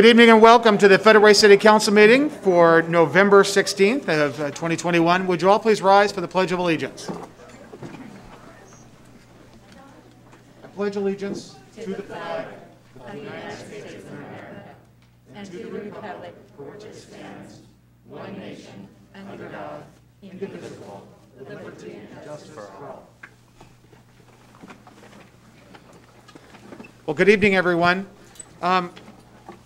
Good evening and welcome to the Federal City Council meeting for November 16th of uh, 2021. Would you all please rise for the Pledge of Allegiance? I pledge allegiance to the flag of the United States of America and to the republic for which it stands, one nation, under God, indivisible, liberty and justice for all. Well, good evening, everyone. Um,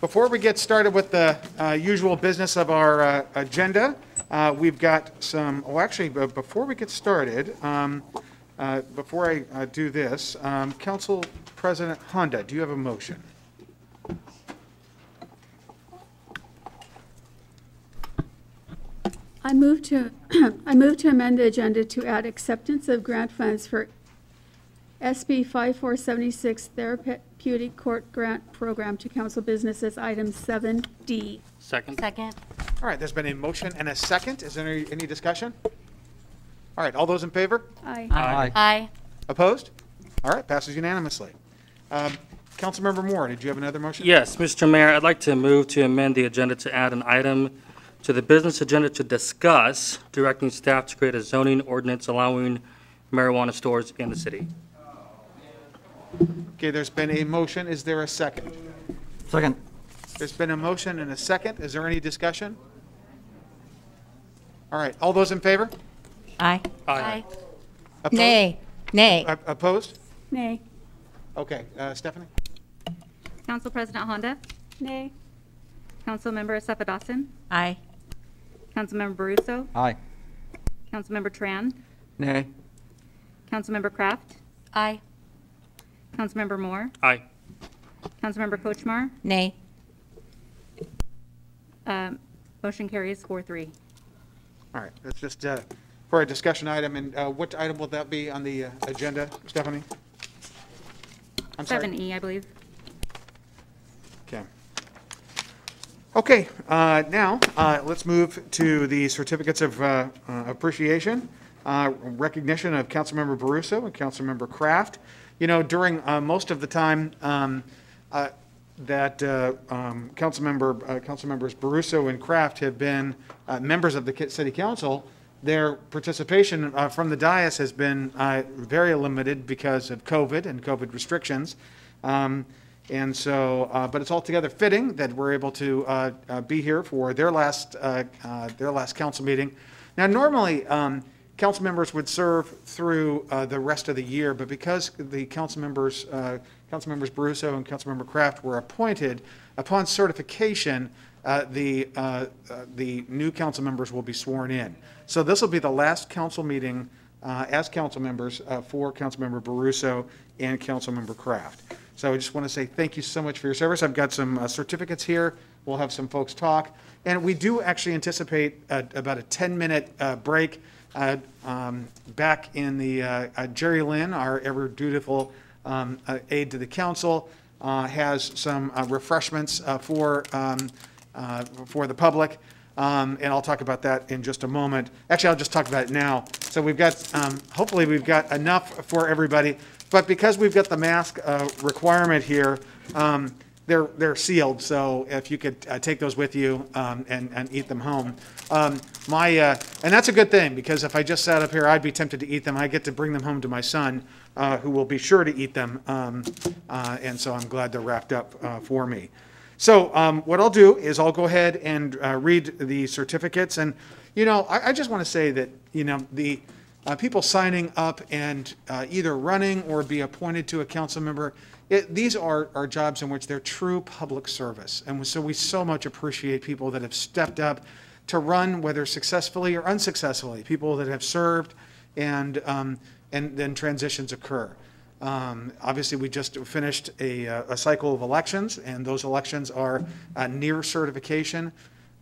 Before we get started with the uh, usual business of our uh, agenda, uh, we've got some, oh, actually, before we get started, um, uh, before I uh, do this, um, Council President Honda, do you have a motion? I move to, I move to amend the agenda to add acceptance of grant funds for SB 5476 Therapeutic Court Grant Program to council business as item 7D. Second. Second. All right, there's been a motion and a second. Is there any any discussion? All right, all those in favor? Aye. Aye. Aye. Opposed? All right, passes unanimously. Um, Councilmember Moore, did you have another motion? Yes, Mr. Mayor, I'd like to move to amend the agenda to add an item to the business agenda to discuss directing staff to create a zoning ordinance allowing marijuana stores in the city. Okay, there's been a motion. Is there a second? Second. There's been a motion and a second. Is there any discussion? All right, all those in favor? Aye. Aye. Opposed? Nay. Nay. Uh, Opposed? Nay. Okay, uh, Stephanie? Council President Honda, Nay. Councilmember Assefa Dawson, Aye. Councilmember Baruso, Aye. Councilmember Tran, Nay. Councilmember Craft, Aye. Councilmember Moore, Aye. Councilmember Kochmar. Nay. Um, Motion carries four three. All right, that's just uh, for a discussion item, and uh, what item will that be on the uh, agenda, Stephanie? I'm sorry. Seven E, I believe. Okay. Okay, uh, now, uh, let's move to the certificates of uh, uh, appreciation, uh, recognition of Councilmember Baruso and Councilmember Craft. You know, during uh, most of the time um, uh, that uh, um, Councilmember, uh, Councilmembers Baruso and Craft have been uh, members of the city council, their participation uh, from the dais has been uh, very limited because of COVID and COVID restrictions. Um, and so, but it's altogether fitting that we're able to be here for their last, their last council meeting. Now, normally, um, council members would serve through uh, the rest of the year, but because the council members, uh, council members Baruso and council member Craft were appointed, upon certification, uh, the, uh, uh, the new council members will be sworn in. So this will be the last council meeting uh, as council members for Councilmember Baruso and council member Craft. So I just want to say thank you so much for your service. I've got some certificates here. We'll have some folks talk. And we do actually anticipate about a 10-minute uh, break uh, um, back in the, uh, uh, Jerry Lynn, our ever dutiful um, uh, aide to the council, uh, has some refreshments for, um, for the public. Um, and I'll talk about that in just a moment. Actually, I'll just talk about it now. So we've got, um, hopefully, we've got enough for everybody. But because we've got the mask requirement here, they're they're sealed. So if you could uh, take those with you um, and and eat them home, um, my uh, and that's a good thing because if I just sat up here, I'd be tempted to eat them. I get to bring them home to my son, uh, who will be sure to eat them. Um, uh, and so I'm glad they're wrapped up uh, for me. So um, what I'll do is I'll go ahead and uh, read the certificates. And, you know, I, I just want to say that, you know, the, uh, people signing up and either running or be appointed to a council member, it, these are, are jobs in which they're true public service. And so we so much appreciate people that have stepped up to run, whether successfully or unsuccessfully, people that have served and, um, and then transitions occur. Um, Obviously, we just finished a, uh, a cycle of elections, and those elections are uh, near certification.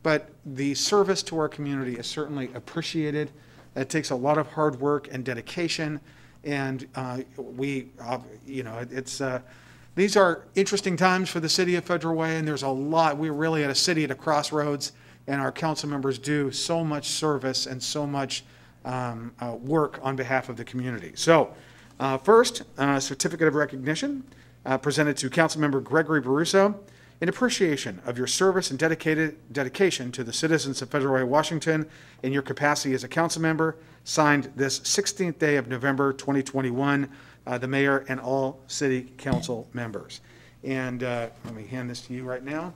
But the service to our community is certainly appreciated. It takes a lot of hard work and dedication, and uh, we, uh, you know, it's, uh, these are interesting times for the city of Federal Way, and there's a lot, we're really at a city at a crossroads, and our council members do so much service and so much um, uh, work on behalf of the community. So, uh, first, uh, certificate of recognition uh, presented to Councilmember Gregory Baruso in appreciation of your service and dedicated dedication to the citizens of Federal Way, Washington, in your capacity as a council member. Signed this 16th day of November 2021, uh, the mayor and all city council members. And uh, let me hand this to you right now.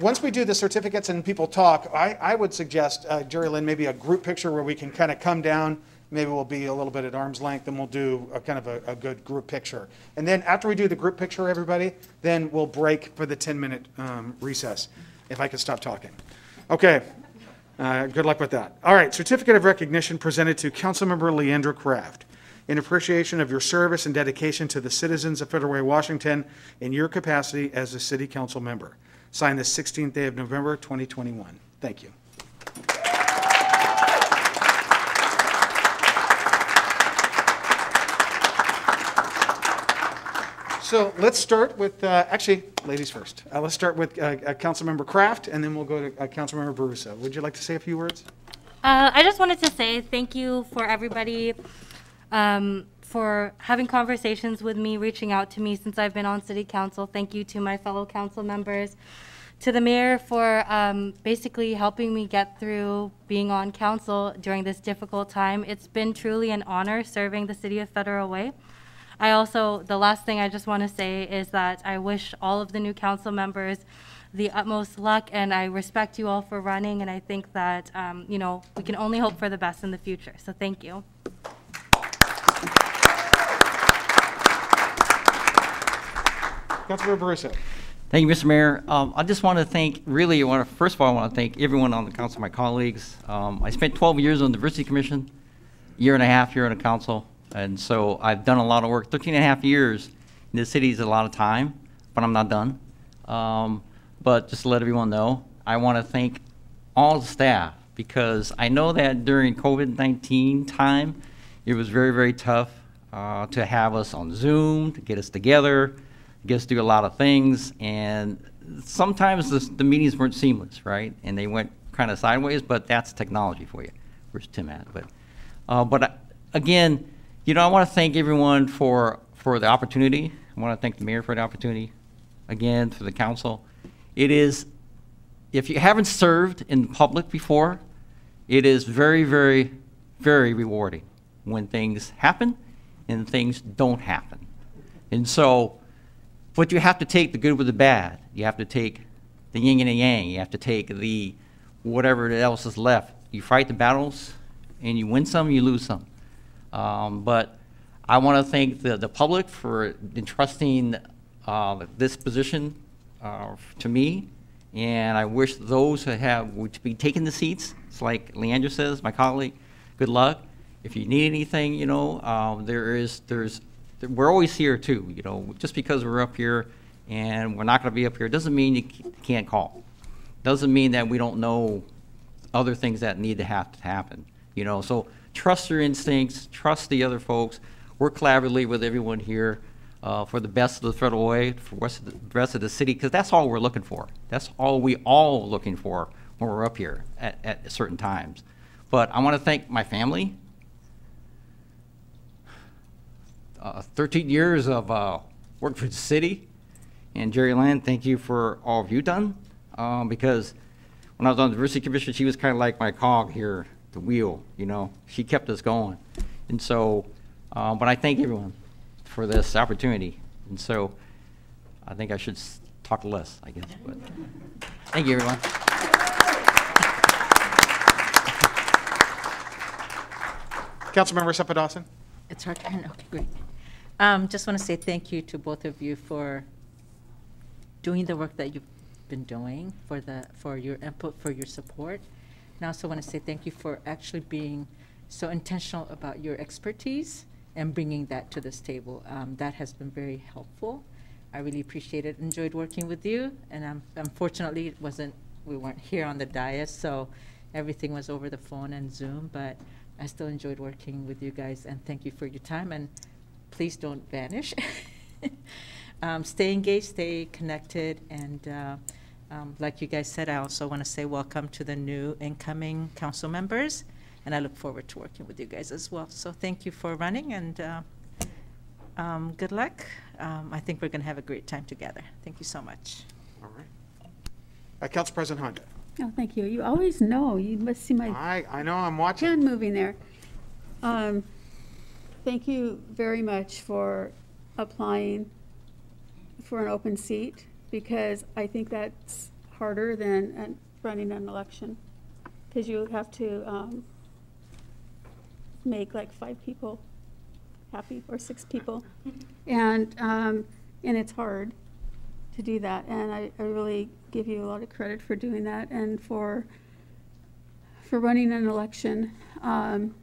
Once we do the certificates and people talk, I, I would suggest, uh, Jerry Lynn, maybe a group picture where we can kind of come down. Maybe we'll be a little bit at arm's length and we'll do a kind of a, a good group picture. And then after we do the group picture, everybody, then we'll break for the 10-minute um, recess, if I could stop talking. Okay, uh, good luck with that. All right, certificate of recognition presented to Councilmember Leandra Craft in appreciation of your service and dedication to the citizens of Federal Way, Washington, in your capacity as a city council member. Signed the 16th day of November, 2021. Thank you. So let's start with, uh, actually, ladies first. Uh, Let's start with uh, uh, Councilmember Craft, and then we'll go to uh, Councilmember Baruso. Would you like to say a few words? Uh, I just wanted to say thank you for everybody um, for having conversations with me, reaching out to me since I've been on city council. Thank you to my fellow council members, to the mayor for um, basically helping me get through being on council during this difficult time. It's been truly an honor serving the city of Federal Way. I also, the last thing I just want to say is that I wish all of the new council members the utmost luck, and I respect you all for running, and I think that, um, you know, we can only hope for the best in the future. So thank you. Councilmember. Thank you, Mr. Mayor. Um, I just want to thank, really, I want to, first of all, I want to thank everyone on the council, my colleagues. Um, I spent 12 years on the Diversity Commission, year and a half here on the council, and so I've done a lot of work. 13 and a half years in the city is a lot of time, but I'm not done. Um, but just to let everyone know, I want to thank all the staff because I know that during COVID-19 time, it was very, very tough uh, to have us on Zoom, to get us together, get us to do a lot of things. And sometimes the, the meetings weren't seamless, right? And they went kind of sideways, but that's technology for you. Where's Tim at? But, uh, but I- again, you know, I want to thank everyone for, for the opportunity. I want to thank the mayor for the opportunity. Again, for the council. It is, if you haven't served in public before, it is very, very, very rewarding when things happen and things don't happen. And so, but you have to take the good with the bad. You have to take the yin and the yang. You have to take the whatever else is left. You fight the battles, and you win some, you lose some. Um, but I want to thank the, the public for entrusting uh, this position uh, to me, and I wish those who have would be taking the seats. It's like Leandra says, my colleague. Good luck. If you need anything, you know, um, there is there's we're always here too. You know, just because we're up here and we're not going to be up here doesn't mean you can't call. Doesn't mean that we don't know other things that need to have to happen. You know, so trust your instincts, trust the other folks, work collaboratively with everyone here uh, for the best of the federal way, for the rest of the rest of the city, because that's all we're looking for. That's all we all looking for when we're up here at, at certain times. But I want to thank my family. Uh, 13 years of uh, work for the city, and Jerry Land, thank you for all of you done. Um, because when I was on the diversity commission, she was kind of like my cog here, the wheel. You know, she kept us going. And so, uh, but I thank everyone for this opportunity. And so, I think I should talk less, I guess, but, thank you, everyone. Councilmember Sepa Dawson? It's our turn, okay, great. Um, just want to say thank you to both of you for doing the work that you've been doing, for the, for your input, for your support. And I also want to say thank you for actually being so intentional about your expertise and bringing that to this table. Um, that has been very helpful. I really appreciate it, enjoyed working with you, and um, unfortunately, it wasn't, we weren't here on the dais, so everything was over the phone and Zoom, but I still enjoyed working with you guys, and thank you for your time, and please don't vanish. um, stay engaged, stay connected, and uh, um, like you guys said, I also want to say welcome to the new incoming council members, and I look forward to working with you guys as well. So thank you for running, and uh, um, good luck. Um, I think we're going to have a great time together. Thank you so much. All right. Uh, Council President Honda? Oh, thank you. You always know. You must see my I, I know, I'm watching. hand moving there. Um, Thank you very much for applying for an open seat, because I think that's harder than running an election. Because you have to um, make like five people happy, or six people. And, um, and it's hard to do that, and I, I really give you a lot of credit for doing that, and for, for running an election. Um,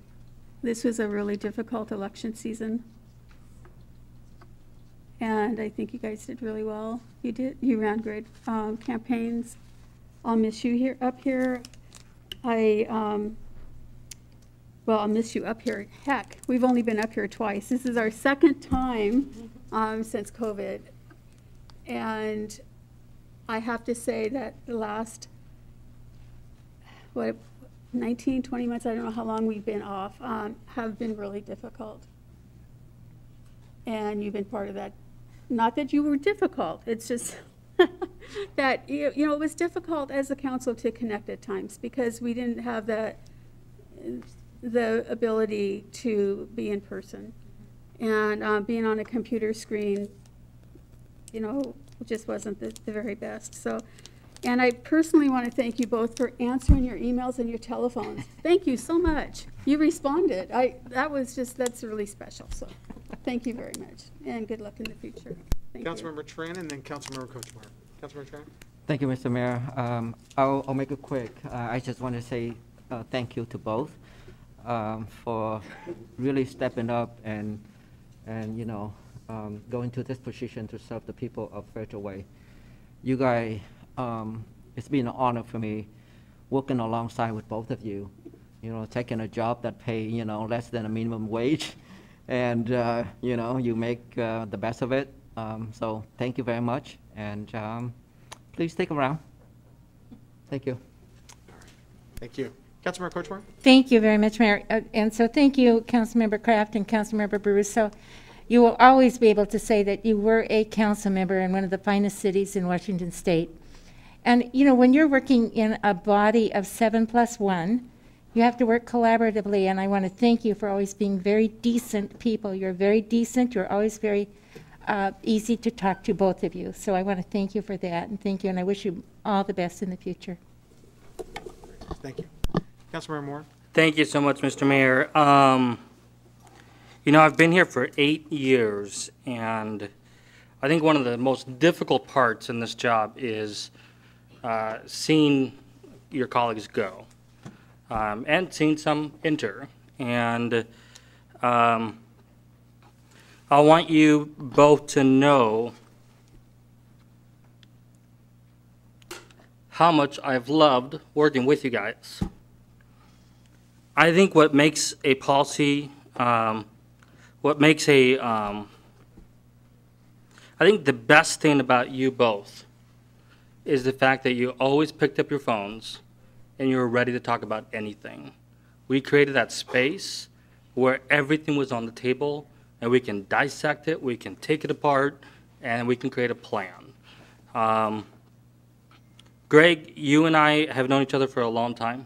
this was a really difficult election season. And I think you guys did really well. You did, you ran great um, campaigns. I'll miss you here, up here. I, um, well, I'll miss you up here. Heck, we've only been up here twice. This is our second time um, since COVID. And I have to say that the last, what, 19, 20 months, I don't know how long we've been off, um, have been really difficult. And you've been part of that. Not that you were difficult, it's just that, you you know, it was difficult as a council to connect at times because we didn't have the, the ability to be in person. And um, being on a computer screen, you know, just wasn't the, the very best. So, and I personally want to thank you both for answering your emails and your telephones. Thank you so much. You responded. I, that was just, that's really special. So, thank you very much. And good luck in the future. Thank you. Councilmember Tran and then Councilmember Kochmar. Councilmember Tran? Thank you, Mr. Mayor. Um, I'll, I'll make it quick. Uh, I just want to say uh, thank you to both um, for really stepping up and, and, you know, um, going to this position to serve the people of Fairfield Way. You guys, um, it's been an honor for me working alongside with both of you. You know, taking a job that pay, you know, less than a minimum wage, and, uh, you know, you make uh, the best of it. Um, So thank you very much, and um, please stick around. Thank you. Thank you. Councilmember Kochmar? Thank you very much, Mayor. Uh, And so thank you, Councilmember Craft and Councilmember Baruso. You will always be able to say that you were a council member in one of the finest cities in Washington State. And, you know, when you're working in a body of seven plus one, you have to work collaboratively, and I want to thank you for always being very decent people. You're very decent, you're always very uh, easy to talk to, both of you. So I want to thank you for that, and thank you, and I wish you all the best in the future. Thank you. Councilmember Moore? Thank you so much, Mr. Mayor. Um, You know, I've been here for eight years, and I think one of the most difficult parts in this job is uh, seeing your colleagues go, um, and seeing some enter. And um, I want you both to know how much I've loved working with you guys. I think what makes a policy, um, what makes a, um, I think the best thing about you both is the fact that you always picked up your phones and you were ready to talk about anything. We created that space where everything was on the table and we can dissect it, we can take it apart, and we can create a plan. Um, Greg, you and I have known each other for a long time.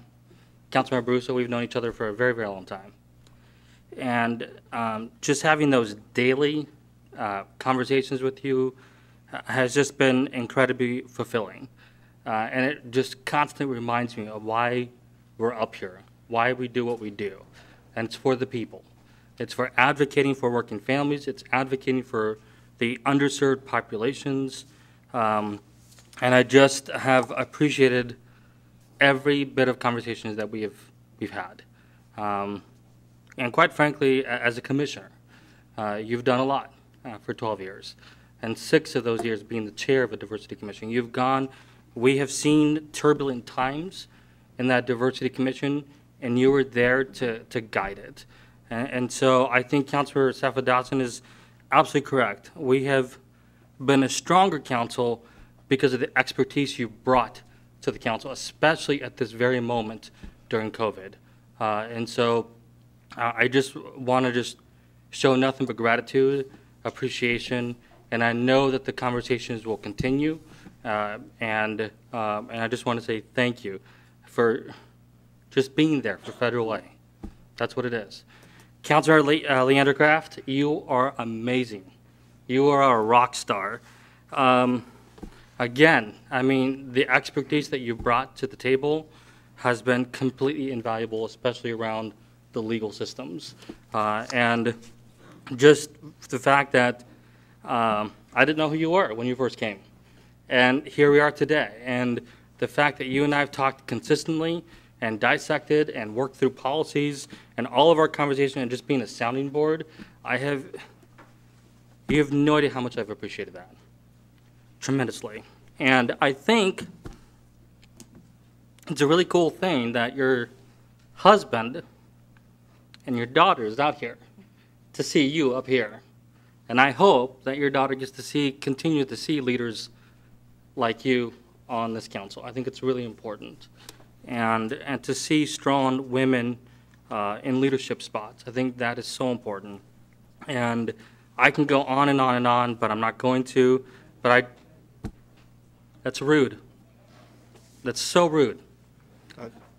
Councilmember Baruso, we've known each other for a very, very long time. And um, just having those daily uh, conversations with you has just been incredibly fulfilling. Uh, and it just constantly reminds me of why we're up here, why we do what we do. And it's for the people. It's for advocating for working families, it's advocating for the underserved populations. Um, and I just have appreciated every bit of conversations that we have we've had. Um, and quite frankly, as a commissioner, uh, you've done a lot uh, for 12 years, and six of those years being the chair of a diversity commission. You've gone, we have seen turbulent times in that diversity commission, and you were there to, to guide it. And, and so I think Councilor Safa Dawson is absolutely correct. We have been a stronger council because of the expertise you brought to the council, especially at this very moment during COVID. Uh, and so uh, I just want to just show nothing but gratitude, appreciation, and I know that the conversations will continue. Uh, and um, and I just want to say thank you for just being there for Federal Way. That's what it is. Councilor Le- uh, Leander Craft, you are amazing. You are a rock star. Um, again, I mean, the expertise that you brought to the table has been completely invaluable, especially around the legal systems. Uh, and just the fact that um, I didn't know who you were when you first came. And here we are today. And the fact that you and I have talked consistently and dissected and worked through policies and all of our conversation and just being a sounding board, I have, you have no idea how much I've appreciated that tremendously. And I think it's a really cool thing that your husband and your daughter is out here to see you up here. And I hope that your daughter gets to see, continue to see leaders like you on this council. I think it's really important. And, and to see strong women uh, in leadership spots, I think that is so important. And I can go on and on and on, but I'm not going to. But I, that's rude. That's so rude.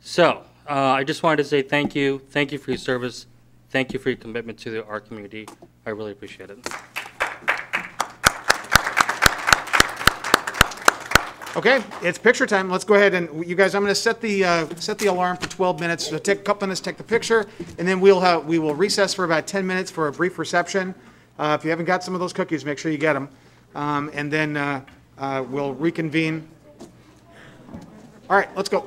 So, uh, I just wanted to say thank you. Thank you for your service. Thank you for your commitment to our community. I really appreciate it. Okay, it's picture time. Let's go ahead and, you guys, I'm going to set the, uh, set the alarm for 12 minutes. So take a couple minutes, take the picture, and then we'll have, we will recess for about 10 minutes for a brief reception. Uh, If you haven't got some of those cookies, make sure you get them. Um, And then uh, uh, we'll reconvene. All right, let's go.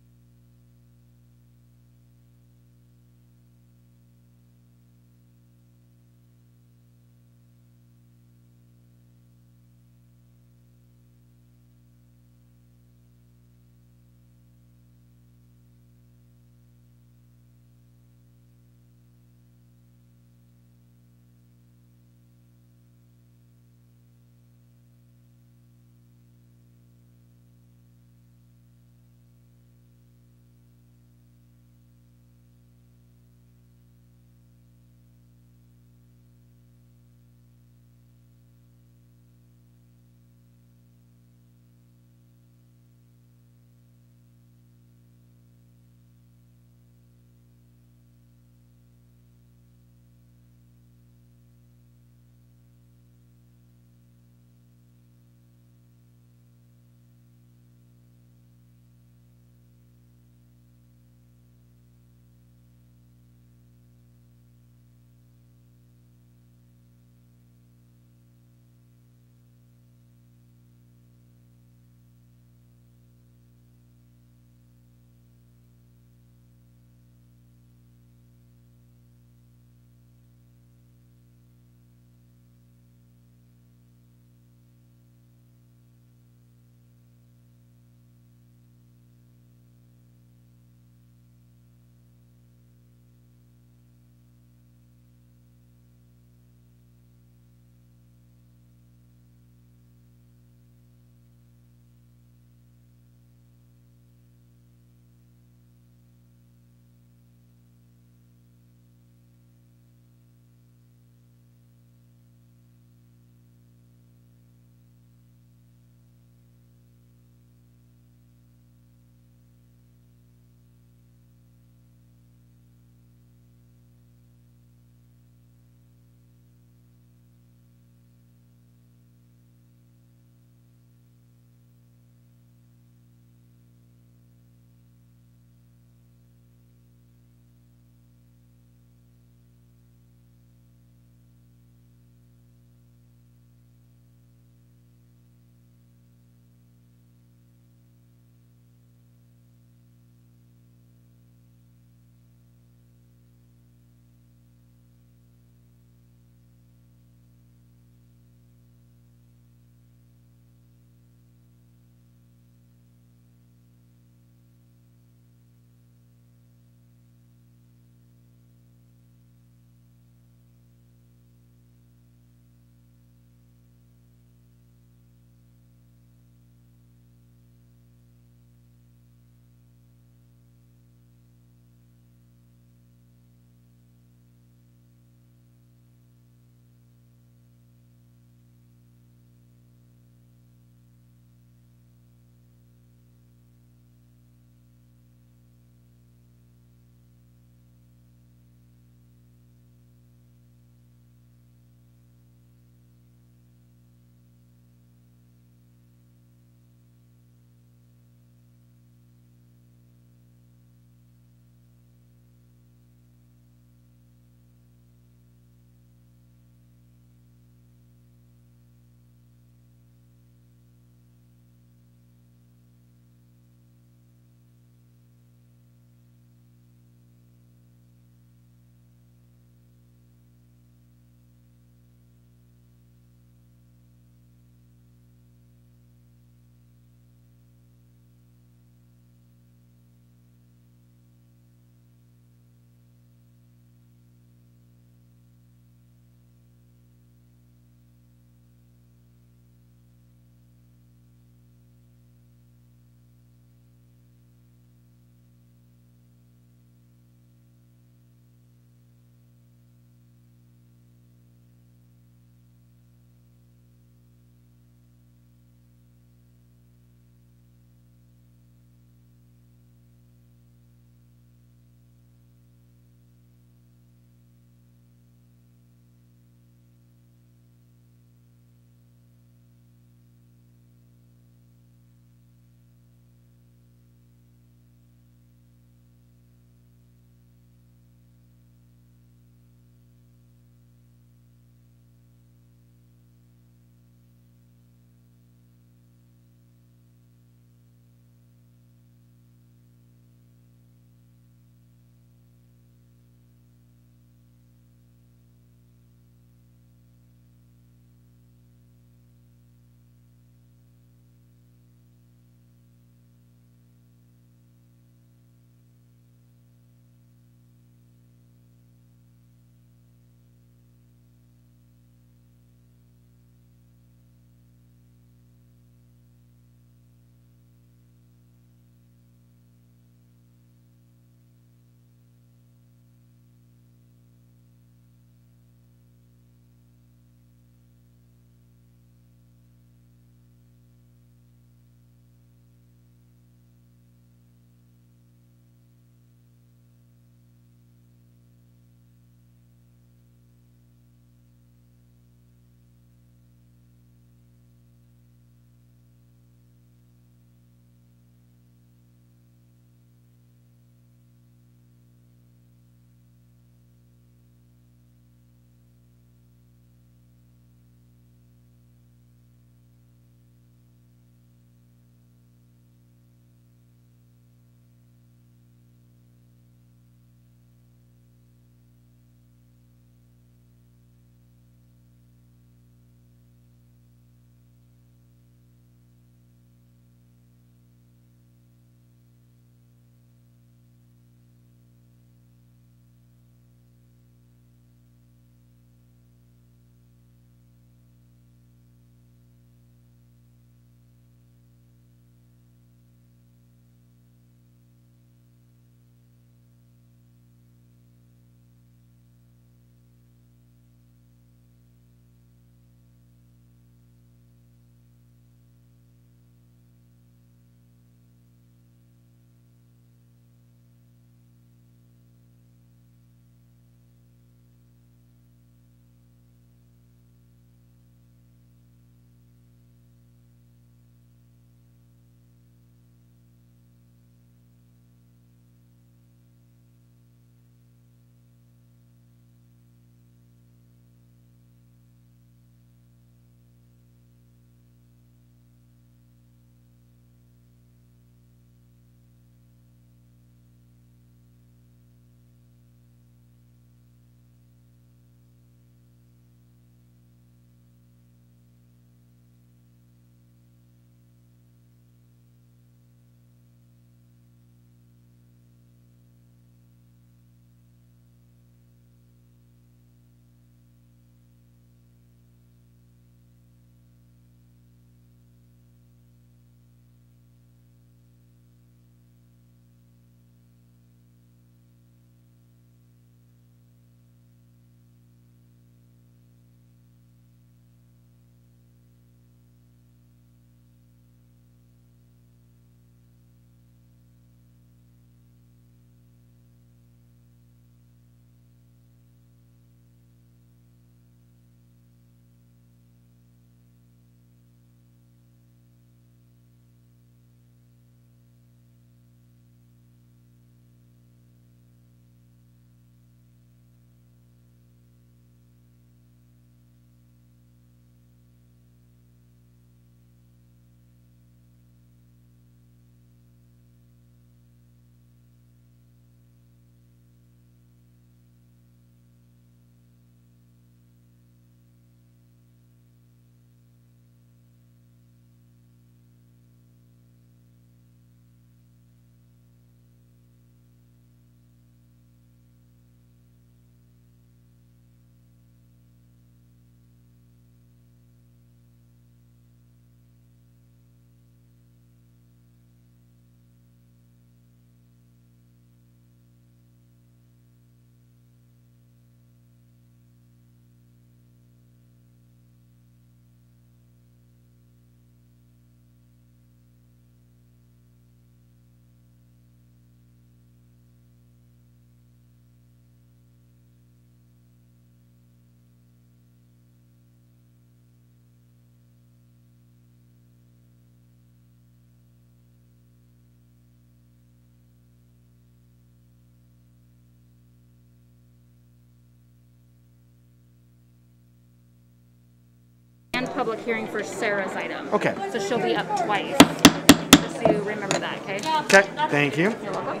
And public hearing for Sarah's item. Okay. So she'll be up twice. Just so you remember that, okay? Okay, thank you. You're welcome.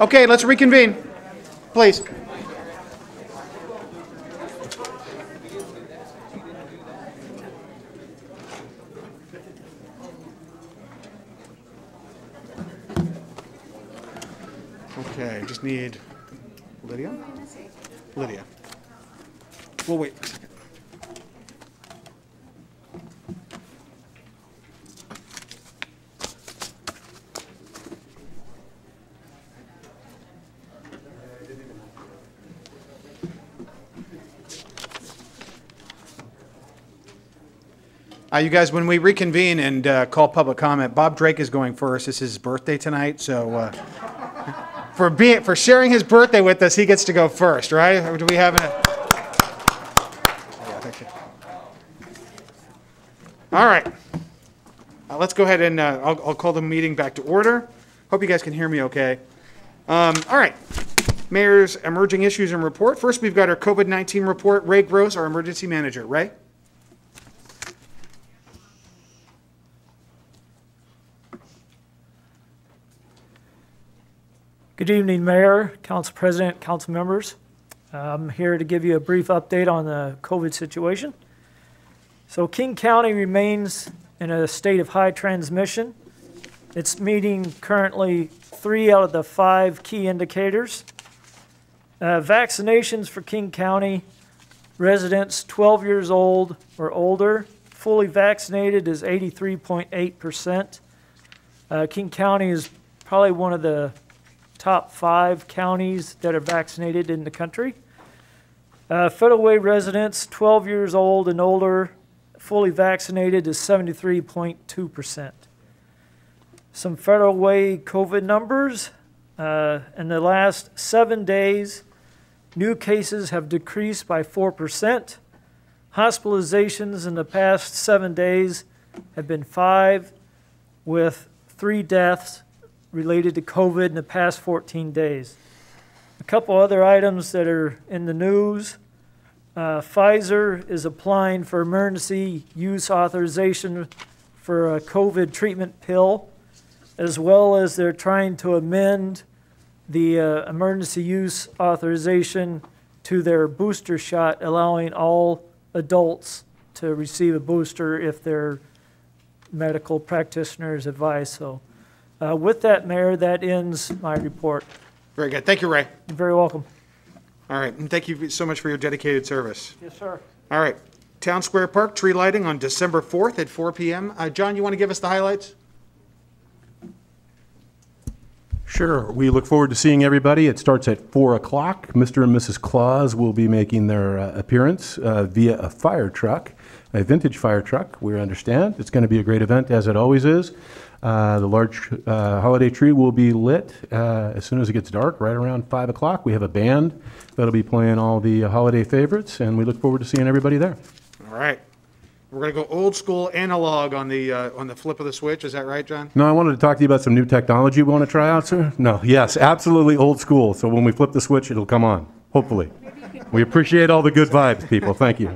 Okay, let's reconvene, please. Okay, just need Lydia? Lydia. We'll wait. Uh, you guys, when we reconvene and uh, call public comment, Bob Drake is going first. It's his birthday tonight, so uh, for being for sharing his birthday with us, he gets to go first, right? Or do we have a? Yeah, thank you. All right. Uh, let's go ahead and uh, I'll, I'll call the meeting back to order. Hope you guys can hear me okay. Um, all right. Mayor's emerging issues and report. First, we've got our COVID 19 report. Ray Gross, our emergency manager. Ray? Good evening, Mayor, Council President, council members. I'm here to give you a brief update on the COVID situation. So King County remains in a state of high transmission. It's meeting currently three out of the five key indicators. Uh, vaccinations for King County residents 12 years old or older, fully vaccinated is 83.8%. Uh, King County is probably one of the top five counties that are vaccinated in the country. Uh, Federal Way residents 12 years old and older, fully vaccinated is 73.2%. Some Federal Way COVID numbers. Uh, in the last seven days, new cases have decreased by 4%. Hospitalizations in the past seven days have been five, with three deaths related to COVID in the past 14 days. A couple other items that are in the news. Uh, Pfizer is applying for emergency use authorization for a COVID treatment pill, as well as they're trying to amend the uh, emergency use authorization to their booster shot, allowing all adults to receive a booster if their medical practitioner's advice so. Uh, With that, Mayor, that ends my report. Very good. Thank you, Ray. You're very welcome. All right, and thank you so much for your dedicated service. Yes, sir. All right, Town Square Park tree lighting on December 4th at 4 PM. Uh, John, you want to give us the highlights? Sure. We look forward to seeing everybody. It starts at 4 o'clock. Mr. and Mrs. Claus will be making their uh, appearance uh, via a fire truck, a vintage fire truck, we understand. It's going to be a great event, as it always is. Uh, The large uh, holiday tree will be lit uh, as soon as it gets dark, right around 5 o'clock. We have a band that'll be playing all the holiday favorites, and we look forward to seeing everybody there. All right. We're going to go old school analog on the, uh, on the flip of the switch. Is that right, John? No, I wanted to talk to you about some new technology we want to try out, sir. No, yes, absolutely old school. So when we flip the switch, it'll come on, hopefully. We appreciate all the good vibes, people. Thank you.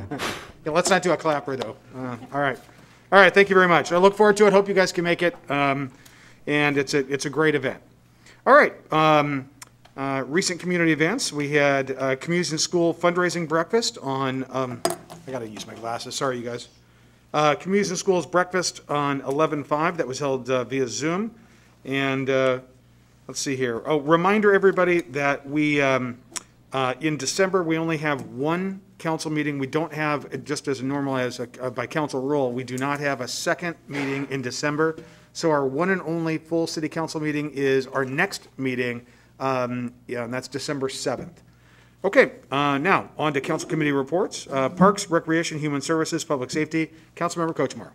Yeah, let's not do a clapper, though. Uh, All right. All right, thank you very much. I look forward to it. Hope you guys can make it. um, And it's a, it's a great event. All right. um, uh, Recent community events. We had uh, Communities in School fundraising breakfast on, um, I got to use my glasses. Sorry, you guys. Uh, Communities in Schools breakfast on 11/5 that was held uh, via Zoom. And uh, let's see here. Oh, reminder, everybody, that we, um, uh, in December, we only have one council meeting. We don't have, just as normal as a- uh, by council rule, we do not have a second meeting in December. So our one and only full city council meeting is our next meeting, um, yeah, and that's December 7th. Okay, uh, now, on to council committee reports. Uh, Parks, Recreation, Human Services, Public Safety, Councilmember Kochmar.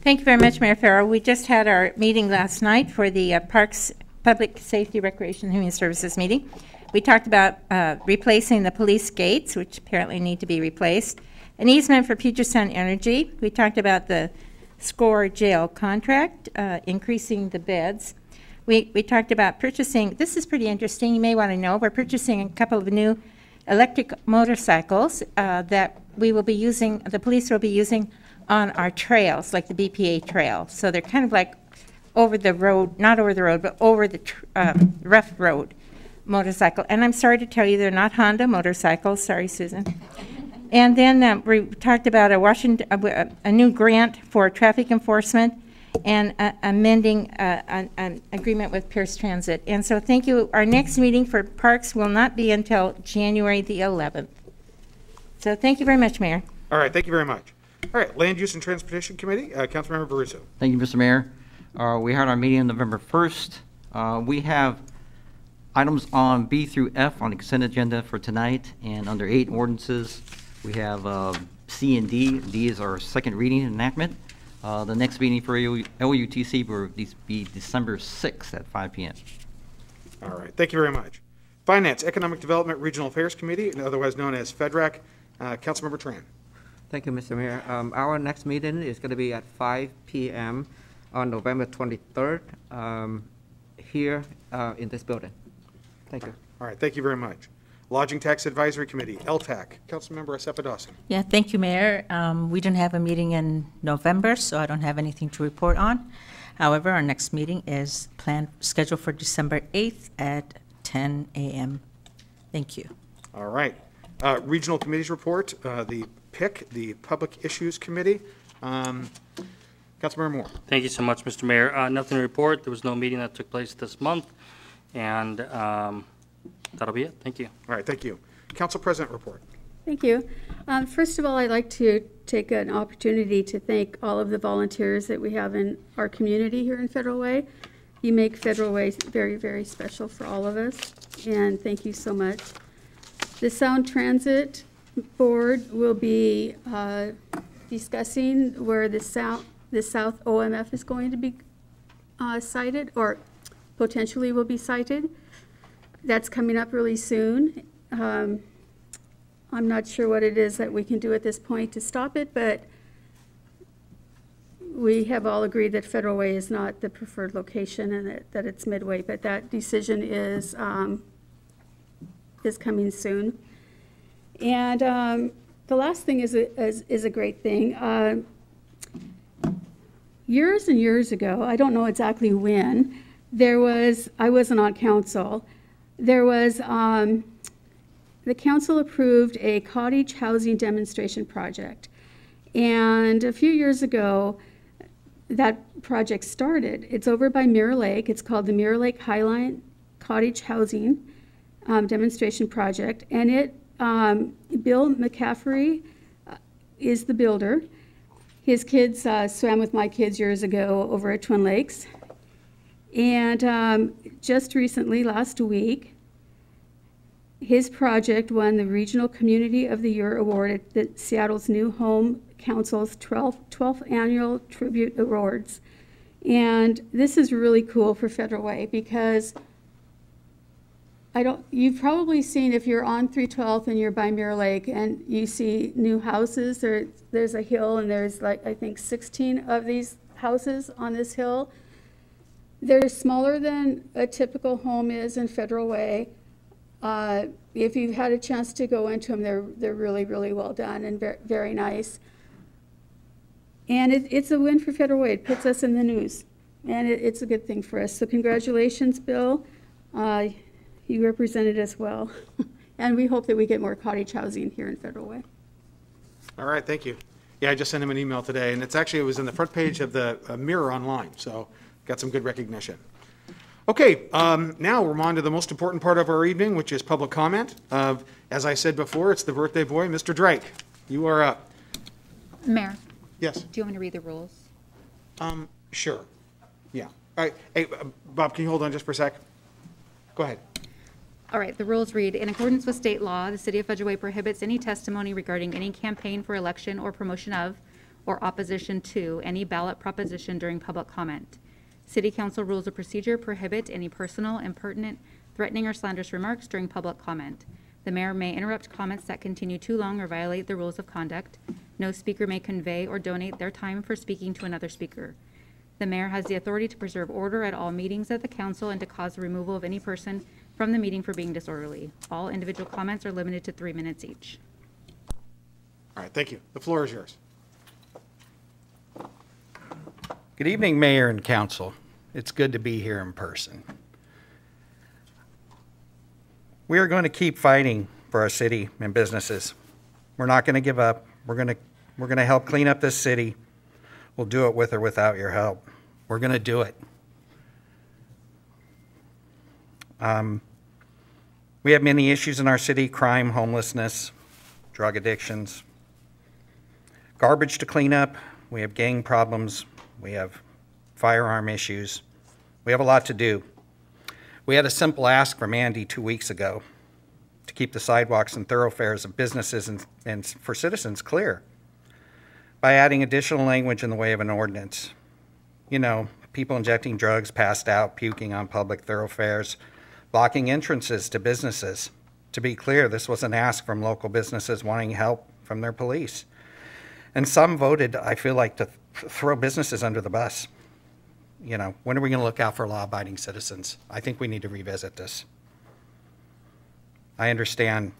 Thank you very much, Mayor Ferrell. We just had our meeting last night for the uh, Parks, Public Safety, Recreation, Human Services meeting. We talked about uh, replacing the police gates, which apparently need to be replaced, an easement for Puget Sound Energy. We talked about the SCORE jail contract, uh, increasing the beds. We, we talked about purchasing, this is pretty interesting, you may want to know, we're purchasing a couple of new electric motorcycles uh, that we will be using, the police will be using on our trails, like the BPA trail. So they're kind of like over the road, not over the road, but over the um, rough road motorcycle. And I'm sorry to tell you, they're not Honda motorcycles, sorry, Susan. And then um, we talked about a Washington, a, a new grant for traffic enforcement and uh, amending uh, an, an agreement with Pierce Transit. And so thank you. Our next meeting for parks will not be until January the 11th. So thank you very much, Mayor. All right, thank you very much. All right, Land Use and Transportation Committee, uh, Councilmember Baruso. Thank you, Mr. Mayor. Uh, We had our meeting on November 1st. Uh, We have items on B through F on the consent agenda for tonight, and under eight ordinances, we have uh, C and D. D is our second reading enactment. Uh, The next meeting for LU LUTC will be December 6th at 5 PM. All right, thank you very much. Finance, Economic Development Regional Affairs Committee, otherwise known as FEDRAC, uh, Councilmember Tran. Thank you, Mr. Mayor. Um, Our next meeting is going to be at 5 PM on November 23rd, um, here uh, in this building. Thank you. All right, thank you very much. Lodging Tax Advisory Committee, LTAC, Councilmember Assefa Dawson. Yeah, thank you, Mayor. Um, We didn't have a meeting in November, so I don't have anything to report on. However, our next meeting is planned, scheduled for December 8th at 10 a.m. Thank you. All right. Uh, Regional Committees Report, uh, the PIC, the Public Issues Committee. Um, Councilmember Moore. Thank you so much, Mr. Mayor. Uh, Nothing to report. There was no meeting that took place this month, and um, that'll be it. Thank you. All right, thank you. Council President Report. Thank you. Um, First of all, I'd like to take an opportunity to thank all of the volunteers that we have in our community here in Federal Way. You make Federal Way very, very special for all of us, and thank you so much. The Sound Transit Board will be uh, discussing where the South, the South OMF is going to be uh, sited, or potentially will be sited. That's coming up really soon. Um, I'm not sure what it is that we can do at this point to stop it, but we have all agreed that Federal Way is not the preferred location and that, that it's Midway, but that decision is, um, is coming soon. And, um, the last thing is, a- is, is a great thing. Uh, Years and years ago, I don't know exactly when, there was, I wasn't on council, there was, um, the council approved a cottage housing demonstration project. And a few years ago, that project started. It's over by Mirror Lake. It's called the Mirror Lake Highline Cottage Housing um, Demonstration Project. And it, um, Bill McCaffrey uh, is the builder. His kids uh, swam with my kids years ago over at Twin Lakes. And um, just recently, last week, his project won the Regional Community of the Year Award at the Seattle's New Home Council's 12th, 12th Annual Tribute Awards. And this is really cool for Federal Way because I don't, you've probably seen if you're on 312th and you're by Mirror Lake and you see new houses, there, there's a hill and there's like, I think 16 of these houses on this hill. They're smaller than a typical home is in Federal Way. Uh, If you've had a chance to go into them, they're, they're really, really well done and ver- very nice. And it, it's a win for Federal Way. It puts us in the news. And it, it's a good thing for us. So congratulations, Bill. Uh, You represented us well. And we hope that we get more cottage housing here in Federal Way. All right, thank you. Yeah, I just sent him an email today, and it's actually, it was in the front page of the uh, Mirror Online, so got some good recognition. Okay, um, now we're on to the most important part of our evening, which is public comment. Uh, As I said before, it's the birthday boy, Mr. Drake. You are up. Mayor, Yes, do you want me to read the rules? um, sure, yeah. All right, hey, uh, Bob, can you hold on just for a sec? Go ahead. All right, the rules read, in accordance with state law, the city of Federal prohibits any testimony regarding any campaign for election or promotion of, or opposition to, any ballot proposition during public comment. City council rules of procedure prohibit any personal, impertinent, threatening, or slanderous remarks during public comment. The mayor may interrupt comments that continue too long or violate the rules of conduct. No speaker may convey or donate their time for speaking to another speaker. The mayor has the authority to preserve order at all meetings of the council and to cause the removal of any person from the meeting for being disorderly. All individual comments are limited to three minutes each. All right, thank you. The floor is yours. Good evening, Mayor and Council. It's good to be here in person. We are going to keep fighting for our city and businesses. We're not going to give up. We're going to, we're going to help clean up this city. We'll do it with or without your help. We're going to do it. Um, We have many issues in our city, crime, homelessness, drug addictions, garbage to clean up. We have gang problems. We have firearm issues. We have a lot to do. We had a simple ask from Andy two weeks ago to keep the sidewalks and thoroughfares of businesses and, and for citizens clear by adding additional language in the way of an ordinance. You know, people injecting drugs, passed out, puking on public thoroughfares, blocking entrances to businesses. To be clear, this was an ask from local businesses wanting help from their police. And some voted, I feel like, to throw businesses under the bus. You know, when are we going to look out for law abiding citizens? I think we need to revisit this. I understand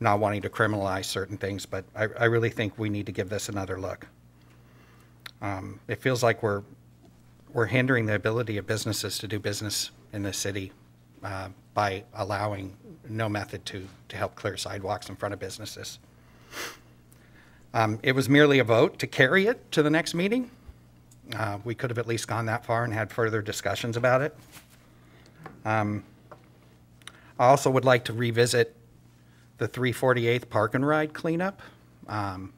not wanting to criminalize certain things, but I, I really think we need to give this another look. Um, it feels like we're, we're hindering the ability of businesses to do business in the city uh, by allowing no method to, to help clear sidewalks in front of businesses. Um, It was merely a vote to carry it to the next meeting. Uh, We could have at least gone that far and had further discussions about it. Um, I also would like to revisit the 348th Park and Ride cleanup. Um,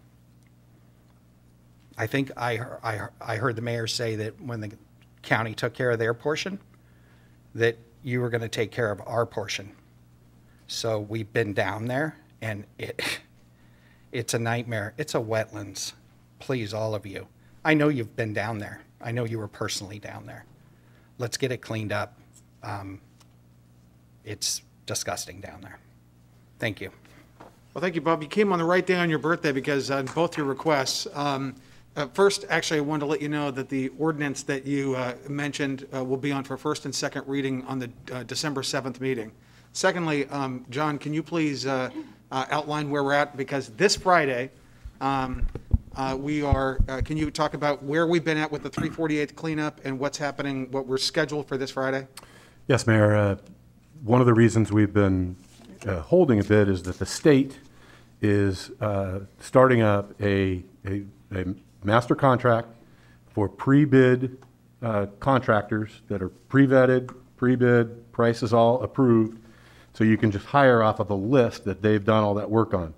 I think I, I, I heard the mayor say that when the county took care of their portion, that you were going to take care of our portion. So we've been down there, and it, it's a nightmare. It's a wetlands. Please, all of you. I know you've been down there. I know you were personally down there. Let's get it cleaned up. Um, It's disgusting down there. Thank you. Well, thank you, Bob. You came on the right day on your birthday because on both your requests. Um, uh, First, actually, I wanted to let you know that the ordinance that you uh, mentioned uh, will be on for first and second reading on the uh, December 7th meeting. Secondly, um, John, can you please uh, outline where we're at? Because this Friday, um, uh, we are, uh, can you talk about where we've been at with the 348th cleanup and what's happening, what we're scheduled for this Friday? Yes, Mayor. Uh, One of the reasons we've been uh, holding a bit is that the state is uh, starting up a, a, a master contract for pre-bid uh, contractors that are pre-vetted, pre-bid, prices all approved, so you can just hire off of a list that they've done all that work on.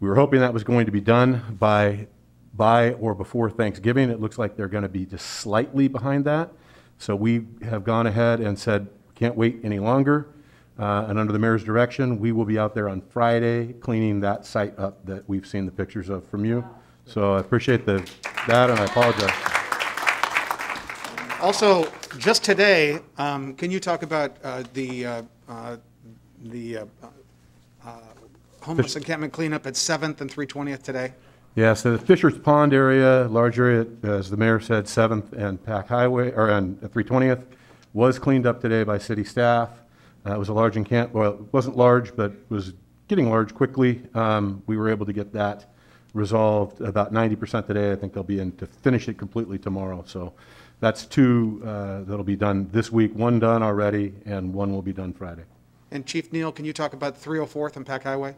We were hoping that was going to be done by, by or before Thanksgiving. It looks like they're going to be just slightly behind that. So we have gone ahead and said, can't wait any longer. Uh, And under the mayor's direction, we will be out there on Friday cleaning that site up that we've seen the pictures of from you. So I appreciate the, that, and I apologize. Also, just today, um, can you talk about uh, the, uh, uh, the uh, uh, homeless encampment cleanup at 7th and 320th today? Yeah, so the Fisher's Pond area, large area, as the mayor said, 7th and Pac Highway, or on 320th, was cleaned up today by city staff. Uh, It was a large encamp, well, it wasn't large, but was getting large quickly. Um, We were able to get that resolved about 90% today. I think they'll be in to finish it completely tomorrow. So that's two uh, that'll be done this week, one done already, and one will be done Friday. And Chief Neal, can you talk about 304th and Pac Highway?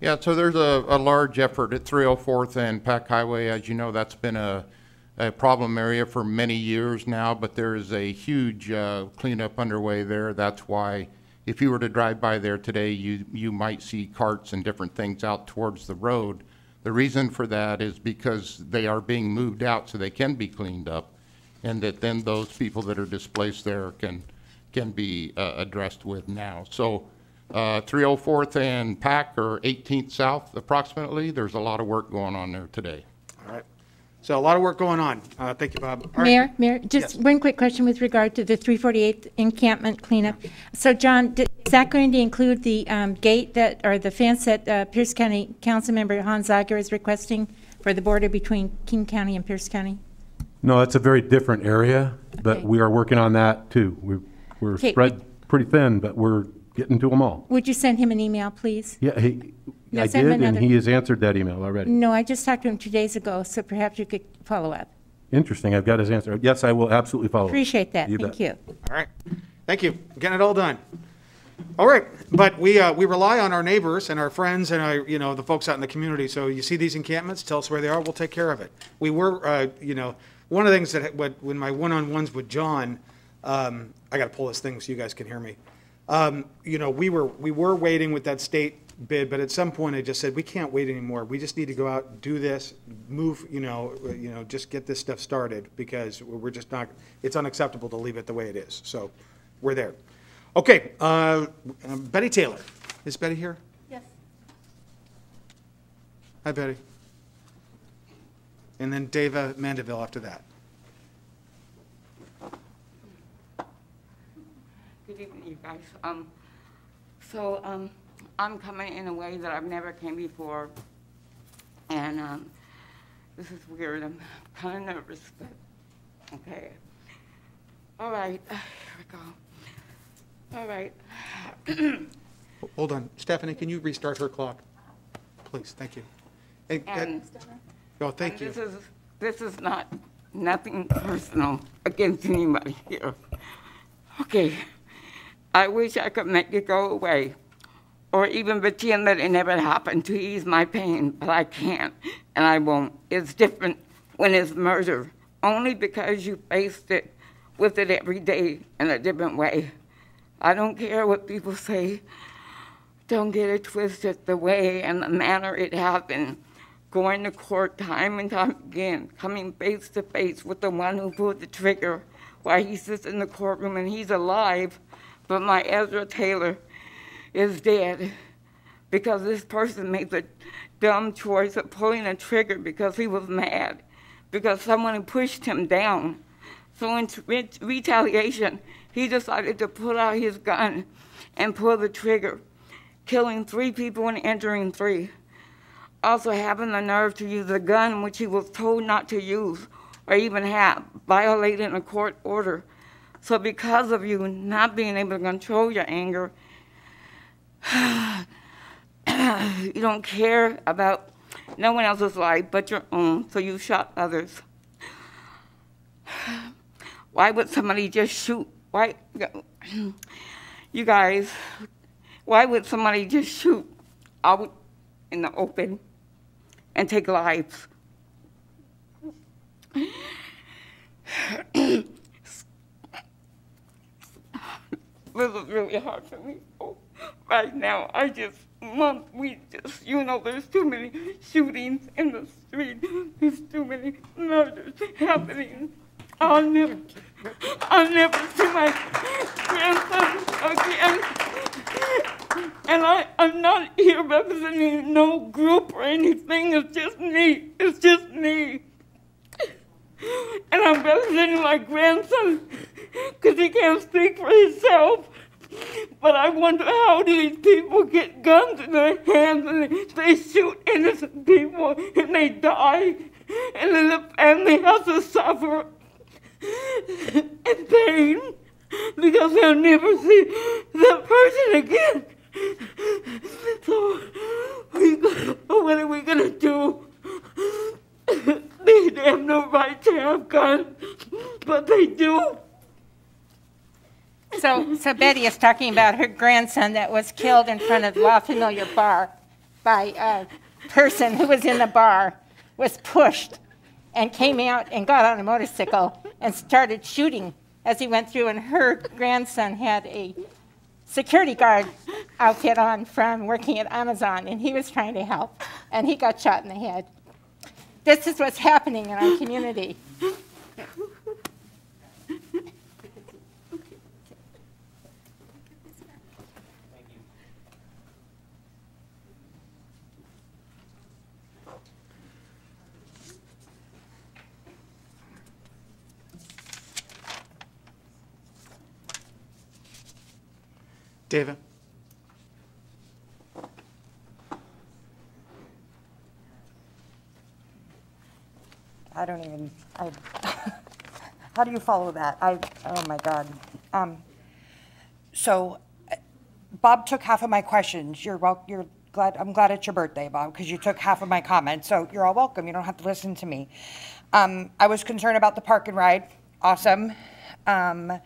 Yeah, so there's a, a large effort at 304th and Pac Highway. As you know, that's been a, a problem area for many years now, but there is a huge uh, cleanup underway there. That's why if you were to drive by there today, you, you might see carts and different things out towards the road. The reason for that is because they are being moved out so they can be cleaned up, and that then those people that are displaced there can, can be uh, addressed with now. So uh, 304th and Pac or 18th South approximately, there's a lot of work going on there today. All right. So a lot of work going on. Uh, Thank you, Bob. All right. Mayor, Mayor, Yes. just one quick question with regard to the 348th encampment cleanup. So John, d- is that going to include the um, gate that, or the fence that uh, Pierce County Councilmember Hans Zeiger is requesting for the border between King County and Pierce County? No, that's a very different area, but Okay. we are working on that too. We- We're Okay, spread pretty thin, but we're getting to them all. Would you send him an email, please? Yeah, he, No, I send him did, and another- he has answered that email already. No, I just talked to him two days ago, so perhaps you could follow up. Interesting, I've got his answer. Yes, I will absolutely follow. up. Appreciate that, bet. thank you. All right, thank you, getting it all done. All right, but we, uh, we rely on our neighbors and our friends and our, you know, the folks out in the community. So you see these encampments, tell us where they are, we'll take care of it. We were, uh, you know, one of the things that, when when my one-on-ones with John, um, I gotta pull this thing so you guys can hear me. Um, you know, we were, we were waiting with that state bid, but at some point I just said, we can't wait anymore. We just need to go out, do this, move, you know, you know, just get this stuff started because we're just not, it's unacceptable to leave it the way it is. So we're there. Okay, uh, Betty Taylor. Is Betty here? Yes. Hi, Betty. And then Dava Mandeville after that. Good evening, you guys. Um, so, um, I'm coming in a way that I've never came before. And, um, this is weird. I'm kind of nervous, but, okay. All right, here we go. All right. Hold on. Stephanie, can you restart her clock? Please, thank you. And- And. Oh, thank and you. This is, this is not, nothing personal against anybody here. Okay, I wish I could make it go away, or even pretend that it never happened to ease my pain, but I can't, and I won't. It's different when it's murder, only because you faced it with it every day in a different way. I don't care what people say. Don't get it twisted. The way and the manner it happened, going to court time and time again, coming face to face with the one who pulled the trigger while he sits in the courtroom and he's alive, but my Ezra Taylor is dead because this person made the dumb choice of pulling a trigger because he was mad, because someone pushed him down. So in re- retaliation, he decided to pull out his gun and pull the trigger, killing three people and injuring three. Also having the nerve to use a gun which he was told not to use or even have, violating a court order. So because of you not being able to control your anger, you don't care about no one else's life but your own, so you shot others. Why would somebody just shoot? Why, you guys, why would somebody just shoot out in the open and take lives? This is really hard for me right now. I just, mom, we just, you know, there's too many shootings in the street. There's too many murders happening. I'll never, I'll never see my grandson again. And I, I'm not here representing no group or anything. It's just me. It's just me. And I'm representing my grandson because he can't speak for himself. But I wonder how these people get guns in their hands and they, they shoot innocent people and they die. And then the family has to suffer and pain because they'll never see that person again. So, we, what are we gonna do? They have no right to have guns, but they do. So, so Betty is talking about her grandson that was killed in front of La Familiar Bar by a person who was in the bar, was pushed and came out and got on a motorcycle and started shooting as he went through, and her grandson had a security guard outfit on from working at Amazon, and he was trying to help, and he got shot in the head. This is what's happening in our community. David? I don't even, I, how do you follow that? I, oh my God. Um, so uh, Bob took half of my questions. You're wel, you're glad, I'm glad it's your birthday, Bob, because you took half of my comments. So you're all welcome. You don't have to listen to me. Um, I was concerned about the park and ride. Awesome. Um,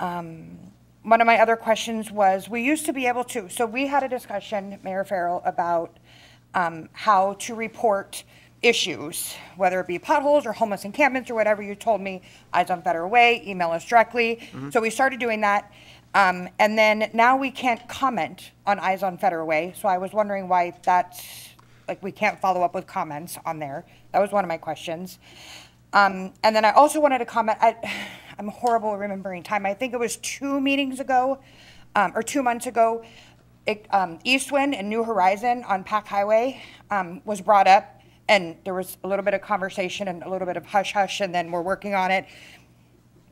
um, one of my other questions was, we used to be able to, so we had a discussion, Mayor Ferrell, about um, how to report issues, whether it be potholes or homeless encampments or whatever you told me, Eyes on Federal Way, email us directly. Mhm. So we started doing that. Um, and then now we can't comment on Eyes on Federal Way. So I was wondering why that's, like, we can't follow up with comments on there. That was one of my questions. Um, and then I also wanted to comment, I, I'm horrible remembering time. I think it was two meetings ago, um, or two months ago, it, um, Eastwind and New Horizon on Pac Highway, um, was brought up. And there was a little bit of conversation and a little bit of hush hush, and then we're working on it.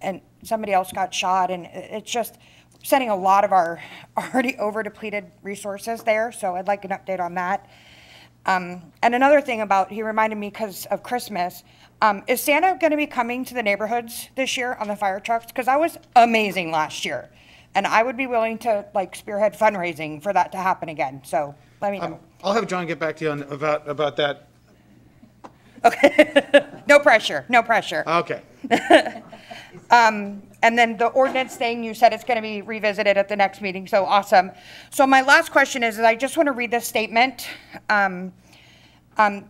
And somebody else got shot, and it's just sending a lot of our already over depleted resources there. So I'd like an update on that. Um, and another thing about, he reminded me because of Christmas, um, is Santa going to be coming to the neighborhoods this year on the fire trucks? Because that was amazing last year. And I would be willing to like spearhead fundraising for that to happen again. So let me know. I'll have John get back to you on, about, about that. Okay. no pressure, no pressure. Okay. Um, and then the ordinance thing, you said it's going to be revisited at the next meeting, so awesome. So my last question is, is I just want to read this statement. Um, um,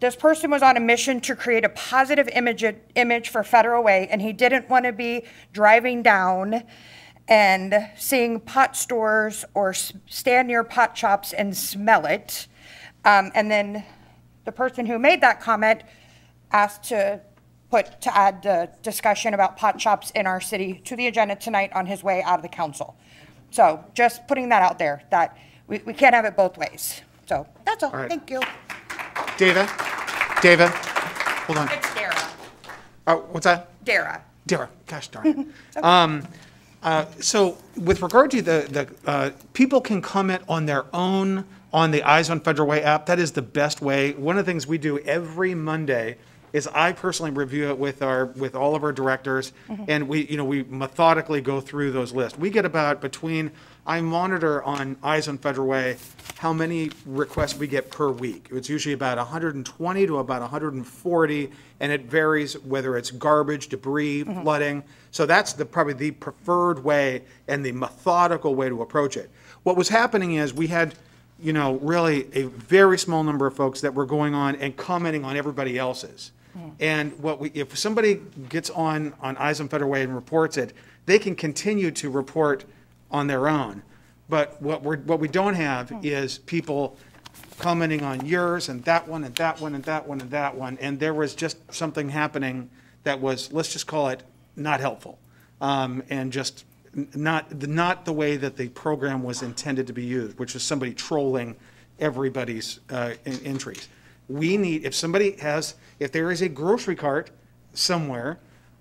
this person was on a mission to create a positive image, image for Federal Way, and he didn't want to be driving down and seeing pot stores or stand near pot shops and smell it. Um, and then the person who made that comment asked to put, to add the discussion about pot shops in our city to the agenda tonight on his way out of the council. So just putting that out there, that we, we can't have it both ways. So that's all. All right. Thank you. David? David? Hold on. It's Dara. Oh, what's that? Dara. Dara, gosh darn it. Um, uh, So with regard to the, the, uh, people can comment on their own, on the Eyes on Federal Way app. That is the best way. One of the things we do every Monday is I personally review it with our, with all of our directors. Mhm. And we, you know, we methodically go through those lists. We get about between, I monitor on Eyes on Federal Way, how many requests we get per week. It's usually about 120 to about 140, and it varies whether it's garbage, debris, Mhm. flooding. So that's the, probably the preferred way and the methodical way to approach it. What was happening is we had, you know, really a very small number of folks that were going on and commenting on everybody else's. And what we, if somebody gets on, on Eyes on Federal Way and reports it, they can continue to report on their own. But what we're, what we don't have is people commenting on yours and that one and that one and that one and that one. And there was just something happening that was, let's just call it, not helpful. Um, and just not, the not the way that the program was intended to be used, which was somebody trolling everybody's uh, en- entries. We need, if somebody has, if there is a grocery cart somewhere,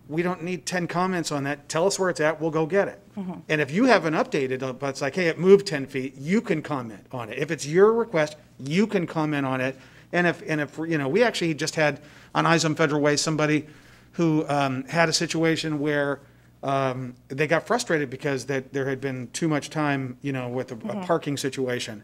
we don't need 10 comments on that. Tell us where it's at, we'll go get it. And if you haven't updated, uh, but it's like, hey, it moved 10 feet, you can comment on it. If it's your request, you can comment on it. And if, and if, you know, we actually just had on on Federal Way, somebody who um, had a situation where um, they got frustrated because that there had been too much time, you know, with a, a Mhm. parking situation.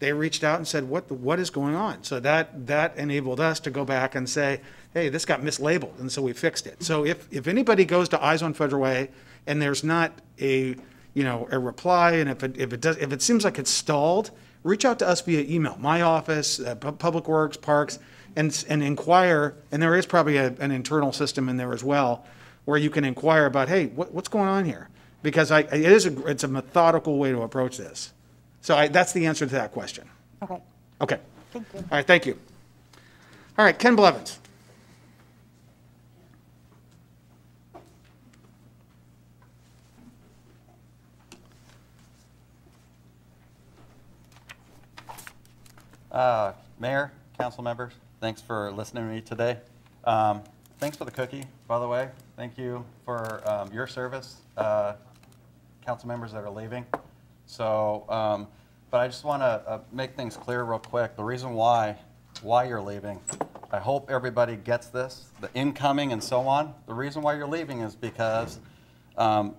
They reached out and said, what, what is going on? So that, that enabled us to go back and say, hey, this got mislabeled, and so we fixed it. So if, if anybody goes to Eyes on Federal Way and there's not a, you know, a reply, and if it, if it does, if it seems like it's stalled, reach out to us via email, my office, uh, Pu- Public Works, Parks, and, and inquire, and there is probably a, an internal system in there as well, where you can inquire about, hey, what, what's going on here? Because I, it is, a, it's a methodical way to approach this. So I, that's the answer to that question. Okay. Okay. Thank you. All right, thank you. All right, Ken Blevins. Uh, Mayor, council members, thanks for listening to me today. Um, Thanks for the cookie, by the way. Thank you for um, your service, uh, council members that are leaving. So, um, but I just want to make things clear real quick. The reason why, why you're leaving I hope everybody gets this, the incoming and so on. The reason why you're leaving is because um,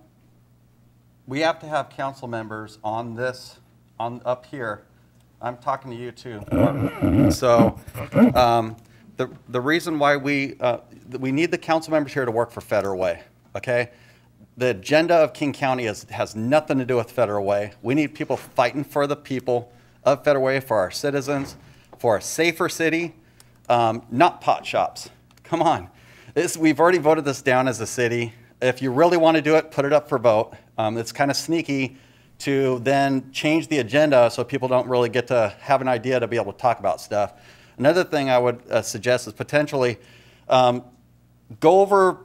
we have to have council members on this, on, up here. I'm talking to you too. So, um, the, the reason why we, uh, we need the council members here to work for Federal Way, okay? The agenda of King County is, has nothing to do with Federal Way. We need people fighting for the people of Federal Way, for our citizens, for a safer city, um, not pot shops. Come on. This, we've already voted this down as a city. If you really want to do it, put it up for vote. Um, it's kind of sneaky to then change the agenda so people don't really get to have an idea to be able to talk about stuff. Another thing I would uh, suggest is potentially um, go over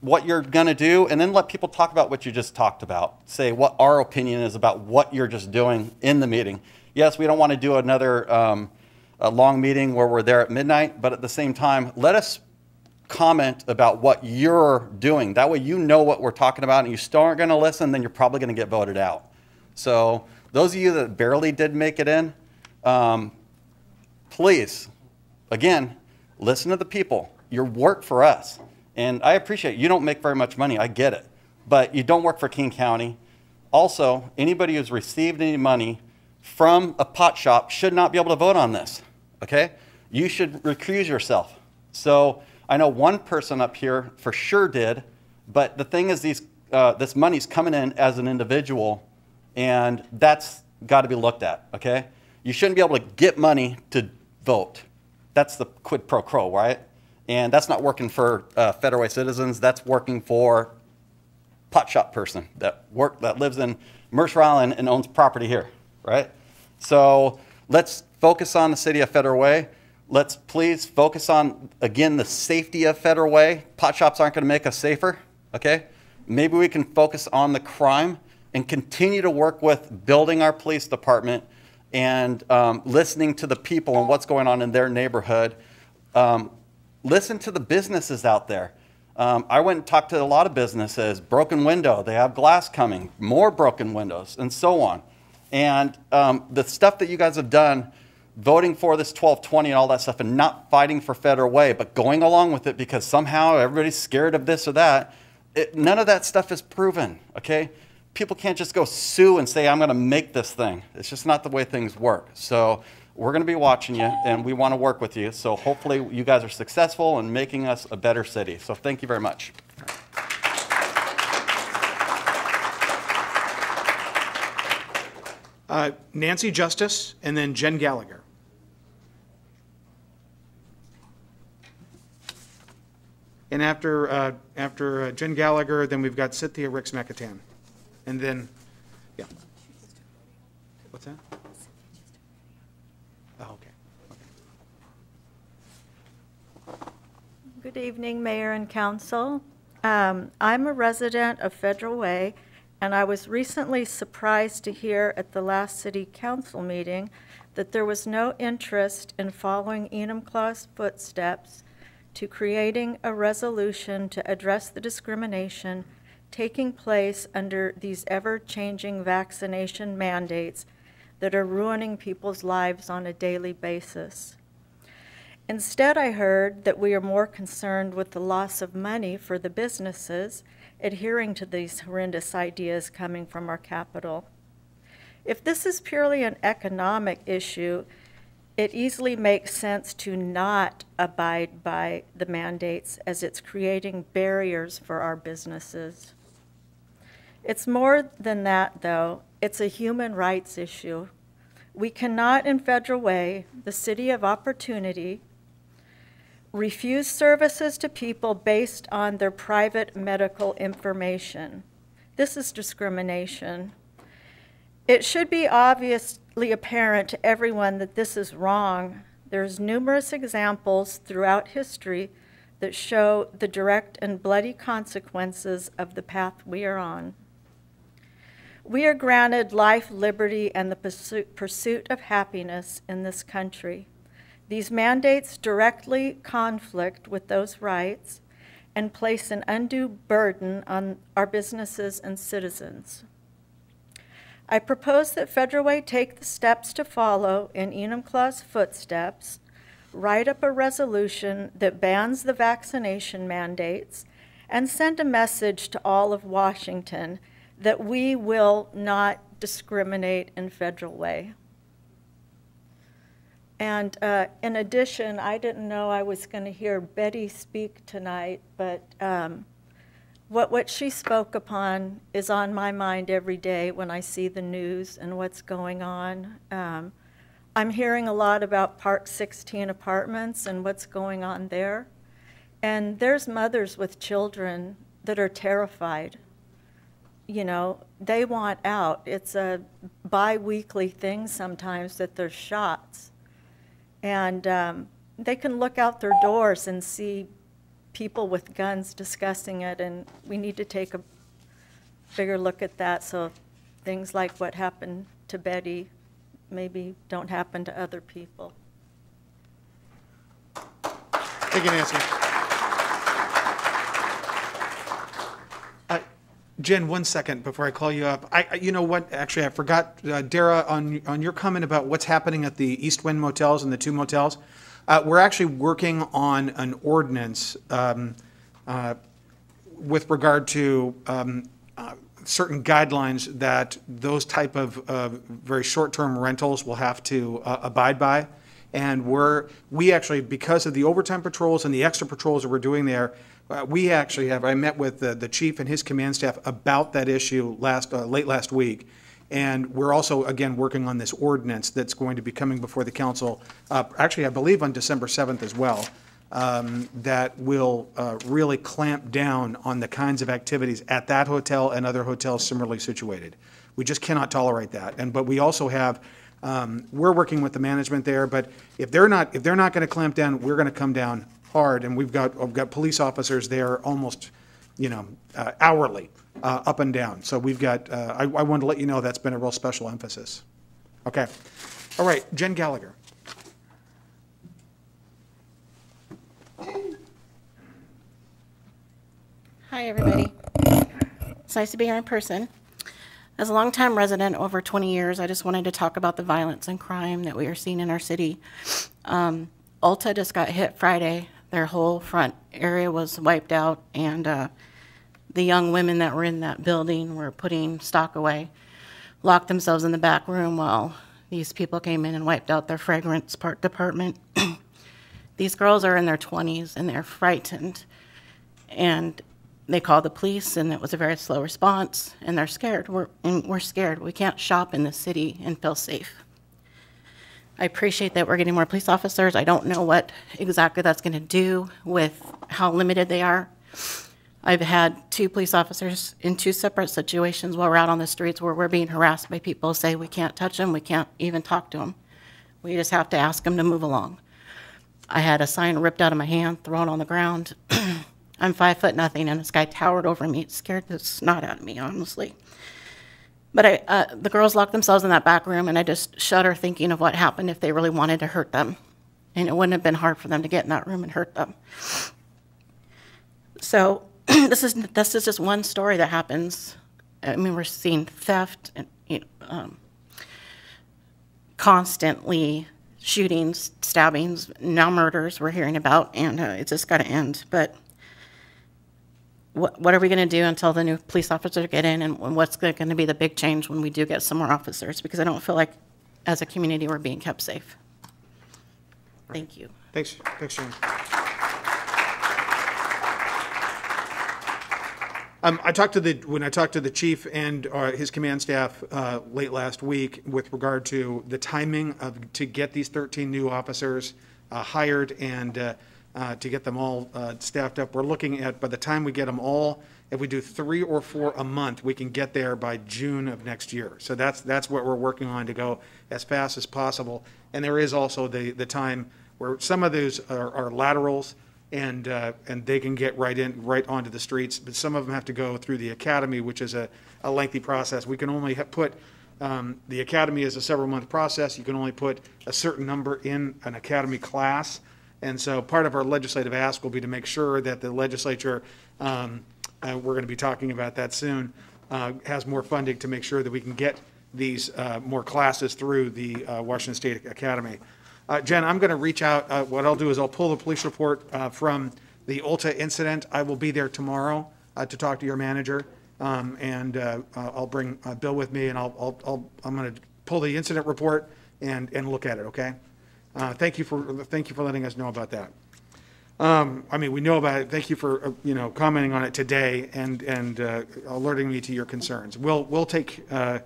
what you're going to do and then let people talk about what you just talked about. Say what our opinion is about what you're just doing in the meeting. Yes, we don't want to do another um, long meeting where we're there at midnight, but at the same time, let us comment about what you're doing. That way you know what we're talking about and you still aren't going to listen, then you're probably going to get voted out. So those of you that barely did make it in, um, please, again, listen to the people. Your work for us. And I appreciate you don't make very much money. I get it. But you don't work for King County. Also, anybody who's received any money from a pot shop should not be able to vote on this. Okay? You should recuse yourself. So I know one person up here for sure did, but the thing is, these, uh, this money's coming in as an individual, and that's got to be looked at. Okay? You shouldn't be able to get money to vote. That's the quid pro quo, right? And that's not working for uh, Federal Way citizens. That's working for pot shop person that work that lives in Mercer Island and owns property here, right? So let's focus on the city of Federal Way. Let's please focus on, again, the safety of Federal Way. Pot shops aren't going to make us safer, okay? Maybe we can focus on the crime and continue to work with building our police department and um, listening to the people and what's going on in their neighborhood. Um, listen to the businesses out there. Um, I went and talked to a lot of businesses. Broken window, they have glass coming, more broken windows, and so on. And um, the stuff that you guys have done, voting for this 1220 and all that stuff, and not fighting for Federal Way, but going along with it because somehow everybody's scared of this or that, it, none of that stuff is proven, okay? People can't just go sue and say, I'm going to make this thing. It's just not the way things work. So we're going to be watching you, and we want to work with you. So hopefully you guys are successful in making us a better city. So thank you very much. Uh, Nancy Justice, and then Jen Gallagher. And after, uh, after uh, Jen Gallagher, then we've got Cynthia Ricks McAtan. And then, yeah. What's that? Oh, okay. Good evening, Mayor and Council. Um, I'm a resident of Federal Way, and I was recently surprised to hear at the last City Council meeting that there was no interest in following Enumclaw's footsteps to creating a resolution to address the discrimination taking place under these ever-changing vaccination mandates that are ruining people's lives on a daily basis. Instead, I heard that we are more concerned with the loss of money for the businesses adhering to these horrendous ideas coming from our capital. If this is purely an economic issue, it easily makes sense to not abide by the mandates as it's creating barriers for our businesses. It's more than that, though. It's a human rights issue. We cannot, in Federal Way, the city of opportunity, refuse services to people based on their private medical information. This is discrimination. It should be obviously apparent to everyone that this is wrong. There's numerous examples throughout history that show the direct and bloody consequences of the path we are on. We are granted life, liberty, and the pursuit of happiness in this country. These mandates directly conflict with those rights and place an undue burden on our businesses and citizens. I propose that Federal Way take the steps to follow in Enumclaw's footsteps, write up a resolution that bans the vaccination mandates and send a message to all of Washington that we will not discriminate in federal way. And uh, in addition, I didn't know I was going to hear Betty speak tonight, but um, what, what she spoke upon is on my mind every day when I see the news and what's going on. Um, I'm hearing a lot about Park 16 apartments and what's going on there. And there's mothers with children that are terrified. You know, they want out. It's a bi-weekly thing sometimes that there's shots. And um, they can look out their doors and see people with guns discussing it, and we need to take a bigger look at that so things like what happened to Betty maybe don't happen to other people. Thank you, Nancy. Jen, one second before I call you up. I, you know what, actually, I forgot, uh, Dara, on, on your comment about what's happening at the East Wind motels and the two motels, uh, we're actually working on an ordinance um, uh, with regard to um, uh, certain guidelines that those type of very short-term rentals will have to uh, abide by. And we're, we actually, because of the overtime patrols and the extra patrols that we're doing there, uh, we actually have, I met with the, the chief and his command staff about that issue last, uh, late last week. And we're also, again, working on this ordinance that's going to be coming before the council, uh, actually, I believe on December 7th as well, um, that will uh, really clamp down on the kinds of activities at that hotel and other hotels similarly situated. We just cannot tolerate that. And, but we also have, um, we're working with the management there, but if they're not, if they're not going to clamp down, we're going to come down hard. And we've got, we've got police officers there almost, you know, uh, hourly, uh, up and down. So we've got, uh, I, I wanted to let you know that's been a real special emphasis. Okay. All right, Jen Gallagher. Hi, everybody. It's nice to be here in person. As a longtime resident, over 20 years, I just wanted to talk about the violence and crime that we are seeing in our city. Um, Ulta just got hit Friday. Their whole front area was wiped out, and uh, the young women that were in that building were putting stock away, locked themselves in the back room while these people came in and wiped out their fragrance part department. these girls are in their 20s and they're frightened. And they called the police and it was a very slow response and they're scared. We're, and we're scared. We can't shop in the city and feel safe. I appreciate that we're getting more police officers. I don't know what exactly that's going to do with how limited they are. I've had two police officers in two separate situations while we're out on the streets where we're being harassed by people say we can't touch them, we can't even talk to them. We just have to ask them to move along. I had a sign ripped out of my hand, thrown on the ground. I'm five foot nothing, and this guy towered over me. It scared the snot out of me, honestly. But I, uh, the girls locked themselves in that back room, and I just shudder thinking of what happened if they really wanted to hurt them. And it wouldn't have been hard for them to get in that room and hurt them. So this is this is just one story that happens. I mean, we're seeing theft and you know, um, constantly shootings, stabbings, now murders we're hearing about, and uh, it's just got to end. But what, what are we going to do until the new police officers get in, and what's going to be the big change when we do get some more officers? Because I don't feel like, as a community, we're being kept safe. Thank you. Thanks, thanks, Jen. Um, I talked to the, when I talked to the chief and uh, his command staff uh, late last week with regard to the timing of, to get these 13 new officers uh, hired and uh, to get them all uh, staffed up. We're looking at, by the time we get them all, if we do three or four a month, we can get there by June of next year. So that's, that's what we're working on to go as fast as possible. And there is also the, the time where some of those are are laterals, and, uh, and they can get right in, right onto the streets, but some of them have to go through the academy, which is a, a lengthy process. We can only put, um, the academy is a several-month process, you can only put a certain number in an academy class. And so part of our legislative ask will be to make sure that the legislature, um, uh, we're going to be talking about that soon, uh, has more funding to make sure that we can get these uh, more classes through the uh, Washington State Academy. Uh, Jen, I'm going to reach out, uh, what I'll do is I'll pull the police report from the Ulta incident. I will be there tomorrow to talk to your manager, um, and I'll bring Bill with me, and I'll, I'll, I'll- I'm going to pull the incident report and, and look at it, okay? Uh, Thank you for, thank you for letting us know about that. Um, I mean, we know about it. Thank you for, uh, you know, commenting on it today and, and uh, alerting me to your concerns. We'll, we'll take uh,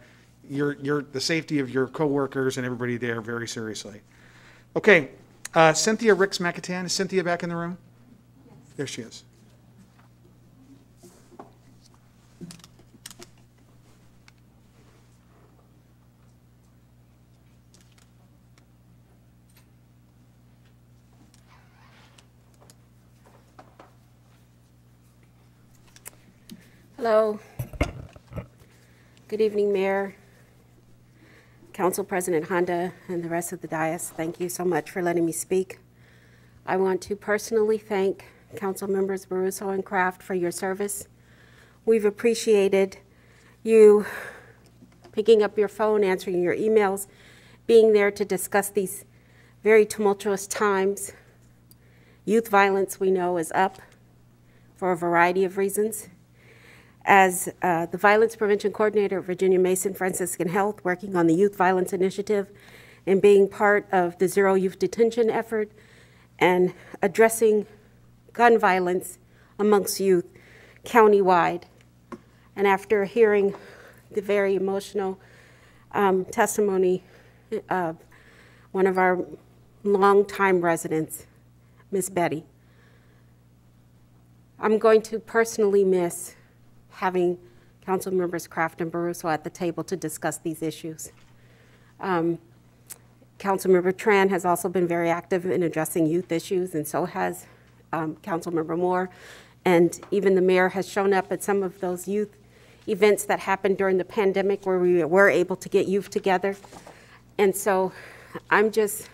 your, your, the safety of your coworkers and everybody there very seriously. Okay, uh, Cynthia Ricks McAtan, is Cynthia back in the room? There she is. Hello. Good evening, Mayor, Council President Honda, and the rest of the dais. Thank you so much for letting me speak. I want to personally thank Council Members Baruso and Craft for your service. We've appreciated you picking up your phone, answering your emails, being there to discuss these very tumultuous times. Youth violence, we know, is up for a variety of reasons. As uh, the Violence Prevention Coordinator at Virginia Mason Franciscan Health, working on the Youth Violence Initiative and being part of the Zero Youth Detention effort and addressing gun violence amongst youth countywide. And after hearing the very emotional um, testimony of one of our longtime residents, Miss Betty, I'm going to personally miss having council members Craft and Baruso at the table to discuss these issues. Um, Councilmember Tran has also been very active in addressing youth issues, and so has um, Councilmember Moore. And even the mayor has shown up at some of those youth events that happened during the pandemic where we were able to get youth together. And so I'm just,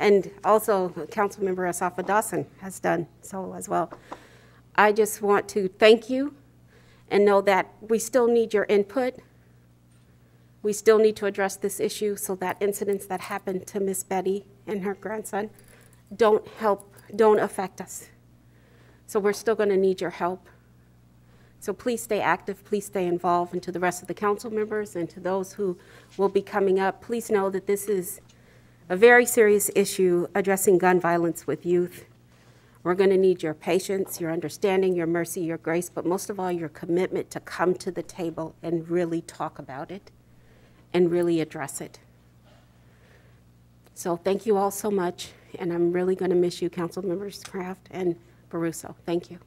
and also Councilmember Assefa Dawson has done so as well. I just want to thank you and know that we still need your input. We still need to address this issue so that incidents that happened to Miss Betty and her grandson don't help, don't affect us. So we're still going to need your help. So please stay active, please stay involved, and to the rest of the council members and to those who will be coming up, please know that this is a very serious issue addressing gun violence with youth. We're going to need your patience, your understanding, your mercy, your grace, but most of all, your commitment to come to the table and really talk about it and really address it. So thank you all so much, and I'm really going to miss you, Council Members Craft and Baruso. Thank you.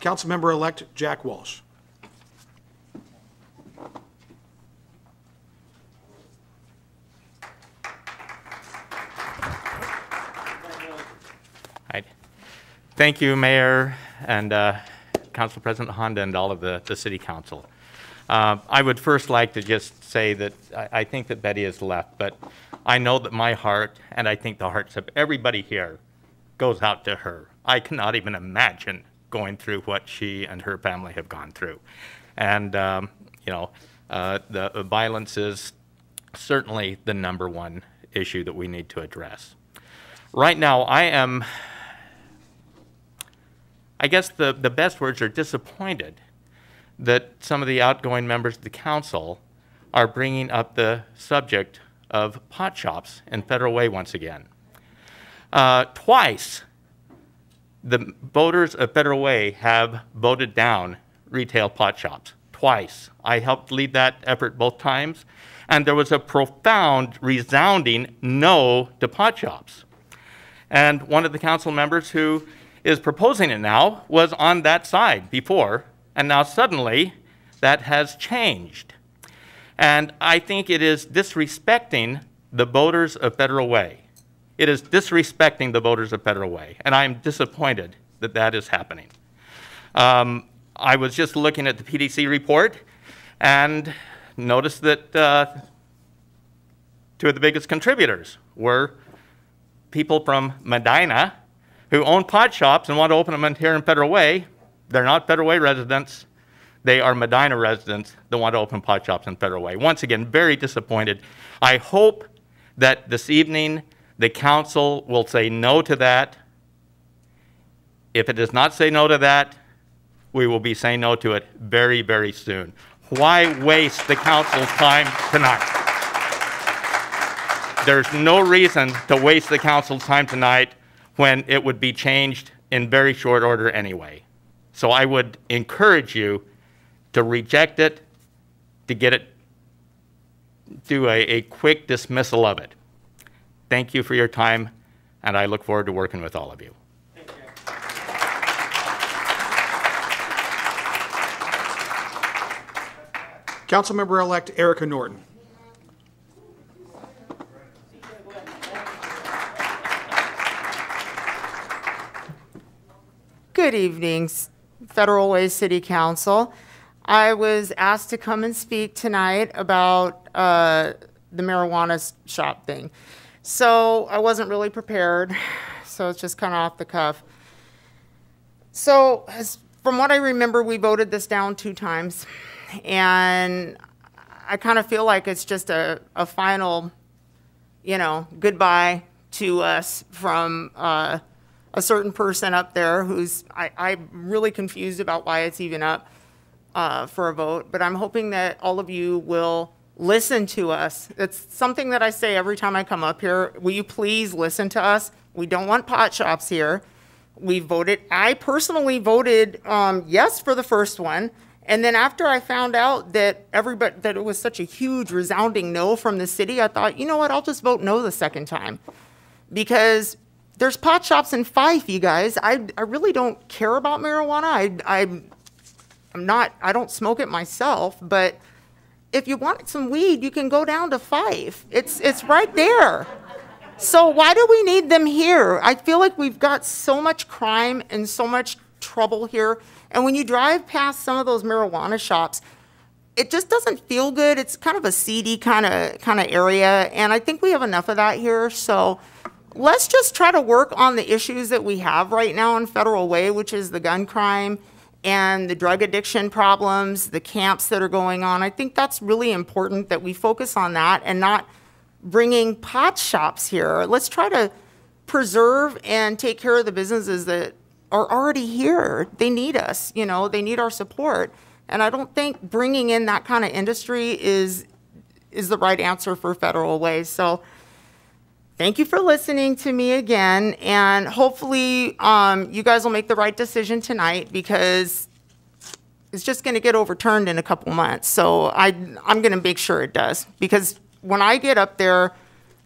Councilmember-elect Jack Walsh. Right. Thank you, Mayor and uh, Council President Honda and all of the, the city council. Uh, I would first like to just say that I, I think that Betty has left, but I know that my heart, and I think the hearts of everybody here, goes out to her. I cannot even imagine going through what she and her family have gone through. And, um, you know, uh, the the violence is certainly the number one issue that we need to address. Right now, I am I guess the, the best words are disappointed that some of the outgoing members of the council are bringing up the subject of pot shops in Federal Way once again. Uh, twice, the voters of Federal Way have voted down retail pot shops. Twice. I helped lead that effort both times, and there was a profound, resounding no to pot shops. And one of the council members who is proposing it now was on that side before, and now suddenly that has changed. And I think it is disrespecting the voters of Federal Way. It is disrespecting the voters of Federal Way, and I am disappointed that that is happening. Um, I was just looking at the PDC report and noticed that uh, two of the biggest contributors were people from Medina who own pot shops and want to open them here in Federal Way. They're not Federal Way residents. they are Medina residents that want to open pot shops in Federal Way. Once again, very disappointed. I hope that this evening the council will say no to that. If it does not say no to that, we will be saying no to it very, very soon. Why waste the council's time tonight? There's no reason to waste the council's time tonight when it would be changed in very short order anyway. So I would encourage you to reject it, to get it, do a, a quick dismissal of it. Thank you for your time, and I look forward to working with all of you. Councilmember-elect Erica Norton. Good evening, Federal Way City Council. I was asked to come and speak tonight about uh, the marijuana shop thing. So I wasn't really prepared, so it's just kind of off the cuff. So, as, from what I remember, we voted this down two times, and I kind of feel like it's just a, a final, you know, goodbye to us from uh, a certain person up there who's, I, I'm really confused about why it's even up uh, for a vote, but I'm hoping that all of you will listen to us. It's something that I say every time I come up here. Will you please listen to us? We don't want pot shops here. We voted, I personally voted um, yes for the first one. And then after I found out that everybody, that it was such a huge resounding no from the city, I thought, you know what, I'll just vote no the second time. Because there's pot shops in Fife, you guys. I, I really don't care about marijuana. I, I, I'm not, I don't smoke it myself, but if you want some weed, you can go down to Fife. It's, it's right there. So why do we need them here? I feel like we've got so much crime and so much trouble here. And when you drive past some of those marijuana shops, it just doesn't feel good. It's kind of a seedy kind of kind of area, and I think we have enough of that here. So let's just try to work on the issues that we have right now in Federal Way, which is the gun crime and the drug addiction problems, the camps that are going on. I think that's really important that we focus on that and not bringing pot shops here. Let's try to preserve and take care of the businesses that are already here. They need us, you know, they need our support. And I don't think bringing in that kind of industry is is the right answer for Federal Way. So thank you for listening to me again, and hopefully um, you guys will make the right decision tonight because it's just going to get overturned in a couple months. So I, I'm going to make sure it does because when I get up there,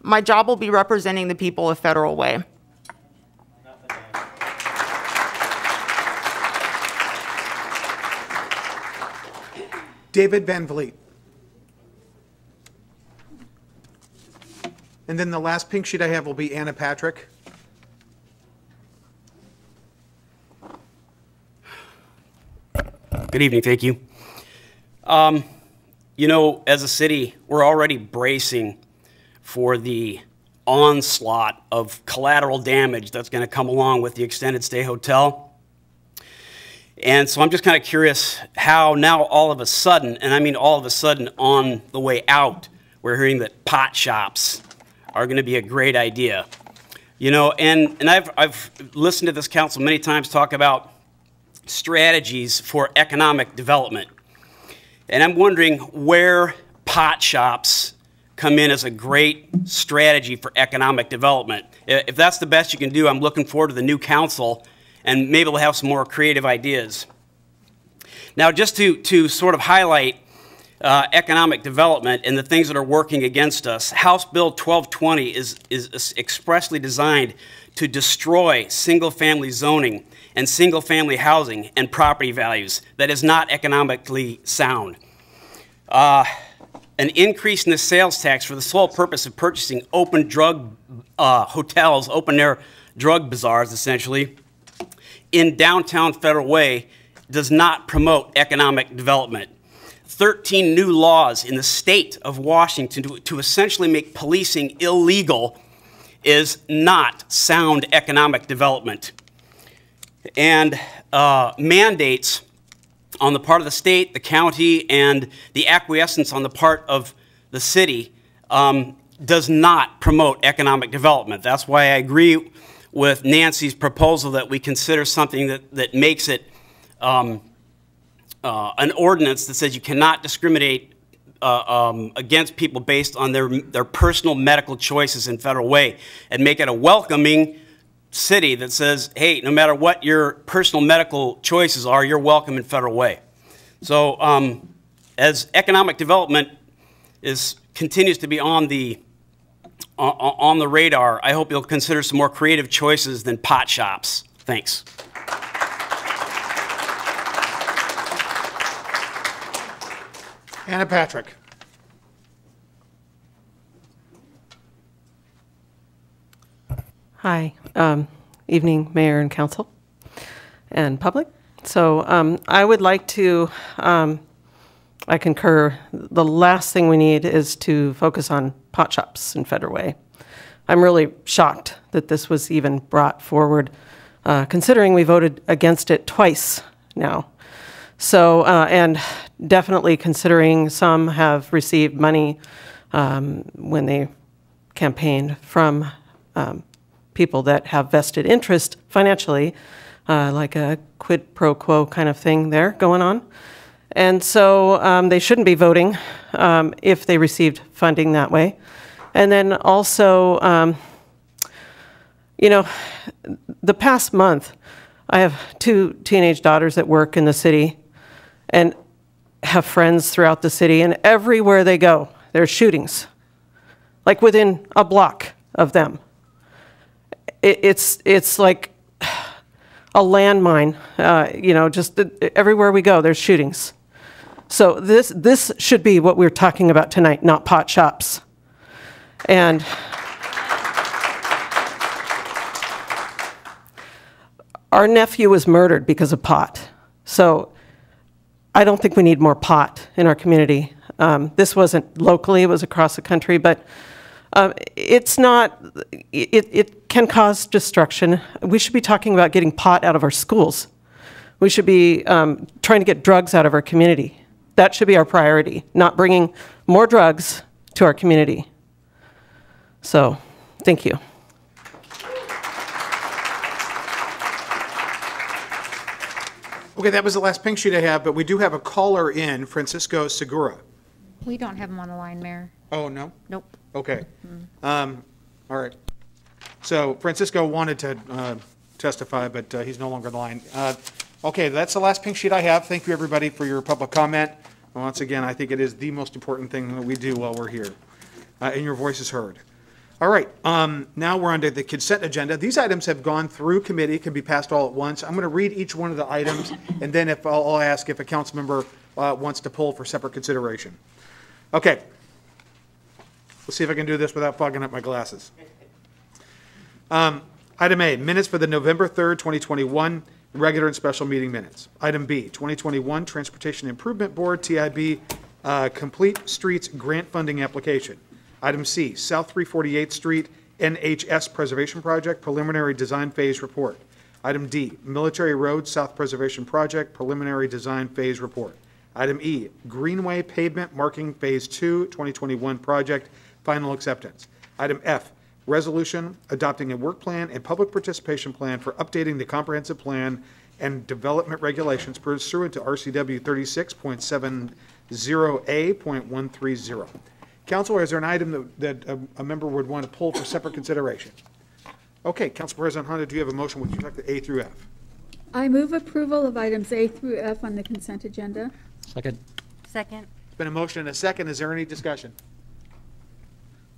my job will be representing the people of Federal Way. David Van Vliet. And then the last pink sheet I have will be Anna Patrick. Good evening, thank you. Um, you know, as a city, we're already bracing for the onslaught of collateral damage that's going to come along with the extended stay hotel. And so I'm just kind of curious how now all of a sudden, and I mean all of a sudden on the way out, we're hearing that pot shops are going to be a great idea. You know, and, and I've, I've listened to this council many times talk about strategies for economic development. And I'm wondering where pot shops come in as a great strategy for economic development. If that's the best you can do, I'm looking forward to the new council and maybe we'll have some more creative ideas. Now, just to, to sort of highlight uh, economic development and the things that are working against us, House Bill 1220 is, is expressly designed to destroy single family zoning and single family housing and property values that is not economically sound. Uh, an increase in the sales tax for the sole purpose of purchasing open drug uh, hotels, open air drug bazaars, essentially, in downtown Federal Way does not promote economic development. 13 new laws in the state of Washington to, to essentially make policing illegal is not sound economic development. And uh, mandates on the part of the state, the county, and the acquiescence on the part of the city um, does not promote economic development. That's why I agree with Nancy's proposal that we consider something that, that makes it um, uh, an ordinance that says you cannot discriminate uh, um, against people based on their, their personal medical choices in Federal Way and make it a welcoming city that says, hey, no matter what your personal medical choices are, you're welcome in Federal Way. So um, as economic development is, continues to be on the, on, on the radar, I hope you'll consider some more creative choices than pot shops. Thanks. Anna Patrick. Hi, um, evening, Mayor and Council and public. So um, I would like to, um, I concur, the last thing we need is to focus on pot shops in Federal Way. I'm really shocked that this was even brought forward, uh, considering we voted against it twice now. So, uh, and definitely considering some have received money um, when they campaigned from um, people that have vested interest financially, uh, like a quid pro quo kind of thing there going on. And so um, they shouldn't be voting um, if they received funding that way. And then also, um, you know, the past month, I have two teenage daughters that work in the city and have friends throughout the city, and everywhere they go, there's shootings, like within a block of them. It, it's, it's like a landmine, uh, you know, just everywhere we go, there's shootings. So this, this should be what we're talking about tonight, not pot shops. And our nephew was murdered because of pot. So I don't think we need more pot in our community. Um, this wasn't locally, it was across the country, but um, it's not, it, it can cause destruction. We should be talking about getting pot out of our schools. We should be um, trying to get drugs out of our community. That should be our priority, not bringing more drugs to our community. So, thank you. Okay, that was the last pink sheet I have, but we do have a caller in, Francisco Segura. We don't have him on the line, Mayor. Oh, no? Nope. Okay. Um, All right. So Francisco wanted to uh, testify, but uh, he's no longer on the line. Uh, Okay, that's the last pink sheet I have. Thank you, everybody, for your public comment. And Once again, I think it is the most important thing that we do while we're here, Uh, and your voice is heard. All right, um, now we're to the consent agenda. These items have gone through committee, can be passed all at once. I'm going to read each one of the items, and then if, I'll I'll ask if a council member uh, wants to pull for separate consideration. Okay. Let's see if I can do this without fogging up my glasses. Um, Item A, minutes for the November 3rd, 2021, regular and special meeting minutes. Item B, 2021 Transportation Improvement Board, TIB, uh, Complete Streets Grant Funding Application. Item C, South 348th Street NHS Preservation Project, Preliminary Design Phase Report. Item D, Military Road South Preservation Project, Preliminary Design Phase Report. Item E, Greenway Pavement Marking Phase 2, 2021 Project, Final Acceptance. Item F, Resolution adopting a work plan and public participation plan for updating the comprehensive plan and development regulations pursuant to RCW 36.70A.130. Council, is there an item that, that a, a member would want to pull for separate consideration? Okay, Council President Honda, do you have a motion with respect to A through F? I move approval of items A through F on the consent agenda. Second. Second. It's been a motion and a second. Is there any discussion?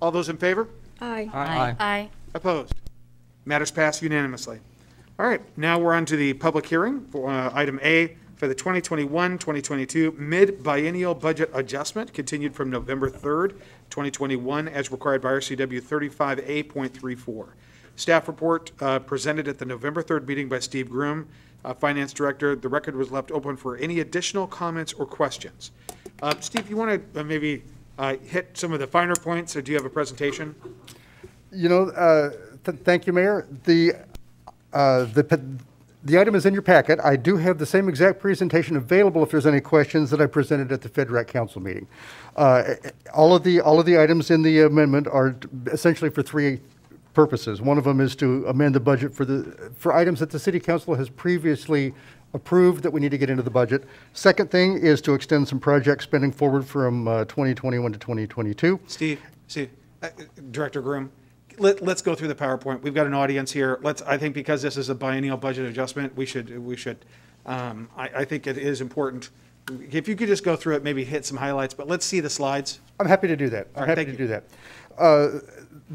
All those in favor? Aye. Aye. Aye. Opposed? Matters passed unanimously. All right, now we're on to the public hearing for uh, item A for the 2021-2022 mid-biennial budget adjustment continued from November 3rd, 2021, as required by RCW 35A.34. Staff report uh, presented at the November 3rd meeting by Steve Groom, uh, Finance Director. The record was left open for any additional comments or questions. Uh, Steve, you want to maybe uh, hit some of the finer points, or do you have a presentation? You know, uh, th- thank you, Mayor. The, uh, the, The item is in your packet. I do have the same exact presentation available if there's any questions that I presented at the FedRAC Council meeting. Uh, All of the, all of the items in the amendment are essentially for three purposes. One of them is to amend the budget for the, for items that the city council has previously approved that we need to get into the budget. Second thing is to extend some project spending forward from uh, 2021 to 2022. Steve, Steve, uh, Director Groom, let, let's go through the PowerPoint. We've got an audience here. Let's, I think because this is a biennial budget adjustment, we should, we should, um, I, I think it is important. If you could just go through it, maybe hit some highlights, but let's see the slides. I'm happy to do that. I'm right, happy to do that. Uh,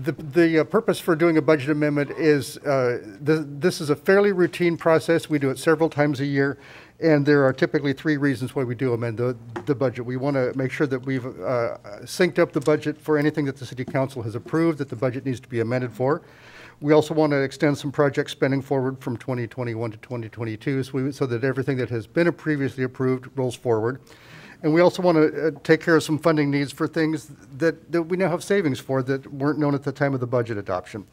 The, the uh, purpose for doing a budget amendment is, uh, th- this is a fairly routine process. We do it several times a year, and there are typically three reasons why we do amend the, the budget. We want to make sure that we've uh, synced up the budget for anything that the city council has approved that the budget needs to be amended for. We also want to extend some project spending forward from 2021 to 2022, so we- so that everything that has been previously approved rolls forward. And we also want to take care of some funding needs for things that, that we now have savings for that weren't known at the time of the budget adoption.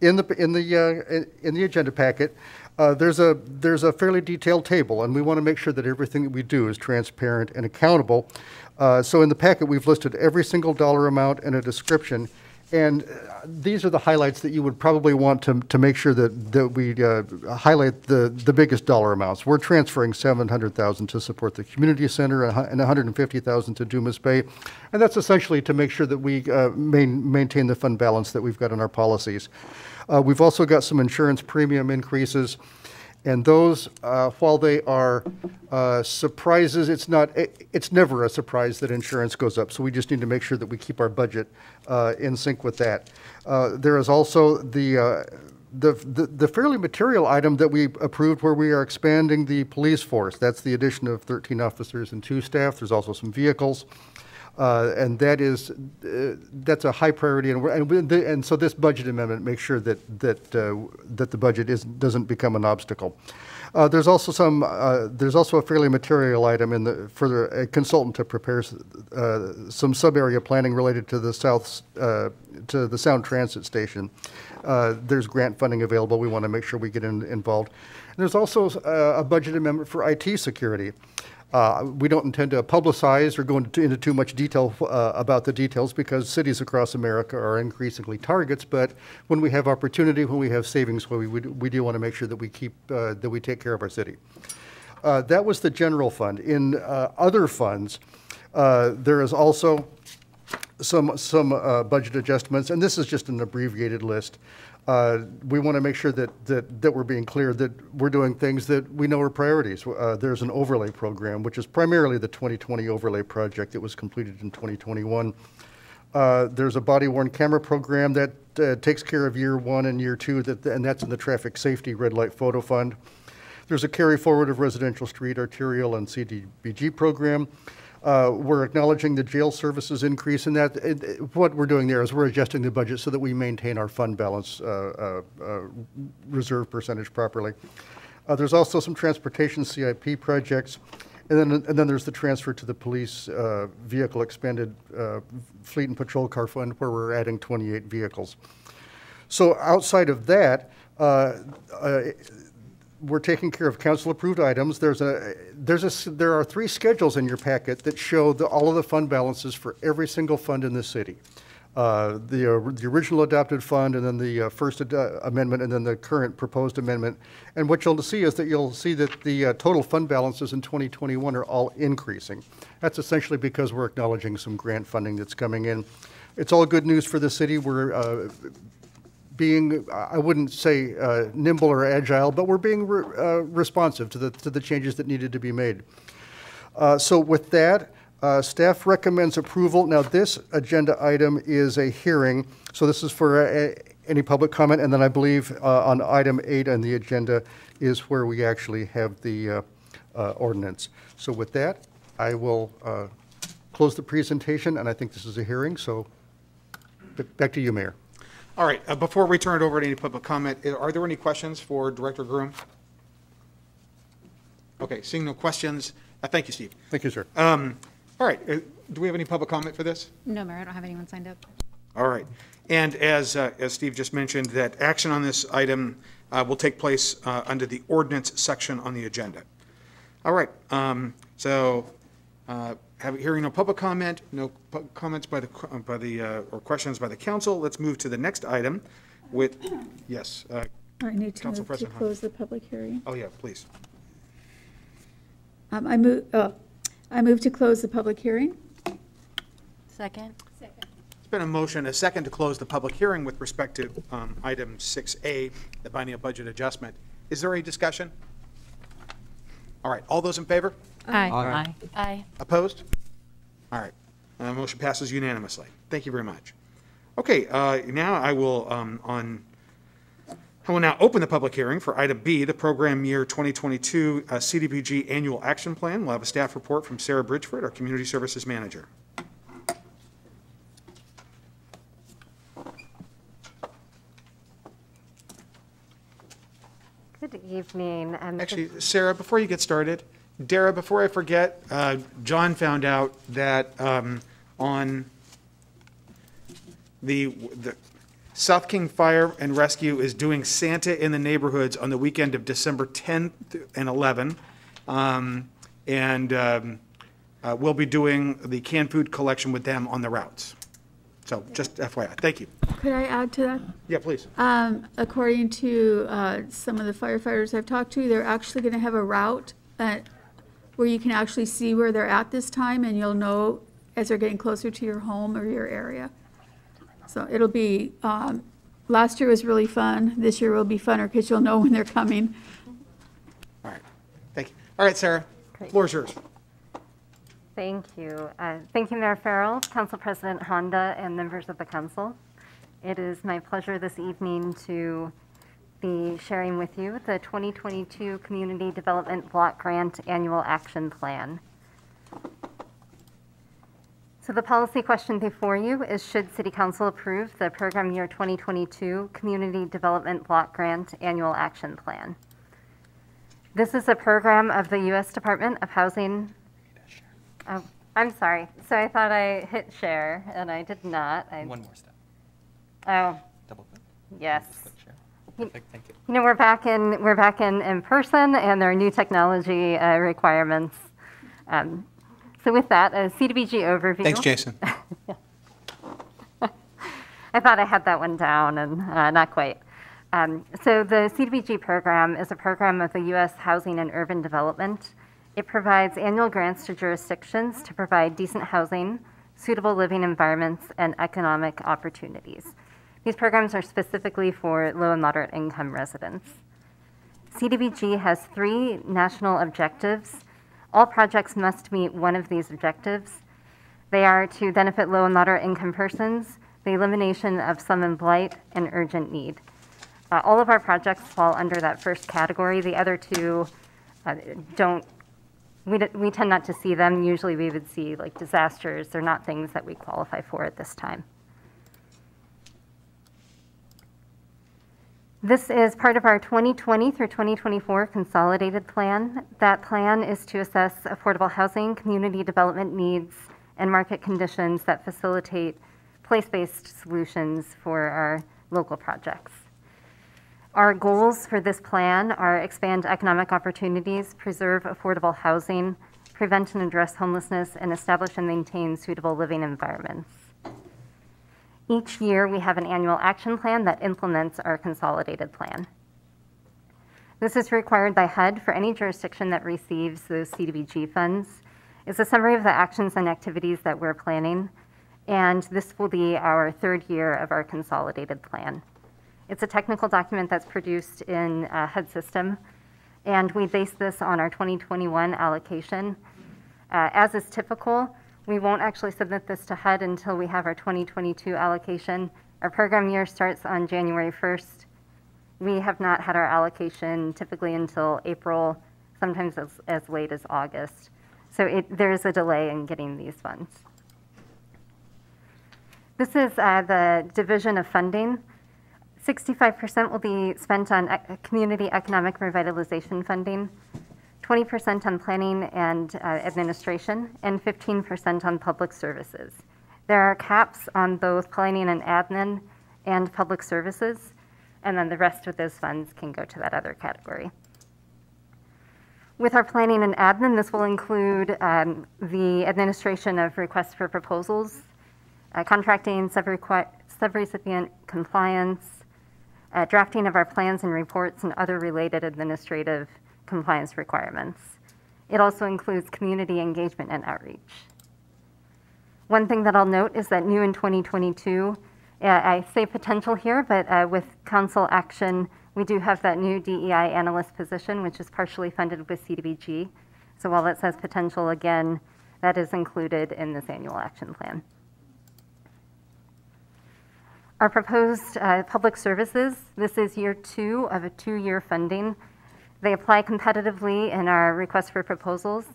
In the, in the, uh, in the agenda packet, uh, there's a, there's a fairly detailed table, and we want to make sure that everything that we do is transparent and accountable. Uh, So in the packet, we've listed every single dollar amount and a description. And uh, these are the highlights that you would probably want to, to make sure that, that we uh, highlight the, the biggest dollar amounts. We're transferring 700,000 to support the community center and and 150,000 to Dumas Bay. And that's essentially to make sure that we uh, main, maintain the fund balance that we've got in our policies. Uh, We've also got some insurance premium increases. And those, uh, while they are uh, surprises, it's not, it- it's never a surprise that insurance goes up. So we just need to make sure that we keep our budget uh, in sync with that. Uh, There is also the, uh, the the the fairly material item that we approved where we are expanding the police force. That's the addition of 13 officers and two staff. There's also some vehicles. Uh, And that is, uh, that's a high priority, and and the- and so this budget amendment makes sure that, that, uh, that the budget is, doesn't become an obstacle. Uh, There's also some, uh, there's also a fairly material item in the, for the a consultant to prepare uh, some sub-area planning related to the south, to the Sound Transit Station. There's grant funding available, we want to make sure we get in- involved. And There's also a budget amendment for IT security. Uh, We don't intend to publicize or go into into too much detail uh, about the details because cities across America are increasingly targets. But when we have opportunity, when we have savings, we we do- we do want to make sure that we keep, uh, that we take care of our city. Uh, That was the general fund. In uh, other funds, uh, there is also some, some budget adjustments, and this is just an abbreviated list. Uh, We want to make sure that, that, that we're being clear, that we're doing things that we know are priorities. Uh, There's an overlay program, which is primarily the 2020 overlay project that was completed in 2021. Uh, There's a body-worn camera program that uh, takes care of year one and year two, that, and that's in the Traffic Safety Red Light Photo Fund. There's a carry forward of residential street, arterial, and CDBG program. Uh, We're acknowledging the jail services increase, and that, it- it- what we're doing there is we're adjusting the budget so that we maintain our fund balance uh, uh, uh, reserve percentage properly. Uh, There's also some transportation CIP projects, and then, and then there's the transfer to the police uh, vehicle expanded fleet and patrol car fund, where we're adding 28 vehicles. So outside of that, we're taking care of council-approved items. There's a, there's a, there are three schedules in your packet that show the, all of the fund balances for every single fund in the city. Uh, The, uh, the original adopted fund, and then the uh, first amendment, and then the current proposed amendment. And what you'll see is that you'll see that the uh, total fund balances in 2021 are all increasing. That's essentially because we're acknowledging some grant funding that's coming in. It's all good news for the city. We're uh, being, I wouldn't say uh, nimble or agile, but we're being re- uh, responsive to the, to the changes that needed to be made. Uh, So with that, uh, staff recommends approval. Now, this agenda item is a hearing, so this is for uh, any public comment, and then I believe uh, on item eight on the agenda is where we actually have the ordinance. So with that, I will close the presentation, and I think this is a hearing, so back to you, Mayor. All right, uh, before we turn it over to any public comment, uh, are there any questions for Director Groom? Okay, seeing no questions, uh, thank you, Steve. Thank you, sir. Um, All right, uh, do we have any public comment for this? No, Mayor, I don't have anyone signed up. All right. And as, uh, as Steve just mentioned, that action on this item uh, will take place uh, under the ordinance section on the agenda. All right, um, so, have, hearing no public comment, no pu- comments by the, uh, by the, uh, or questions by the council, let's move to the next item with, yes, uh, I need to Council move to President Hunt. close the public hearing. oh yeah, please. Um, I move, uh, I move to close the public hearing. Second. It's been a motion, a second to close the public hearing with respect to um, item 6A, the biennial budget adjustment. Is there any discussion? All right, all those in favor? Aye. Aye. Aye. Opposed? All right, uh, motion passes unanimously. Thank you very much. Okay, uh, now I will, um, on, I will now open the public hearing for item B, the program year 2022 uh, CDBG Annual Action Plan. We'll have a staff report from Sarah Bridgeford, our Community Services Manager. Good evening. and this- Actually, Sarah, before you get started, Dara, before I forget, uh, John found out that um, on the, the South King Fire and Rescue is doing Santa in the neighborhoods on the weekend of December 10th and 11. Um, And um, uh, we'll be doing the canned food collection with them on the routes. So just FYI, thank you. Could I add to that? Yeah, please. Um, according to, uh, some of the firefighters I've talked to, they're actually gonna have a route, uh, where you can actually see where they're at this time, and you'll know as they're getting closer to your home or your area. So it'll be, um, last year was really fun, this year will be funner, because you'll know when they're coming. All right, thank you. All right, Sarah, floor is yours. Thank you. Uh, Thank you, Mayor Ferrell, Council President Honda, and members of the council. It is my pleasure this evening to be sharing with you the 2022 Community Development Block Grant Annual Action Plan. So the policy question before you is, should City Council approve the program year 2022 Community Development Block Grant Annual Action Plan? This is a program of the U.S. Department of Housing. Oh, I'm sorry. So I thought I hit share, and I did not. I- One more step. Oh, Double click. yes. Click share. You- Perfect, thank you. You know, we're back in, we're back in, in person, and there are new technology uh, requirements. Um, So with that, a CDBG overview. Thanks, Jason. I thought I had that one down, and uh, not quite. Um, So the CDBG program is a program of the U.S. Housing and Urban Development. It provides annual grants to jurisdictions to provide decent housing, suitable living environments, and economic opportunities. These programs are specifically for low and moderate income residents. CDBG has three national objectives. All projects must meet one of these objectives. They are to benefit low and moderate income persons, the elimination of slum and blight, and urgent need. Uh, all of our projects fall under that first category. The other two uh, don't, we, we tend not to see them. Usually we would see like disasters. They're not things that we qualify for at this time. This is part of our 2020 through 2024 consolidated plan. That plan is to assess affordable housing, community development needs, and market conditions that facilitate place-based solutions for our local projects. Our goals for this plan are expand economic opportunities, preserve affordable housing, prevent and address homelessness, and establish and maintain suitable living environments. Each year, we have an annual action plan that implements our consolidated plan. This is required by HUD for any jurisdiction that receives those CDBG funds. It's a summary of the actions and activities that we're planning, and this will be our third year of our consolidated plan. It's a technical document that's produced in uh, HUD system, and we base this on our 2021 allocation. Uh, As is typical, we won't actually submit this to HUD until we have our 2022 allocation. Our program year starts on January 1st. We have not had our allocation typically until April, sometimes as, as late as August. So it, there is a delay in getting these funds. This is uh, the division of funding. 65% will be spent on ec- community economic revitalization funding, 20% on planning and uh, administration, and 15% on public services. There are caps on both planning and admin and public services. and then the rest of those funds can go to that other category. With our planning and admin, this will include um, the administration of requests for proposals, uh, contracting, subrecipient compliance, uh, drafting of our plans and reports, and other related administrative compliance requirements. It also includes community engagement and outreach. One thing that I'll note is that new in 2022, uh, I say potential here, but uh, with council action, we do have that new DEI analyst position, which is partially funded with CDBG. So while it says potential again, that is included in this annual action plan. Our proposed uh, public services, this is year two of a two-year funding. They apply competitively in our request for proposals,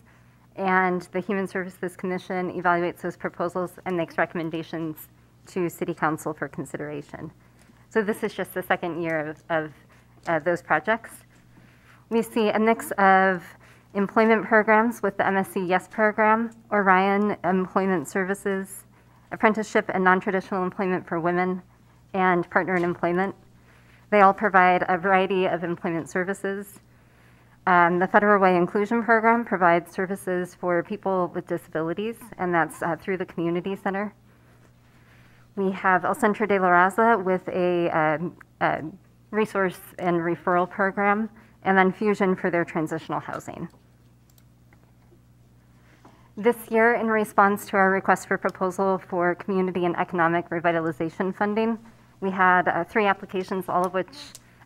and the Human Services Commission evaluates those proposals and makes recommendations to City Council for consideration. So this is just the second year of, of uh, those projects. We see a mix of employment programs with the MSC Yes program, Orion Employment Services, apprenticeship and non-traditional employment for women, and partner in employment. They all provide a variety of employment services. Um, the Federal Way Inclusion Program provides services for people with disabilities, and that's uh, through the Community Center. We have El Centro de la Raza with a, um, a resource and referral program, and then Fusion for their transitional housing. This year, in response to our request for proposal for community and economic revitalization funding, we had uh, three applications, all of which,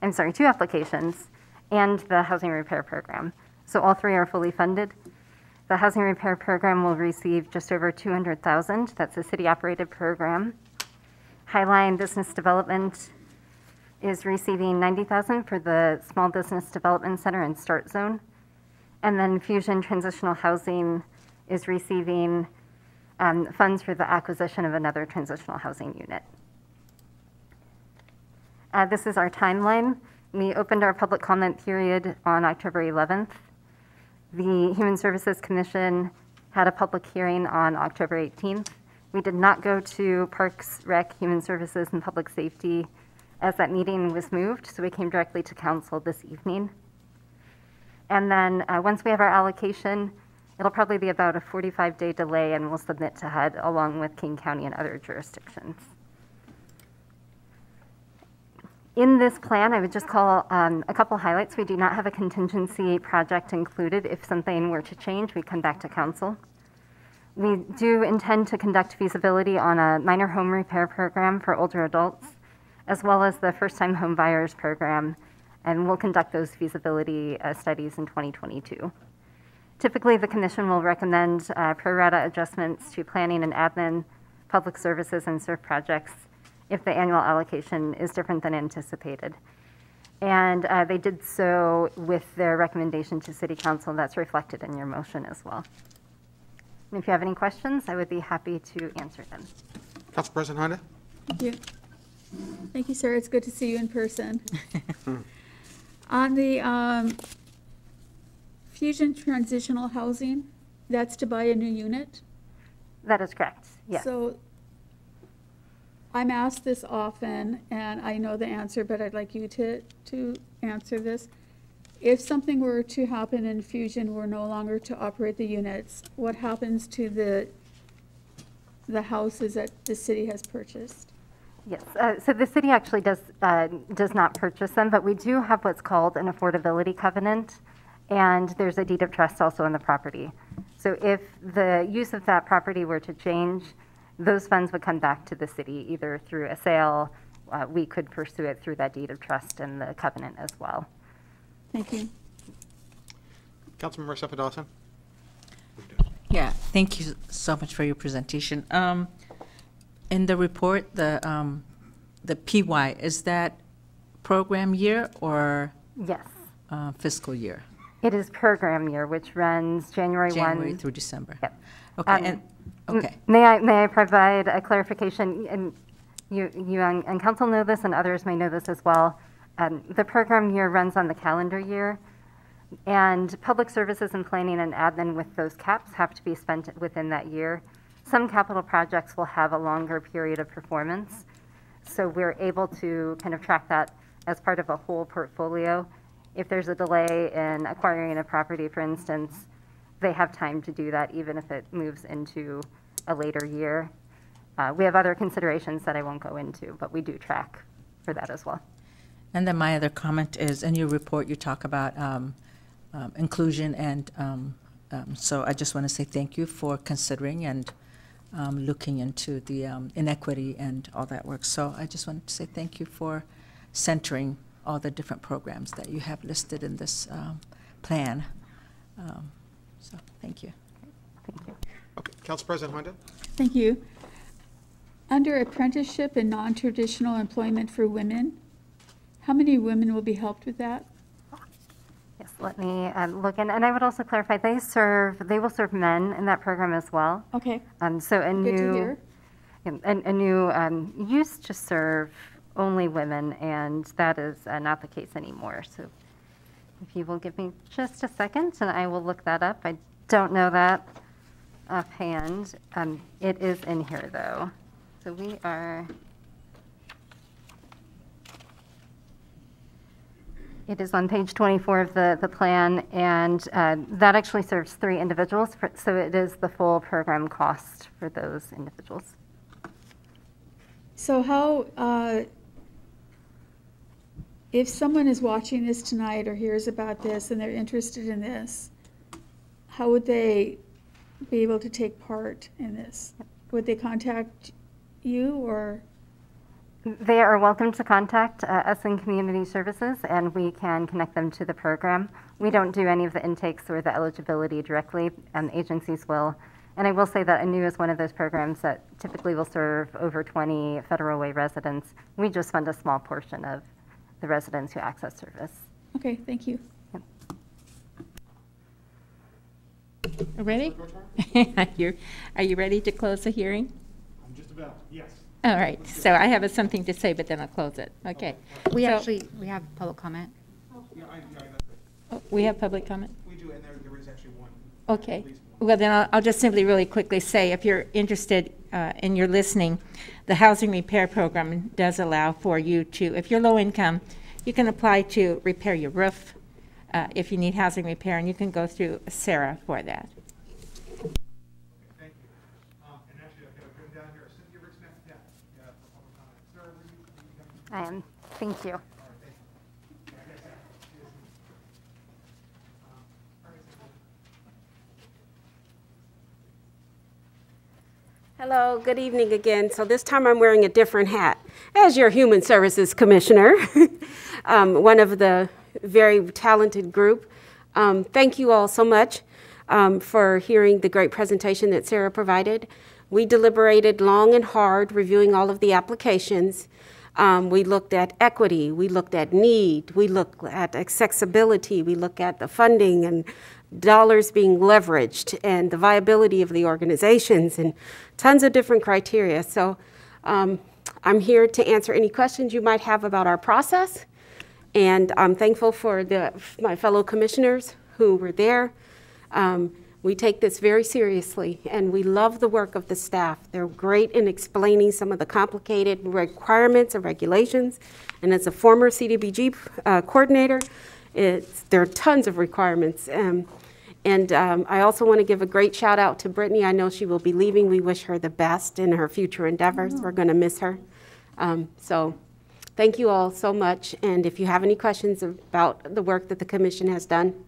I'm sorry, two applications, and the housing repair program. So all three are fully funded. The housing repair program will receive just over 200,000. That's a city-operated program. Highline Business Development is receiving 90,000 for the Small Business Development Center and Start Zone. And then Fusion Transitional Housing is receiving um, funds for the acquisition of another transitional housing unit. Uh, this is our timeline. We opened our public comment period on October 11th. The Human Services Commission had a public hearing on October 18th. We did not go to Parks, Rec, Human Services, and Public Safety as that meeting was moved, so we came directly to council this evening. And then uh, once we have our allocation, it'll probably be about a 45-day delay, and we'll submit to HUD along with King County and other jurisdictions. In this plan, I would just call um, a couple highlights. We do not have a contingency project included. If something were to change, we come back to council. We do intend to conduct feasibility on a minor home repair program for older adults, as well as the first-time home buyers program, and we'll conduct those feasibility uh, studies in 2022. Typically, the commission will recommend uh, pro rata adjustments to planning and admin, public services, and CERF projects if the annual allocation is different than anticipated. And uh, they did so with their recommendation to City Council. That's reflected in your motion as well. And if you have any questions, I would be happy to answer them. Council President Honda? Thank you. Thank you, sir. It's good to see you in person. On the um, Fusion Transitional Housing, that's to buy a new unit? That is correct, yes. So I'm asked this often, and I know the answer, but I'd like you to, to answer this. If something were to happen in Fusion, we're no longer to operate the units, what happens to the, the houses that the city has purchased? Yes, uh, so the city actually does, uh, does not purchase them, but we do have what's called an affordability covenant, and there's a deed of trust also on the property. So if the use of that property were to change, those funds would come back to the city either through a sale, uh, we could pursue it through that deed of trust and the covenant as well. Thank you. Councilmember Assefa Dawson? Yeah, thank you so much for your presentation. Um, in the report, the, um, the PY, is that program year or? Yes. uh, Fiscal year? It is program year, which runs January 1. Through December? Yep. Okay, Um, and, m- okay. May I, may I provide a clarification? And you, you and and council know this, and others may know this as well. Um, The program year runs on the calendar year, and public services and planning and admin with those caps have to be spent within that year. Some capital projects will have a longer period of performance, so we're able to kind of track that as part of a whole portfolio. If there's a delay in acquiring a property, for instance, they have time to do that even if it moves into a later year. Uh, We have other considerations that I won't go into, but we do track for that as well. And then my other comment is, in your report, you talk about um, um, inclusion, and um, um, so I just want to say thank you for considering and um, looking into the um, inequity and all that work. So I just wanted to say thank you for centering all the different programs that you have listed in this plan. So, thank you. Thank you. Okay, Council President Honda? Thank you. Under apprenticeship and non-traditional employment for women, how many women will be helped with that? Yes, let me um, look, and and I would also clarify, they serve, they will serve men in that program as well. Okay. Um, So a Good to new, hear. yeah, a a new um, used to serve only women, and that is uh, not the case anymore. So if you will give me just a second, and I will look that up. I don't know that offhand. Um, It is in here, though. So we are, it is on page 24 of the, the plan, and uh, that actually serves three individuals, for- so it is the full program cost for those individuals. So how, uh, if someone is watching this tonight or hears about this and they're interested in this, how would they be able to take part in this? Would they contact you or? They are welcome to contact uh, us in Community Services, and we can connect them to the program. We don't do any of the intakes or the eligibility directly, and agencies will. And I will say that ANEW is one of those programs that typically will serve over 20 Federal Way residents. We just fund a small portion of the residents who access service. Okay, thank you. Ready? Are you, are you ready to close the hearing? I'm just about, yes. All right, so I have something to say, but then I'll close it. Okay. We So- actually, we have public comment. Yeah, I, yeah. Oh, We have public comment? We do, and there, there is actually one. Okay. Well, then I'll, I'll just simply really quickly say, if you're interested uh, and you're listening, the housing repair program does allow for you to, if you're low income, you can apply to repair your roof uh, if you need housing repair, and you can go through Sarah for that. Thank you. Um, and actually, I've got it written down here, Cynthia Ricksmith, yeah, yeah, for public comment. Sarah, will you, will you come? I am, thank you. All right, thank you. Yeah, I guess that is- um, all right, Cynthia. Hello, good evening again. So this time I'm wearing a different hat as your Human Services Commissioner, um, one of the very talented group. Um, thank you all so much um, for hearing the great presentation that Sarah provided. We deliberated long and hard reviewing all of the applications. Um, we looked at equity, we looked at need, we looked at accessibility, we looked at the funding and dollars being leveraged and the viability of the organizations and tons of different criteria. So um, I'm here to answer any questions you might have about our process. And I'm thankful for the, my fellow commissioners who were there. Um, we take this very seriously, and we love the work of the staff. They're great in explaining some of the complicated requirements and regulations. And as a former CDBG uh, coordinator, it's, there are tons of requirements. Um, and um, I also want to give a great shout out to Brittany. I know she will be leaving. We wish her the best in her future endeavors. We're going to miss her. Um, so thank you all so much. And if you have any questions about the work that the commission has done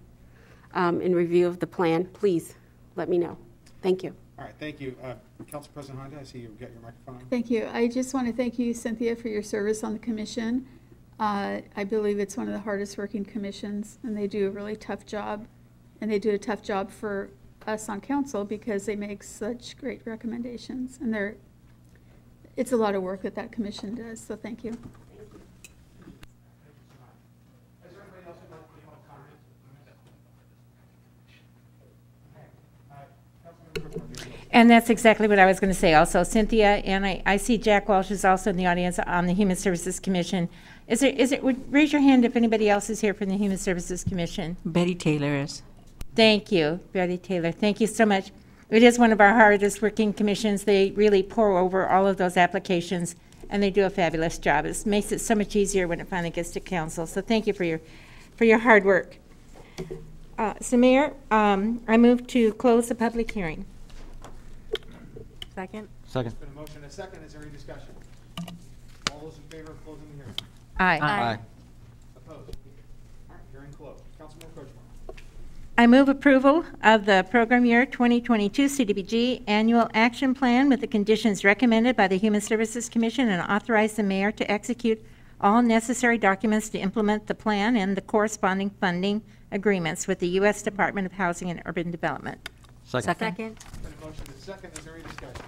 um, in review of the plan, please let me know. Thank you. All right, thank you. Uh, Council President Honda, I see you've got your microphone on. Thank you. I just want to thank you, Cynthia, for your service on the commission. Uh, I believe it's one of the hardest working commissions, and they do a really tough job. And they do a tough job for us on council because they make such great recommendations. And they're, it's a lot of work that that commission does, so thank you. And that's exactly what I was going to say also. Cynthia, and I, I see Jack Walsh is also in the audience on the Human Services Commission. Is there, is it, would, raise your hand if anybody else is here from the Human Services Commission. Betty Taylor is. Thank you, Betty Taylor. Thank you so much. It is one of our hardest working commissions. They really pour over all of those applications and they do a fabulous job. It makes it so much easier when it finally gets to council. So thank you for your, for your hard work. Uh, So Mayor, um, I move to close the public hearing. Second? Second. It's been a motion and a second. Is there any discussion? All those in favor of closing the hearing? Aye. Aye. Opposed? All right, hearing closed. Councilman Crowe. I move approval of the program year 2022 CDBG Annual Action Plan with the conditions recommended by the Human Services Commission and authorize the mayor to execute all necessary documents to implement the plan and the corresponding funding agreements with the U.S. Department of Housing and Urban Development. Second? Been a motion and a second. Is there any discussion?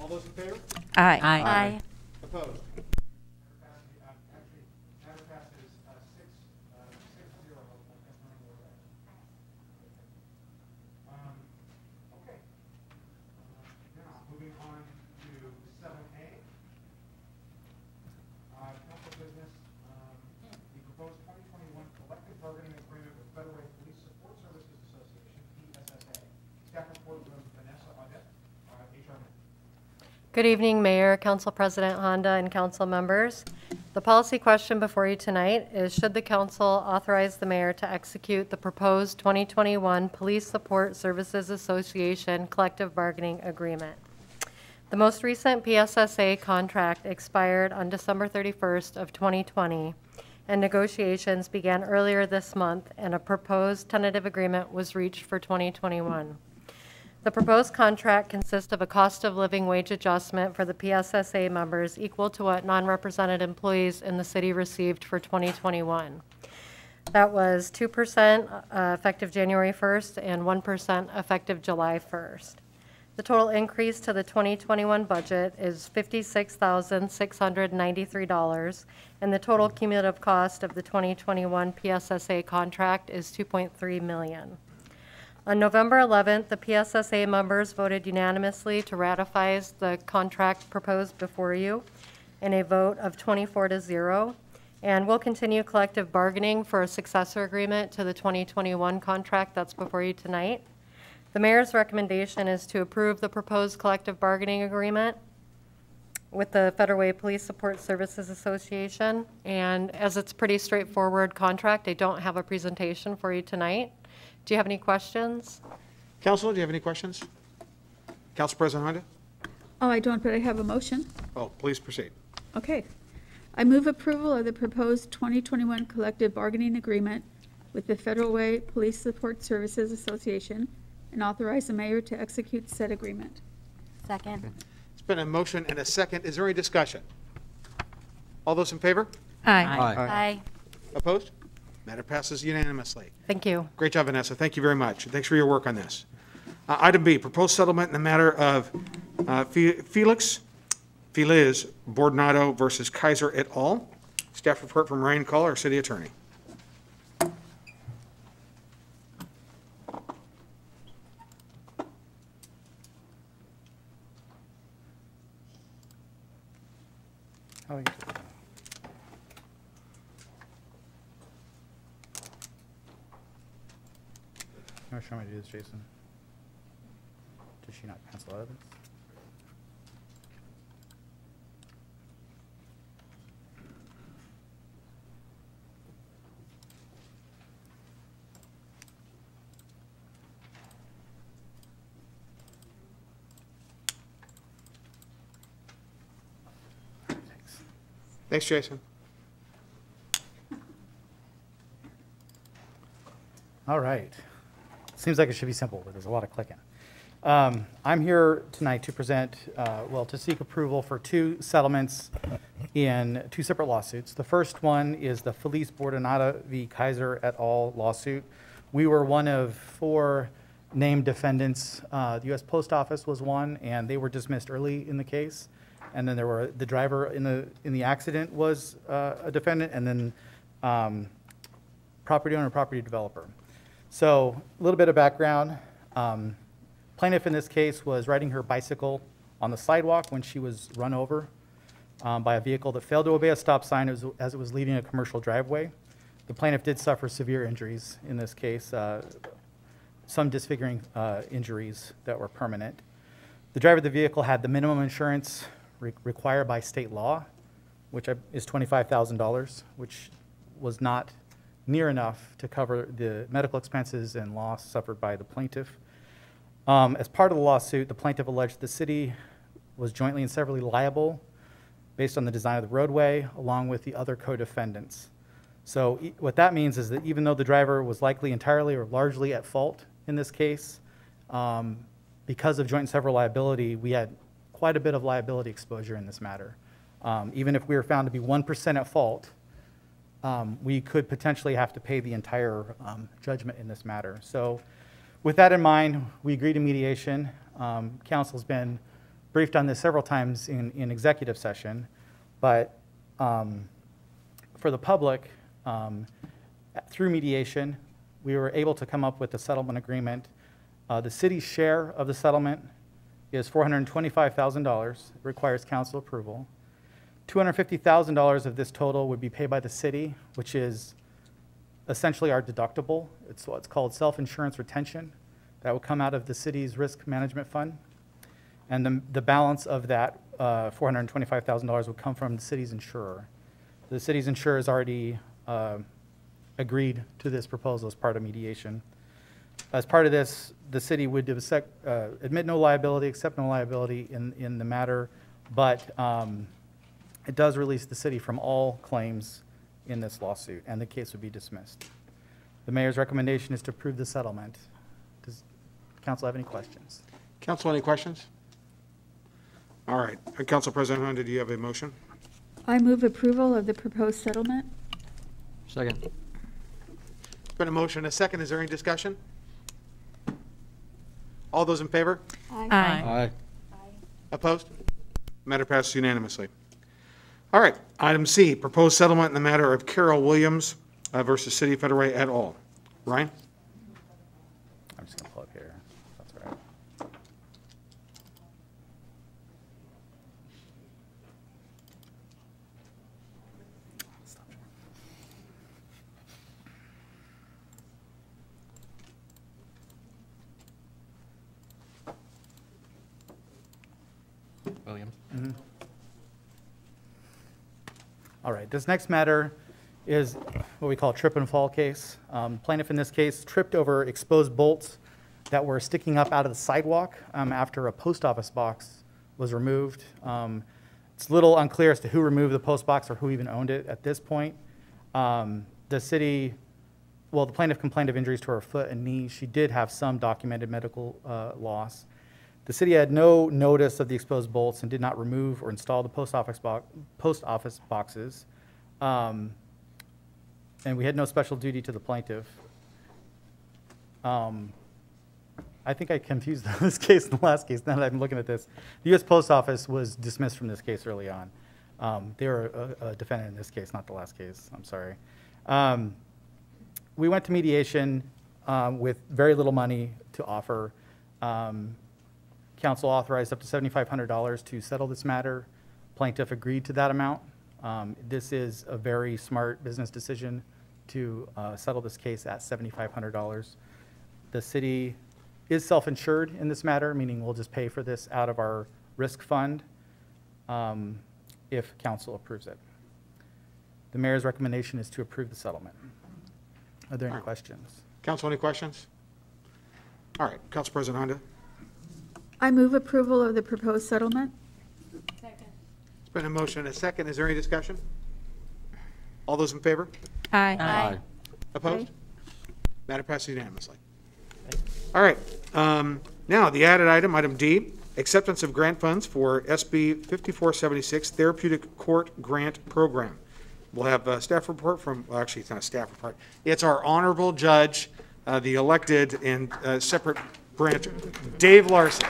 All those in favor? Aye. Aye. Aye. Opposed? Matter passes uh, six, uh, six zero. Um, Okay. Uh, Now, moving on to seven A. Uh, Council business, um, the proposed twenty twenty-one collective bargaining agreement with Federal Way Police Support Services Association, PSSA. Staff report from Vanessa Audette, uh, HR Manager. Good evening, Mayor, Council President Honda, and council members. The policy question before you tonight is, should the council authorize the mayor to execute the proposed 2021 Police Support Services Association collective bargaining agreement? The most recent PSSA contract expired on December 31st of 2020, and negotiations began earlier this month, and a proposed tentative agreement was reached for 2021. The proposed contract consists of a cost of living wage adjustment for the PSSA members equal to what non-represented employees in the city received for 2021. That was 2% uh, effective January 1st and 1% effective July 1st. The total increase to the 2021 budget is $56,693, and the total cumulative cost of the 2021 PSSA contract is $2.3 million. On November 11th, the PSSA members voted unanimously to ratify the contract proposed before you in a vote of 24 to 0, and we'll continue collective bargaining for a successor agreement to the 2021 contract that's before you tonight. The mayor's recommendation is to approve the proposed collective bargaining agreement with the Federal Way Police Support Services Association, and as it's pretty straightforward contract, I don't have a presentation for you tonight. Do you have any questions? Council, do you have any questions? Council President Honda? Oh, I don't, but I have a motion. Oh, please proceed. Okay. I move approval of the proposed 2021 collective bargaining agreement with the Federal Way Police Support Services Association and authorize the mayor to execute said agreement. Second? It's been a motion and a second. Is there any discussion? All those in favor? Aye. Aye. Opposed? Matter passes unanimously. Thank you. Great job, Vanessa. Thank you very much. Thanks for your work on this. Uh, Item B, proposed settlement in the matter of uh, Felix, Feliz Bordonado versus Kaiser et al. Staff report from Ryan Call, our city attorney. Oh, You want to show me to do this, Jason? Does she not cancel out of this? Thanks, Jason. All right. Seems like it should be simple, but there's a lot of clicking. Um, I'm here tonight to present, uh, well, to seek approval for two settlements in two separate lawsuits. The first one is the Felice Bordonata v. Kaiser et al. lawsuit. We were one of four named defendants. Uh, The U.S. Post Office was one, and they were dismissed early in the case. And then there were, the driver in the, in the accident was uh, a defendant, and then um, property owner, property developer. So a little bit of background. Um, Plaintiff in this case was riding her bicycle on the sidewalk when she was run over um, by a vehicle that failed to obey a stop sign as, as it was leaving a commercial driveway. The plaintiff did suffer severe injuries in this case, uh, some disfiguring uh, injuries that were permanent. The driver of the vehicle had the minimum insurance re- required by state law, which is $25,000, which was not near enough to cover the medical expenses and loss suffered by the plaintiff. Um, As part of the lawsuit, the plaintiff alleged the city was jointly and severally liable based on the design of the roadway, along with the other co-defendants. So e- what that means is that even though the driver was likely entirely or largely at fault in this case, um, because of joint and several liability, we had quite a bit of liability exposure in this matter. Um, Even if we were found to be 1% at fault, um, we could potentially have to pay the entire um, judgment in this matter. So with that in mind, we agreed to mediation. Um, Council's been briefed on this several times in, in executive session, but um, for the public, um, through mediation, we were able to come up with a settlement agreement. Uh, The city's share of the settlement is $425,000. It requires council approval. $250,000 of this total would be paid by the city, which is essentially our deductible. It's what's called self-insurance retention. That will come out of the city's risk management fund. And the, the balance of that uh, $425,000 would come from the city's insurer. The city's insurer has already uh, agreed to this proposal as part of mediation. As part of this, the city would uh, admit no liability, accept no liability in, in the matter, but um, it does release the city from all claims in this lawsuit, and the case would be dismissed. The mayor's recommendation is to approve the settlement. Does council have any questions? Council, any questions? All right. Uh, Council President Honda, do you have a motion? I move approval of the proposed settlement. Second. It's been a motion, a second. Is there any discussion? All those in favor? Aye. Aye. Aye. Opposed? Matter passes unanimously. All right, item C, proposed settlement in the matter of Carol Williams uh, versus City of Federal et al. Ryan? I'm just going to pull up here. That's all right. Williams? Mhm. All right, this next matter is what we call a trip and fall case. Um, Plaintiff in this case tripped over exposed bolts that were sticking up out of the sidewalk um, after a post office box was removed. Um, It's a little unclear as to who removed the post box or who even owned it at this point. Um, The city, well, the plaintiff complained of injuries to her foot and knee. She did have some documented medical uh, loss. The city had no notice of the exposed bolts and did not remove or install the post office box, post office boxes. Um, and we had no special duty to the plaintiff. Um, I think I confused this case and the last case, now that I'm looking at this. The US Post Office was dismissed from this case early on. Um, they were a, a defendant in this case, not the last case, I'm sorry. Um, we went to mediation, um, with very little money to offer. Council authorized up to $7,500 to settle this matter. Plaintiff agreed to that amount. Um, This is a very smart business decision to uh, settle this case at $7,500. The city is self-insured in this matter, meaning we'll just pay for this out of our risk fund um, if council approves it. The mayor's recommendation is to approve the settlement. Are there any questions? Council, any questions? All right, Council President Honda? I move approval of the proposed settlement. It's been a motion and a second. Is there any discussion? All those in favor? Aye. Aye. Opposed? Matter passes unanimously. All right, um, now, the added item, item D, acceptance of grant funds for SB 5476 Therapeutic Court Grant Program. We'll have a staff report from, well, actually, it's not a staff report. It's our honorable judge, uh, the elected and uh, separate branch, Dave Larson.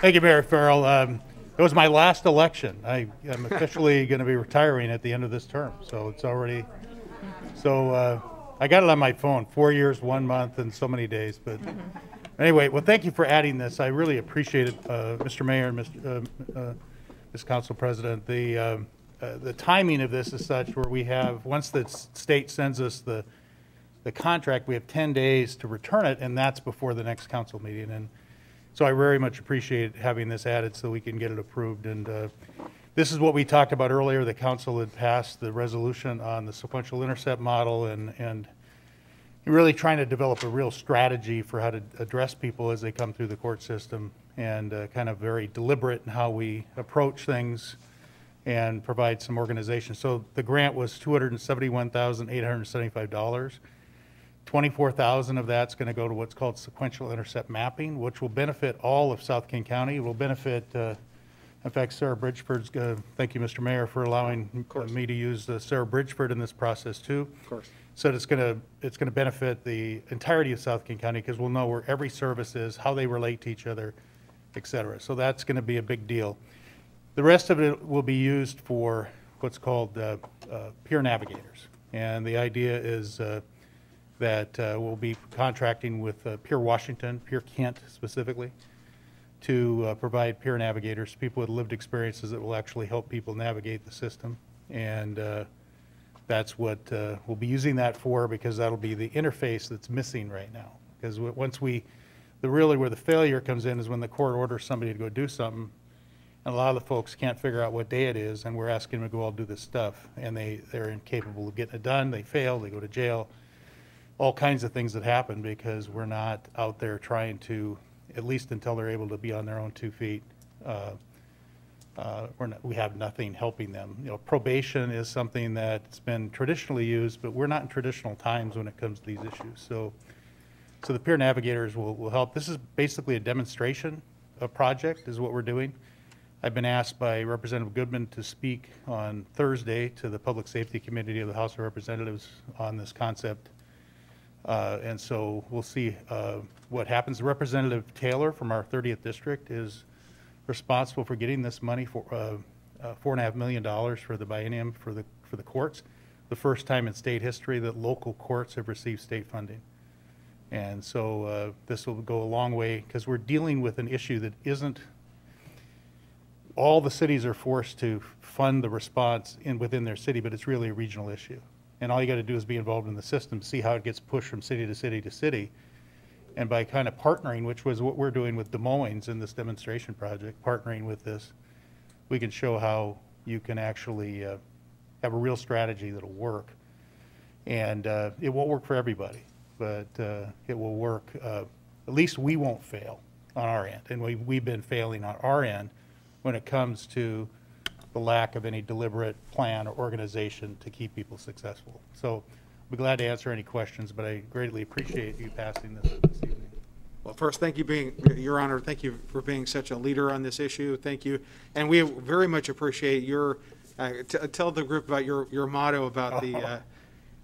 Thank you, Mayor Ferrell. Um, It was my last election. I am officially going to be retiring at the end of this term, so it's already, so uh, I got it on my phone, four years, one month, and so many days, but anyway, well, thank you for adding this. I really appreciate it, uh, Mr. Mayor and Mr. uh, uh, Ms. Council President. The, um, uh, the timing of this is such where we have, once the state sends us the the contract, we have 10 days to return it, and that's before the next council meeting. And so I very much appreciate having this added so we can get it approved. And uh, this is what we talked about earlier. The council had passed the resolution on the sequential intercept model and, and really trying to develop a real strategy for how to address people as they come through the court system and uh, kind of very deliberate in how we approach things and provide some organization. So the grant was $271,875. 24,000 of that's going to go to what's called sequential intercept mapping, which will benefit all of South King County. It will benefit, uh, in fact, Sarah Bridgeford's, uh, thank you, Mr. Mayor, for allowing uh, me to use Sarah Bridgeford in this process too. Of course. So it's going to, it's going to benefit the entirety of South King County because we'll know where every service is, how they relate to each other, et cetera. So that's going to be a big deal. The rest of it will be used for what's called uh, uh, peer navigators. And the idea is uh, that uh, we'll be contracting with uh, Peer Washington, Peer Kent specifically, to uh, provide peer navigators, people with lived experiences that will actually help people navigate the system. And that's what we'll be using that for because that'll be the interface that's missing right now. Because once we, the really where the failure comes in is when the court orders somebody to go do something, and a lot of the folks can't figure out what day it is, and we're asking them to go all do this stuff, and they, they're incapable of getting it done, they fail, they go to jail, all kinds of things that happen because we're not out there trying to, at least until they're able to be on their own two feet, uh, uh, we're not, we have nothing helping them. You know, probation is something that's been traditionally used, but we're not in traditional times when it comes to these issues. So, so the peer navigators will, will help. This is basically a demonstration a project is what we're doing. I've been asked by Representative Goodman to speak on Thursday to the Public Safety Committee of the House of Representatives on this concept. Uh, and so we'll see uh, what happens. Representative Taylor from our 30th district is responsible for getting this money for uh, uh, four and a half million dollars for the biennium for the for the courts. The first time in state history that local courts have received state funding. And so uh, this will go a long way because we're dealing with an issue that isn't all the cities are forced to fund the response in within their city, but it's really a regional issue. And all you got to do is be involved in the system, see how it gets pushed from city to city to city. And by kind of partnering, which was what we're doing with Des Moines in this demonstration project, partnering with this, we can show how you can actually uh, have a real strategy that'll work. And uh, it won't work for everybody, but uh, it will work. Uh, at least we won't fail on our end. And we, we've been failing on our end when it comes to the lack of any deliberate plan or organization to keep people successful. So I'll be glad to answer any questions, but I greatly appreciate you passing this this evening. Well, first, thank you being, Your Honor, thank you for being such a leader on this issue. Thank you. And we very much appreciate your, uh, t- tell the group about your, your motto about the, uh,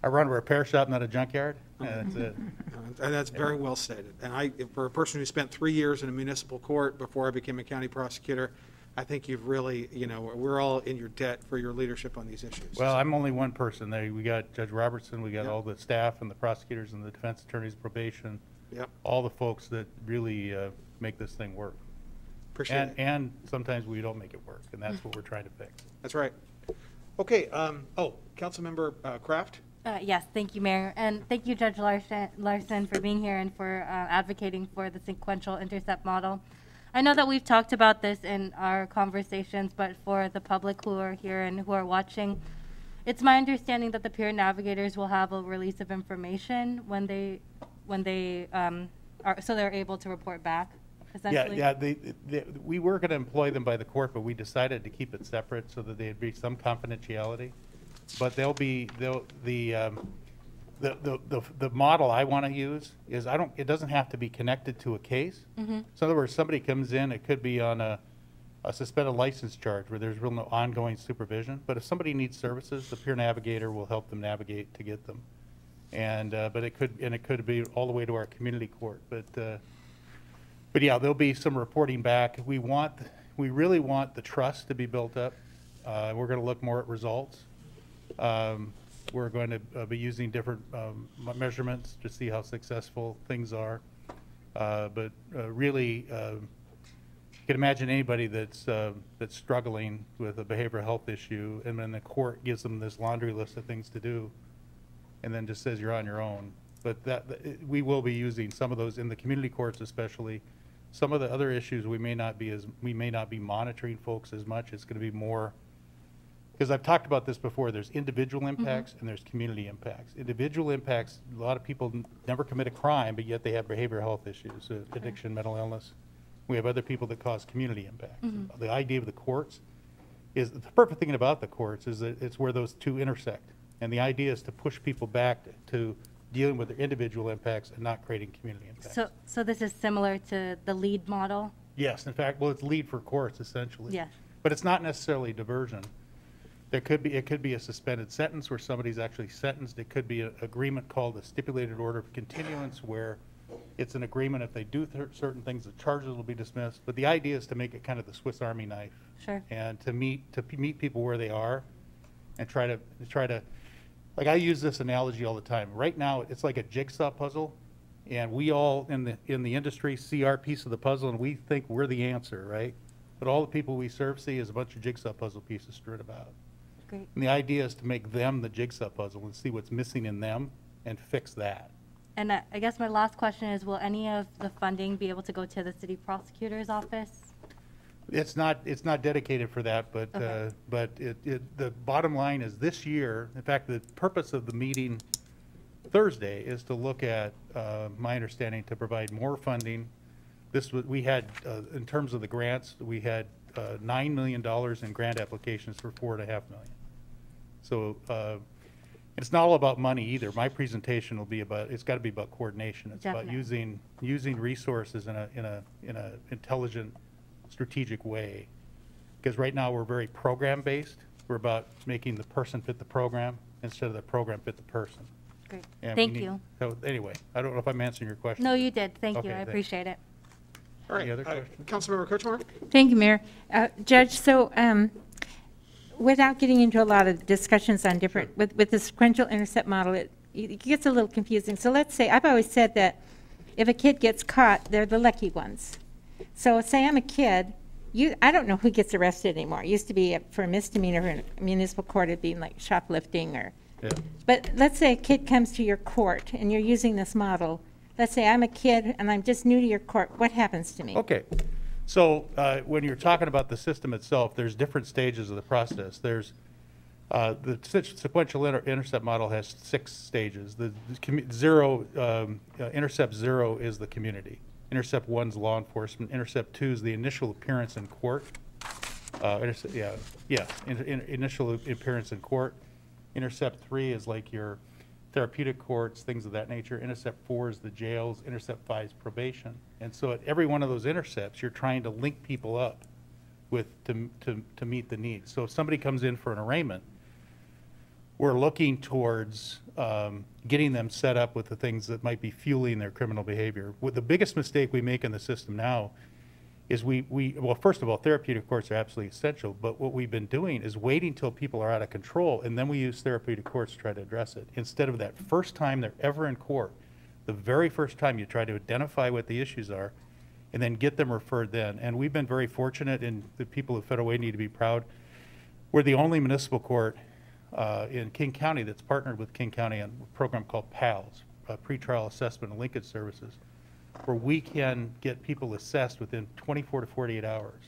I run a repair shop, not a junkyard, and that's it. and that's very well stated. And I, for a person who spent three years in a municipal court before I became a county prosecutor, I think you've really, you know, we're all in your debt for your leadership on these issues. Well, I'm only one person. There, we got Judge Robertson, we got Yep. all the staff and the prosecutors and the defense attorneys, probation. Yep. All the folks that really uh, make this thing work. Appreciate And- it. And sometimes we don't make it work, and that's what we're trying to fix. That's right. Okay, um, oh, Councilmember uh, Craft? Uh, Yes, thank you, Mayor, and thank you, Judge Larson Larson, for being here and for uh, advocating for the sequential intercept model. I know that we've talked about this in our conversations, but for the public who are here and who are watching, it's my understanding that the peer navigators will have a release of information when they, when they, um, are, so they're able to report back, Yeah, yeah, they, they, we were gonna employ them by the court, but we decided to keep it separate so that there'd be some confidentiality. But they'll be, they'll, the, um, the, the, the, the model I wanna use is, I don't, it doesn't have to be connected to a case. Mhm. So in other words, somebody comes in, it could be on a, a suspended license charge where there's real no ongoing supervision. But if somebody needs services, the peer navigator will help them navigate to get them. And, uh, but it could, and it could be all the way to our community court, but, uh, but yeah, there'll be some reporting back. We want, we really want the trust to be built up. Uh, we're gonna look more at results. Um, we're going to uh, be using different, um, measurements to see how successful things are. Uh, but, uh, really, um, you can imagine anybody that's, uh, that's struggling with a behavioral health issue, and then the court gives them this laundry list of things to do, and then just says you're on your own. But that, we will be using some of those in the community courts especially. Some of the other issues, we may not be as, we may not be monitoring folks as much. It's going to be more, because I've talked about this before, there's individual impacts and there's community impacts. Individual impacts, a lot of people never commit a crime, but yet they have behavioral health issues, uh, addiction, mental illness. We have other people that cause community impacts. Mhm. The idea of the courts is, the perfect thing about the courts is that it's where those two intersect. And the idea is to push people back to dealing with their individual impacts and not creating community impacts. So, so this is similar to the lead model? Yes, in fact, well, it's lead for courts essentially. Yeah. But it's not necessarily diversion. There could be, it could be a suspended sentence where somebody's actually sentenced. It could be an agreement called a stipulated order of continuance where it's an agreement if they do cer- certain things, the charges will be dismissed. But the idea is to make it kind of the Swiss Army knife. Sure. And to meet, to p- meet people where they are and try to, try to, like I use this analogy all the time. Right now, it's like a jigsaw puzzle. And we all in the, in the industry see our piece of the puzzle and we think we're the answer, right? But all the people we serve see is a bunch of jigsaw puzzle pieces strewn about. Great. And the idea is to make them the jigsaw puzzle and see what's missing in them and fix that. And I I guess my last question is, will any of the funding be able to go to the city prosecutor's office? It's not, it's not dedicated for that, but, uh, but it, it, the bottom line is this year, in fact, the purpose of the meeting Thursday is to look at, uh, my understanding, to provide more funding. This was, we had, uh, in terms of the grants, we had, uh, nine million dollars in grant applications for four and a half million. So, uh, it's not all about money either. My presentation will be about, it's gotta be about coordination. It's about using, using resources in a, in a, in a intelligent, strategic way. Because right now, we're very program-based. We're about making the person fit the program instead of the program fit the person. Great. And Thank need- you. So, anyway, I don't know if I'm answering your question. No, you did. Thank you. I thanks. appreciate it. All right. Any other uh, Councilmember Kochmar? Thank you, Mayor. Uh, Judge, so um, without getting into a lot of discussions on different, with, with the sequential intercept model, it, it gets a little confusing. So let's say, I've always said that if a kid gets caught, they're the lucky ones. So say I'm a kid, you, I don't know who gets arrested anymore. It used to be for a misdemeanor in municipal court, it'd be like shoplifting or, Yeah. but let's say a kid comes to your court and you're using this model. Let's say I'm a kid and I'm just new to your court. What happens to me? Okay. So uh, when you're talking about the system itself, there's different stages of the process. There's, uh, the sequential inter- intercept model has six stages. The the zero, um, uh, intercept zero is the community. Intercept one's law enforcement. Intercept two is the initial appearance in court. Uh, yeah, yeah, in, in, initial appearance in court. Intercept three is like your therapeutic courts, things of that nature. Intercept four is the jails. Intercept five is probation. And so at every one of those intercepts, you're trying to link people up with, to, to, to meet the needs. So if somebody comes in for an arraignment, we're looking towards um, getting them set up with the things that might be fueling their criminal behavior. The biggest mistake we make in the system now is we, we, well, first of all, therapeutic courts are absolutely essential, but what we've been doing is waiting till people are out of control, and then we use therapeutic courts to try to address it. Instead of that first time they're ever in court, the very first time you try to identify what the issues are, and then get them referred then. And we've been very fortunate, and the people of Federal Way need to be proud. We're the only municipal court uh, in King County that's partnered with King County on a program called PALS, uh, Pretrial Assessment and Linkage Services, where we can get people assessed within 24 to 48 hours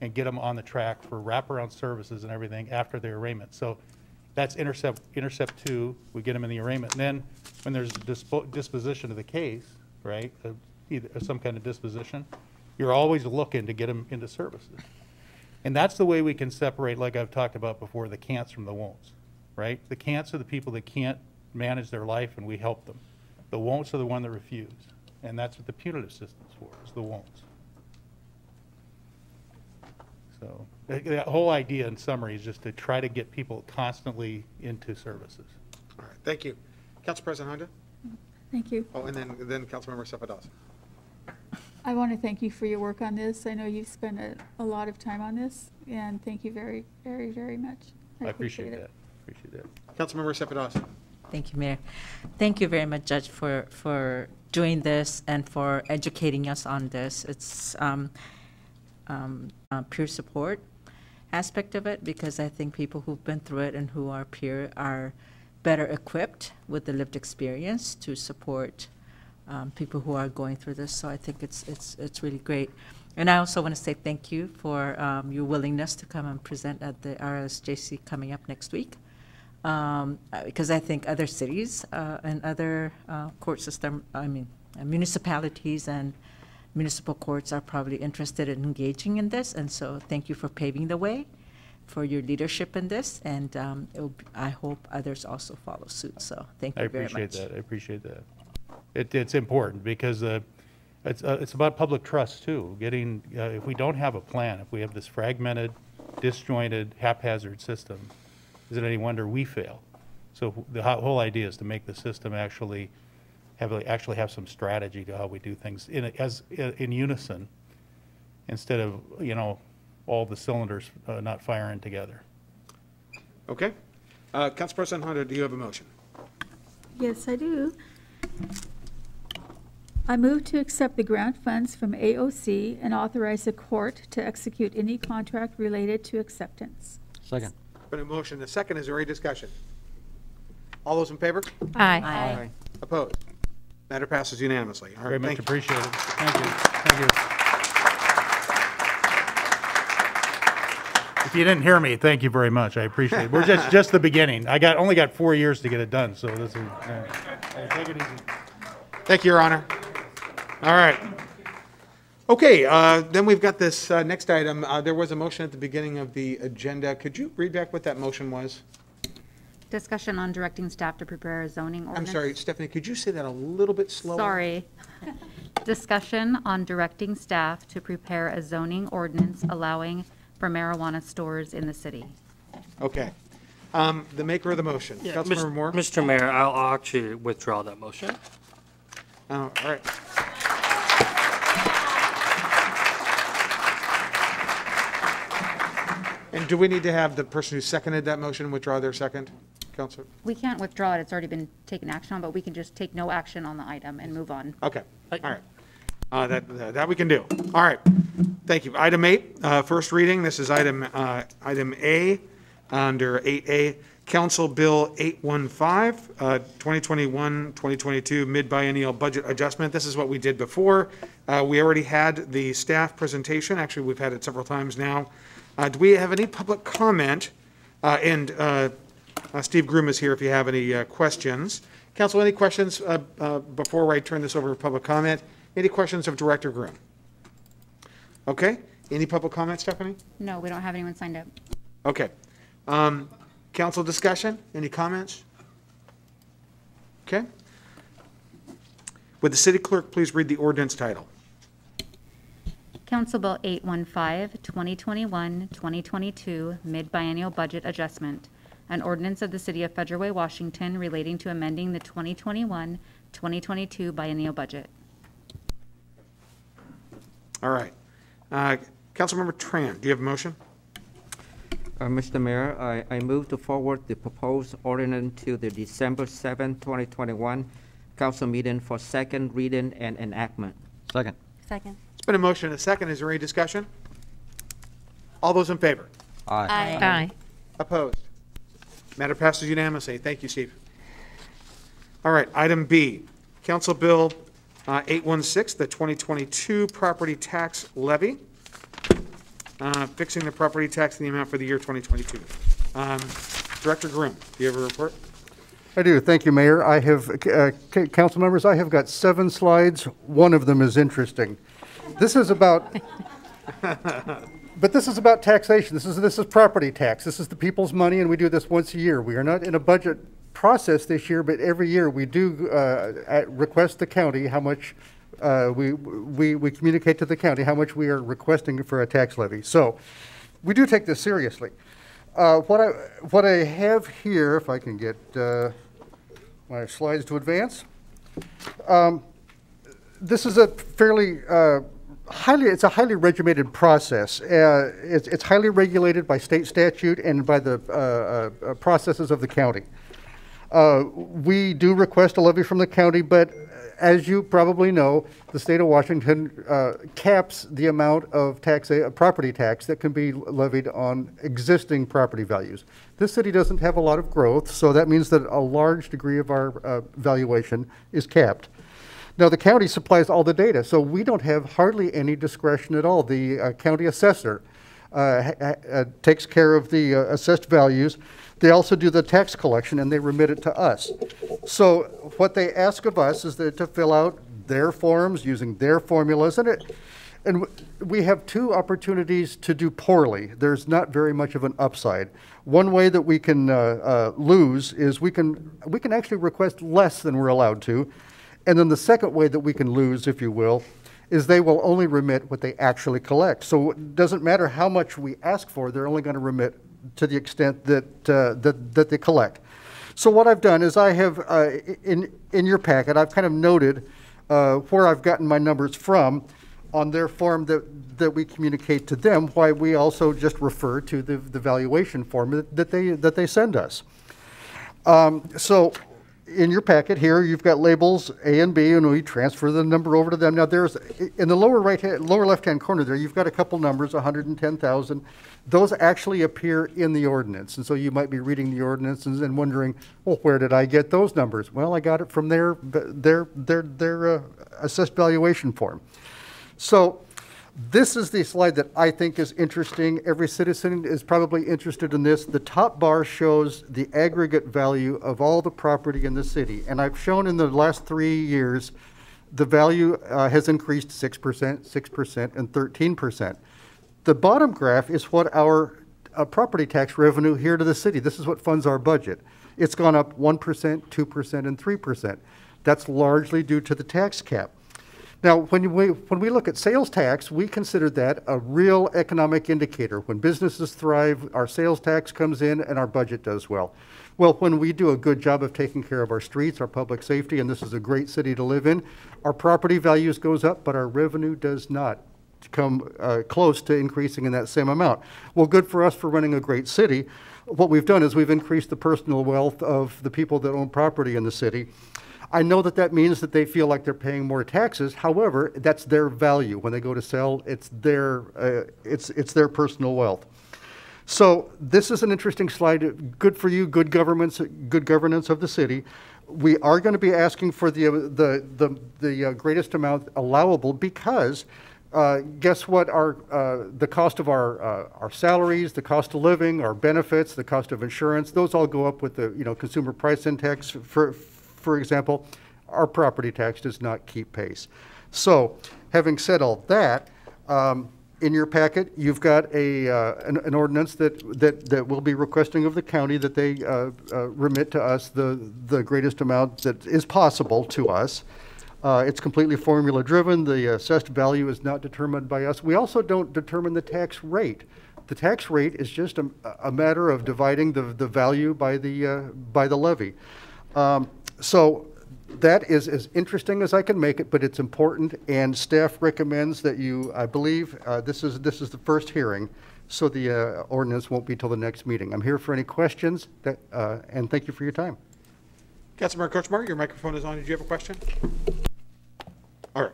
and get them on the track for wraparound services and everything after their arraignment. So that's intercept, intercept two, we get them in the arraignment. And then when there's dispo- disposition of the case, right, uh, either some kind of disposition, you're always looking to get them into services. And that's the way we can separate, like I've talked about before, the can'ts from the won'ts, right? The can'ts are the people that can't manage their life and we help them. The won'ts are the one that refuse. And that's what the punitive system's for, is the won'ts. So, that, that whole idea in summary is just to try to get people constantly into services. All right, thank you. Council President Honda? Thank you. Oh, and then, then Councilmember Assefa Dawson. I want to thank you for your work on this. I know you've spent a, a lot of time on this, and thank you very, very, very much. I appreciate that, appreciate that. Councilmember Assefa Dawson. Thank you, Mayor. Thank you very much, Judge, for, for doing this and for educating us on this. It's um, um, uh, peer support aspect of it, because I think people who've been through it and who are peer are better equipped with the lived experience to support um, people who are going through this. So I think it's it's it's really great. And I also want to say thank you for um, your willingness to come and present at the RSJC coming up next week. Um, uh, because I think other cities uh, and other uh, court system, I mean, uh, municipalities and municipal courts are probably interested in engaging in this. And so thank you for paving the way for your leadership in this. And um, it'll be- I hope others also follow suit. So thank I you very much. I appreciate that, I appreciate that. It, it's important, because uh, it's, uh, it's about public trust, too. Getting, uh, if we don't have a plan, if we have this fragmented, disjointed, haphazard system, is it any wonder we fail? So the ho- whole idea is to make the system actually have, actually have some strategy to how we do things in, as, in unison, instead of, you know, all the cylinders uh, not firing together. Okay. Uh, Council President Honda, do you have a motion? Yes, I do. I move to accept the grant funds from AOC and authorize the court to execute any contract related to acceptance. Second. Been a motion, a second, is there any discussion? All those in favor? Aye. Aye. Opposed? Matter passes unanimously. All right, Very much thank you. appreciated. Thank you, thank you. If you didn't hear me, thank you very much, I appreciate it. We're just, just the beginning. I got, only got four years to get it done, so this is, uh, hey, take it easy. Thank you, Your Honor. All right. Okay, uh, then we've got this uh, next item. Uh, There was a motion at the beginning of the agenda. Could you read back what that motion was? Discussion on directing staff to prepare a zoning I'm ordinance. sorry, Stephanie, could you say that a little bit slower? Sorry. Discussion on directing staff to prepare a zoning ordinance allowing for marijuana stores in the city. Okay. Um, The maker of the motion, Yeah, Councilmember Moore? Mr. Mayor, I'll I'll actually withdraw that motion. Oh, All right. And do we need to have the person who seconded that motion withdraw their second, Counselor? We can't withdraw it, it's already been taken action on, but we can just take no action on the item and move on. Okay, all right. Uh, That, that we can do. All right, thank you. Item eight, uh, first reading, this is item, uh, item A, under 8A, Council Bill 815, uh, 2021, 2022 mid-biennial budget adjustment. This is what we did before. Uh, We already had the staff presentation, actually, we've had it several times now. Uh, Do we have any public comment? Uh, And uh, uh, Steve Groom is here if you have any uh, questions. Council, any questions uh, uh, before I turn this over to public comment? Any questions of Director Groom? Okay, any public comment, Stephanie? No, we don't have anyone signed up. Okay. Um, Council discussion, any comments? Okay. Would the city clerk please read the ordinance title? Council Bill 815, 2021, 2022 mid-biennial budget adjustment, an ordinance of the City of Federal Washington relating to amending the 2021, 2022 biennial budget. All right. Uh, Councilmember Tran, do you have a motion? Uh, Mr. Mayor, I, I move to forward the proposed ordinance to the December 7, 2021 council meeting for second reading and enactment. Second. Second. It's been a motion, and a second. Is there any discussion? All those in favor? Aye. Aye. Aye. Opposed? Matter passes unanimously. Thank you, Steve. All right, item B, Council Bill uh, 816, the 2022 property tax levy, uh, fixing the property tax in the amount for the year 2022. Um, Director Groom, do you have a report? I do. Thank you, Mayor. I have, uh, council members, I have got seven slides. One of them is interesting. This is about, but this is about taxation. This is, this is property tax. This is the people's money, and we do this once a year. We are not in a budget process this year, but every year we do uh, request the county how much, uh, we, we, we communicate to the county how much we are requesting for a tax levy. So we do take this seriously. Uh, What I, what I have here, if I can get uh, my slides to advance. Um, This is a fairly uh, highly, it's a highly regimented process. Uh, It's, it's highly regulated by state statute and by the uh, uh, processes of the county. Uh, We do request a levy from the county, but as you probably know, the state of Washington uh, caps the amount of tax, uh, property tax that can be levied on existing property values. This city doesn't have a lot of growth, so that means that a large degree of our uh, valuation is capped. Now, the county supplies all the data, so we don't have hardly any discretion at all. The uh, county assessor uh, uh, takes care of the uh, assessed values. They also do the tax collection and they remit it to us. So what they ask of us is that to fill out their forms using their formulas and it, and we have two opportunities to do poorly. There's not very much of an upside. One way that we can uh, uh, lose is we can we can actually request less than we're allowed to, and then the second way that we can lose, if you will, is they will only remit what they actually collect. So it doesn't matter how much we ask for; they're only going to remit to the extent that uh, that that they collect. So what I've done is I have uh, in in your packet I've kind of noted uh, where I've gotten my numbers from on their form that that we communicate to them. Why we also just refer to the the valuation form that, that they that they send us. Um, so in your packet here, you've got labels A and B, and we transfer the number over to them. Now, there's in the lower right, hand, lower left-hand corner there, you've got a couple numbers, 110,000. Those actually appear in the ordinance, and so you might be reading the ordinance and, wondering, well, where did I get those numbers? Well, I got it from their their their their uh, assessed valuation form. So this is the slide that I think is interesting. Every citizen is probably interested in this. The top bar shows the aggregate value of all the property in the city. And I've shown in the last three years, the value uh, has increased 6%, 6%, and 13%. The bottom graph is what our uh, property tax revenue here to the city, this is what funds our budget. It's gone up 1%, 2%, and 3%. That's largely due to the tax cap. Now, when we, when we look at sales tax, we consider that a real economic indicator. When businesses thrive, our sales tax comes in and our budget does well. Well, when we do a good job of taking care of our streets, our public safety, and this is a great city to live in, our property values goes up, but our revenue does not come uh, close to increasing in that same amount. Well, good for us for running a great city. What we've done is we've increased the personal wealth of the people that own property in the city. I know that that means that they feel like they're paying more taxes. However, that's their value when they go to sell. It's their uh, it's it's their personal wealth. So this is an interesting slide. Good for you. Good governments. Good governance of the city. We are going to be asking for the the the, the uh, greatest amount allowable because. Uh, guess what? Our uh, the cost of our uh, our salaries, the cost of living, our benefits, the cost of insurance, those all go up with the you know consumer price index. For for example, our property tax does not keep pace. So, having said all that, um, in your packet, you've got a, uh, an, an ordinance that, that, that will be requesting of the county that they uh, uh, remit to us the, the greatest amount that is possible to us. Uh, it's completely formula driven. The assessed value is not determined by us. We also don't determine the tax rate. The tax rate is just a, a matter of dividing the, the value by the, uh, by the levy. Um, so that is as interesting as I can make it, but it's important, and staff recommends that you, I believe, uh, this is, this is the first hearing, so the uh, ordinance won't be till the next meeting. I'm here for any questions, that, uh, and thank you for your time. Councilmember Kochmar, your microphone is on. Did you have a question? All right.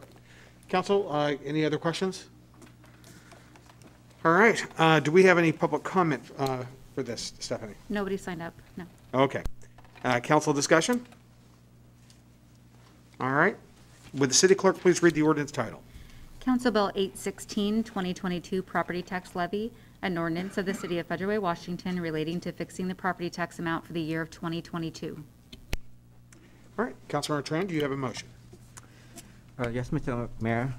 Council, uh, any other questions? All right. Uh, Do we have any public comment uh, for this, Stephanie? Nobody signed up, no. Okay. Uh, Council discussion? All right. Would the city clerk please read the ordinance title? Council Bill 816, 2022 Property Tax Levy, an ordinance of the City of Federal Way, Washington relating to fixing the property tax amount for the year of 2022. All right. Councilmember Tran, do you have a motion? Uh, Yes, Mr. Mayor.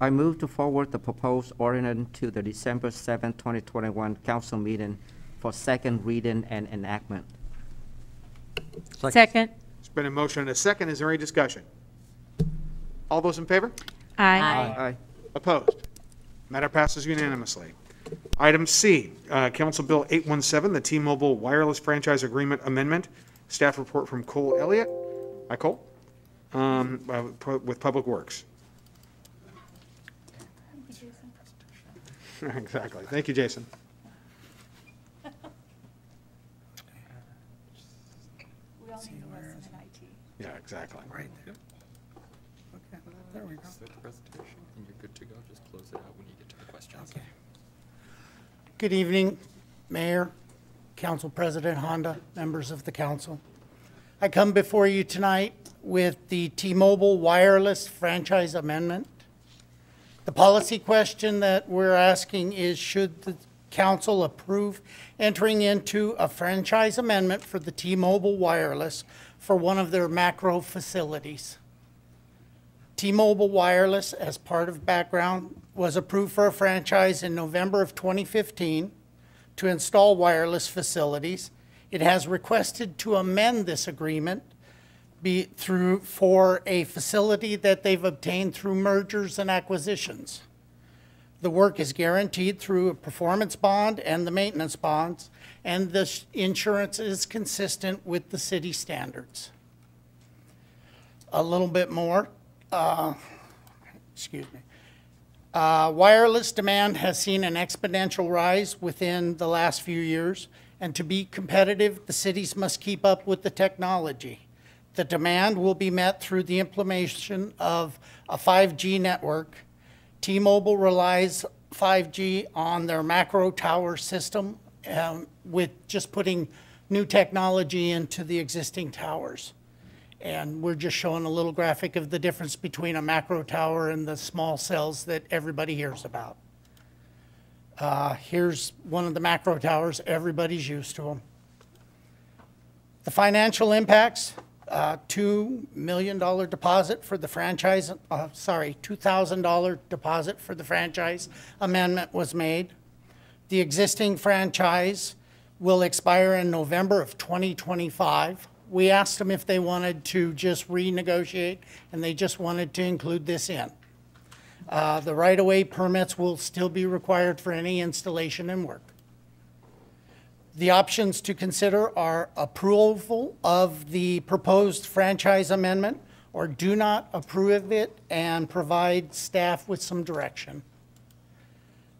I move to forward the proposed ordinance to the December 7, 2021 council meeting for second reading and enactment. Second. It's been a motion and a second. Is there any discussion? All those in favor? Aye. Aye. Opposed? Matter passes unanimously. Item C, uh, Council Bill 817, the T-Mobile Wireless Franchise Agreement Amendment. Staff report from Cole Elliott. Hi, Cole. Um, uh, With Public Works. Exactly. Thank you, Jason. Yeah, exactly. Right. Okay. There we go. Set the presentation, and you're good to go. Just close it out when you get to the questions. Good evening, Mayor, Council President Honda, members of the council. I come before you tonight with the T-Mobile wireless franchise amendment. The policy question that we're asking is, should the council approve entering into a franchise amendment for the T-Mobile wireless for one of their macro facilities? T-Mobile Wireless, as part of background, was approved for a franchise in November of 2015 to install wireless facilities. It has requested to amend this agreement be through, for a facility that they've obtained through mergers and acquisitions. The work is guaranteed through a performance bond and the maintenance bonds, and the insurance is consistent with the city standards. A little bit more, uh, excuse me. Uh, Wireless demand has seen an exponential rise within the last few years, and to be competitive, the cities must keep up with the technology. The demand will be met through the implementation of a 5G network. T-Mobile relies 5G on their macro tower system um, with just putting new technology into the existing towers. And we're just showing a little graphic of the difference between a macro tower and the small cells that everybody hears about. Uh, Here's one of the macro towers, everybody's used to them. The financial impacts, uh, $2 million deposit for the franchise, uh, sorry, $2,000 deposit for the franchise amendment was made. The existing franchise will expire in November of 2025. We asked them if they wanted to just renegotiate, and they just wanted to include this in. Uh, The right-of-way permits will still be required for any installation and work. The options to consider are approval of the proposed franchise amendment or do not approve it and provide staff with some direction.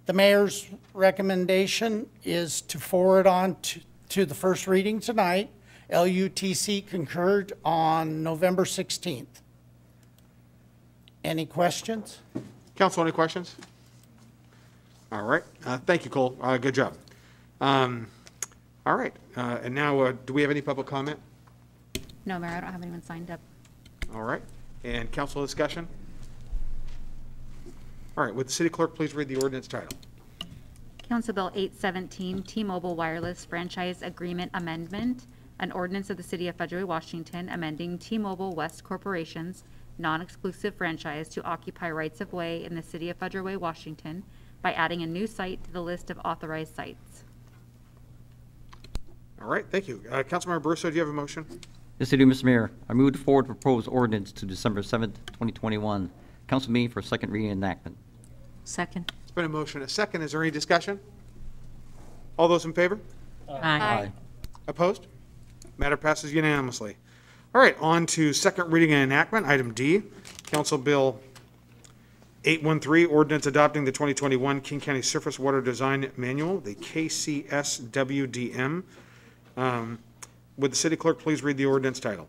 The mayor's recommendation is to forward on to, to the first reading tonight. LUTC concurred on November 16th. Any questions? Council, any questions? All right, uh, thank you, Cole, uh, good job. Um, All right, uh, and now, uh, do we have any public comment? No, Mayor, I don't have anyone signed up. All right, and council discussion? All right, would the city clerk please read the ordinance title? Council Bill 817, T-Mobile Wireless Franchise Agreement Amendment, an ordinance of the City of Federal, Washington, amending T-Mobile West Corporation's non-exclusive franchise to occupy rights-of-way in the City of Federal Washington, by adding a new site to the list of authorized sites. All right, thank you. Uh, Councilmember Baruso, do you have a motion? Yes, I do, Mr. Mayor. I move to forward proposed ordinance to December 7th, 2021, council meeting for second reading and enactment. Second. It's been a motion, a second. Is there any discussion? All those in favor? Aye. Opposed? Matter passes unanimously. All right, on to second reading and enactment, item D, Council Bill 813, ordinance adopting the 2021 King County Surface Water Design Manual, the KCSWDM. Um, Would the city clerk please read the ordinance title?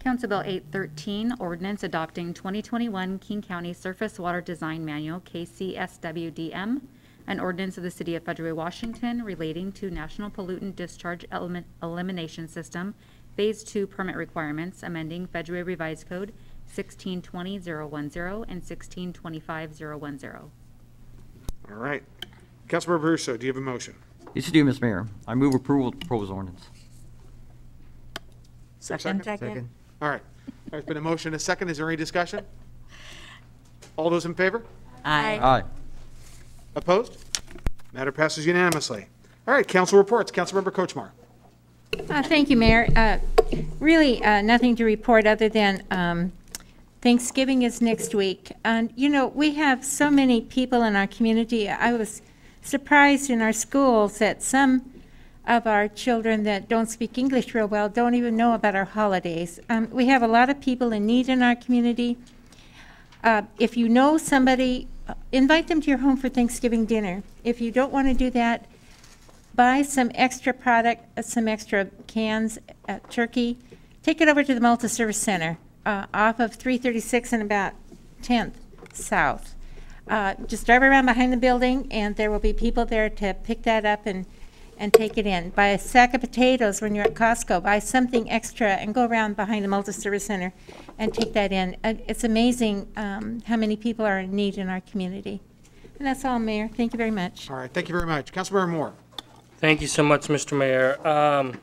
Council Bill 813, ordinance adopting 2021 King County Surface Water Design Manual, KCSWDM, an ordinance of the City of Federal, Washington relating to National Pollutant Discharge Element- Elimination System, Phase 2 permit requirements, amending Federal Revised Code 1620010 and 1625010. All right. Councilmember Baruso, do you have a motion? Yes, I do, Mr. Mayor. I move approval of the proposed ordinance. Is there a second? All right. There's been a motion, a second. Is there any discussion? All those in favor? Aye. Aye. Opposed? Matter passes unanimously. All right, council reports. Councilmember Kochmar. Uh, Thank you, Mayor. Uh, Really, uh, nothing to report other than um, Thanksgiving is next week. And, you know, we have so many people in our community. I was surprised in our schools that some of our children that don't speak English real well don't even know about our holidays. Um, We have a lot of people in need in our community. Uh, If you know somebody, uh, invite them to your home for Thanksgiving dinner. If you don't want to do that, buy some extra product, uh, some extra cans, uh, turkey, take it over to the Multi-Service Center uh, off of 336 and about 10th South. Uh, Just drive around behind the building, and there will be people there to pick that up and, and take it in. Buy a sack of potatoes when you're at Costco, buy something extra, and go around behind the multi-service center and take that in. Uh, It's amazing um, how many people are in need in our community. And that's all, Mayor. Thank you very much. All right, thank you very much. Councilmember Moore. Thank you so much, Mr. Mayor. Um,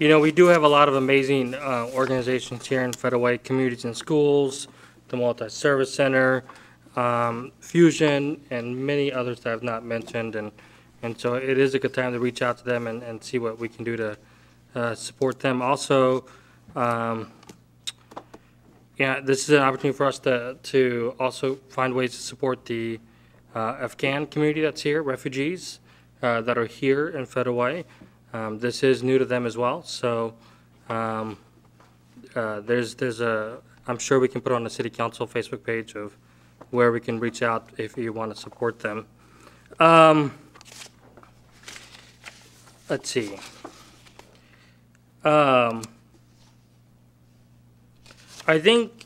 You know, we do have a lot of amazing uh, organizations here in Federal Way, Communities and Schools, the Multi-Service Center, um, Fusion, and many others that I've not mentioned. And, and so it is a good time to reach out to them and, and see what we can do to uh, support them. Also, um, yeah, this is an opportunity for us to, to also find ways to support the uh, Afghan community that's here, refugees uh, that are here in Federal Way. Um, This is new to them as well, so um, uh, there's, there's a, I'm sure we can put on the city council Facebook page of where we can reach out if you want to support them. Um, Let's see. Um, I think,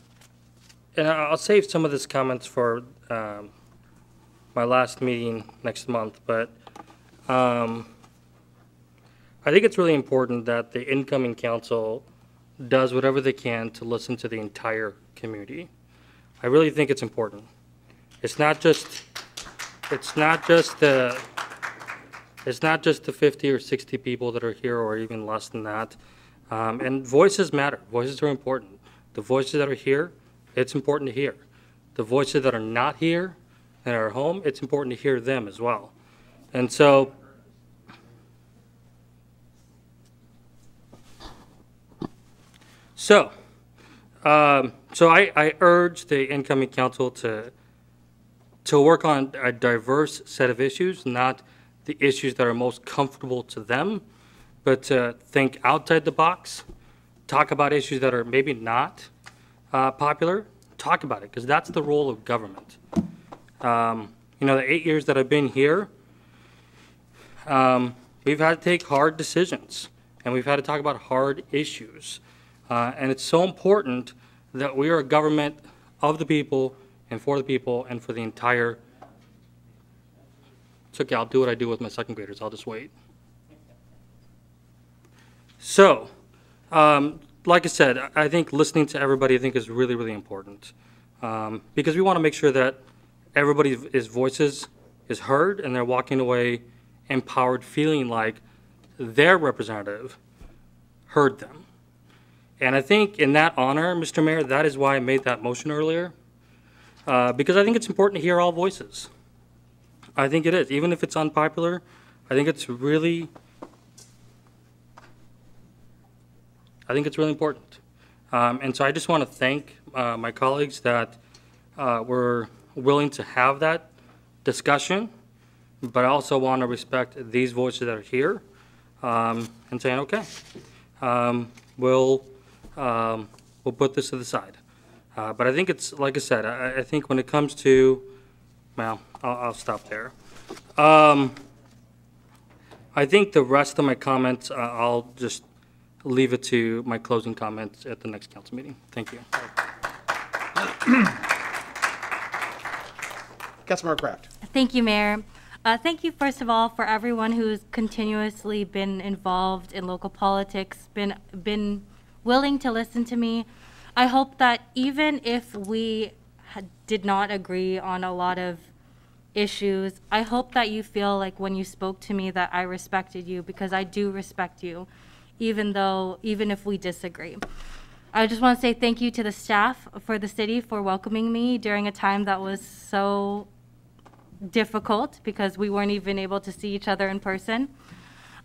and I'll save some of this comments for um, my last meeting next month, but um, I think it's really important that the incoming council does whatever they can to listen to the entire community. I really think it's important. It's not just, it's not just the, it's not just the 50 or 60 people that are here, or even less than that. Um, and voices matter. Voices are important. The voices that are here, it's important to hear. The voices that are not here and are home, it's important to hear them as well. And so, so, um, so I, I urge the incoming council to to work on a diverse set of issues, not the issues that are most comfortable to them, but to think outside the box, talk about issues that are maybe not uh, popular, talk about it, because that's the role of government. Um, you know, the eight years that I've been here, um, we've had to take hard decisions, and we've had to talk about hard issues. Uh, and it's so important that we are a government of the people and for the people and for the entire. It's okay, I'll do what I do with my second graders. I'll just wait. So, um, like I said, I- think listening to everybody, I think is really, really important. Um, because we want to make sure that everybody's voices is heard and they're walking away empowered, feeling like their representative heard them. And I think in that honor, Mr. Mayor, that is why I made that motion earlier. Uh, because I think it's important to hear all voices. I think it is, even if it's unpopular. I think it's really, I think it's really important. Um, and so I just want to thank uh, my colleagues that uh, were willing to have that discussion, but I also want to respect these voices that are here um, and saying, okay, um, we'll um, we'll put this to the side. Uh, but I think it's like I said. I, I think when it comes to, well, I'll, I'll stop there. Um, I think the rest of my comments, uh, I'll just leave it to my closing comments at the next council meeting. Thank you. Councilmember Craft. Thank you, Mayor. Uh, Thank you, first of all, for everyone who's continuously been involved in local politics, been, been willing to listen to me. I hope that even if we had- did not agree on a lot of issues, I hope that you feel like when you spoke to me that I respected you, because I do respect you, even though, even if we disagree. I just want to say thank you to the staff for the city for welcoming me during a time that was so difficult because we weren't even able to see each other in person.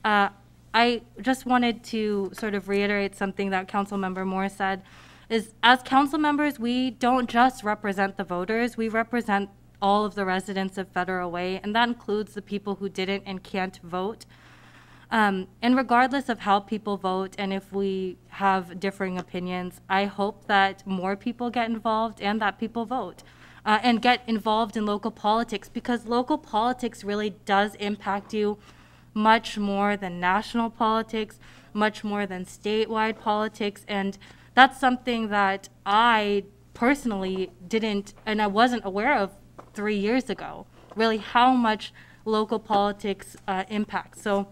Uh, I just wanted to sort of reiterate something that Councilmember Moore said, is as council members, we don't just represent the voters, we represent all of the residents of Federal Way, and that includes the people who didn't and can't vote. Um, and regardless of how people vote and if we have differing opinions, I hope that more people get involved and that people vote uh, and get involved in local politics because local politics really does impact you much more than national politics, much more than statewide politics. And that's something that I personally didn't, and I wasn't aware of three years ago, really how much local politics uh, impacts. So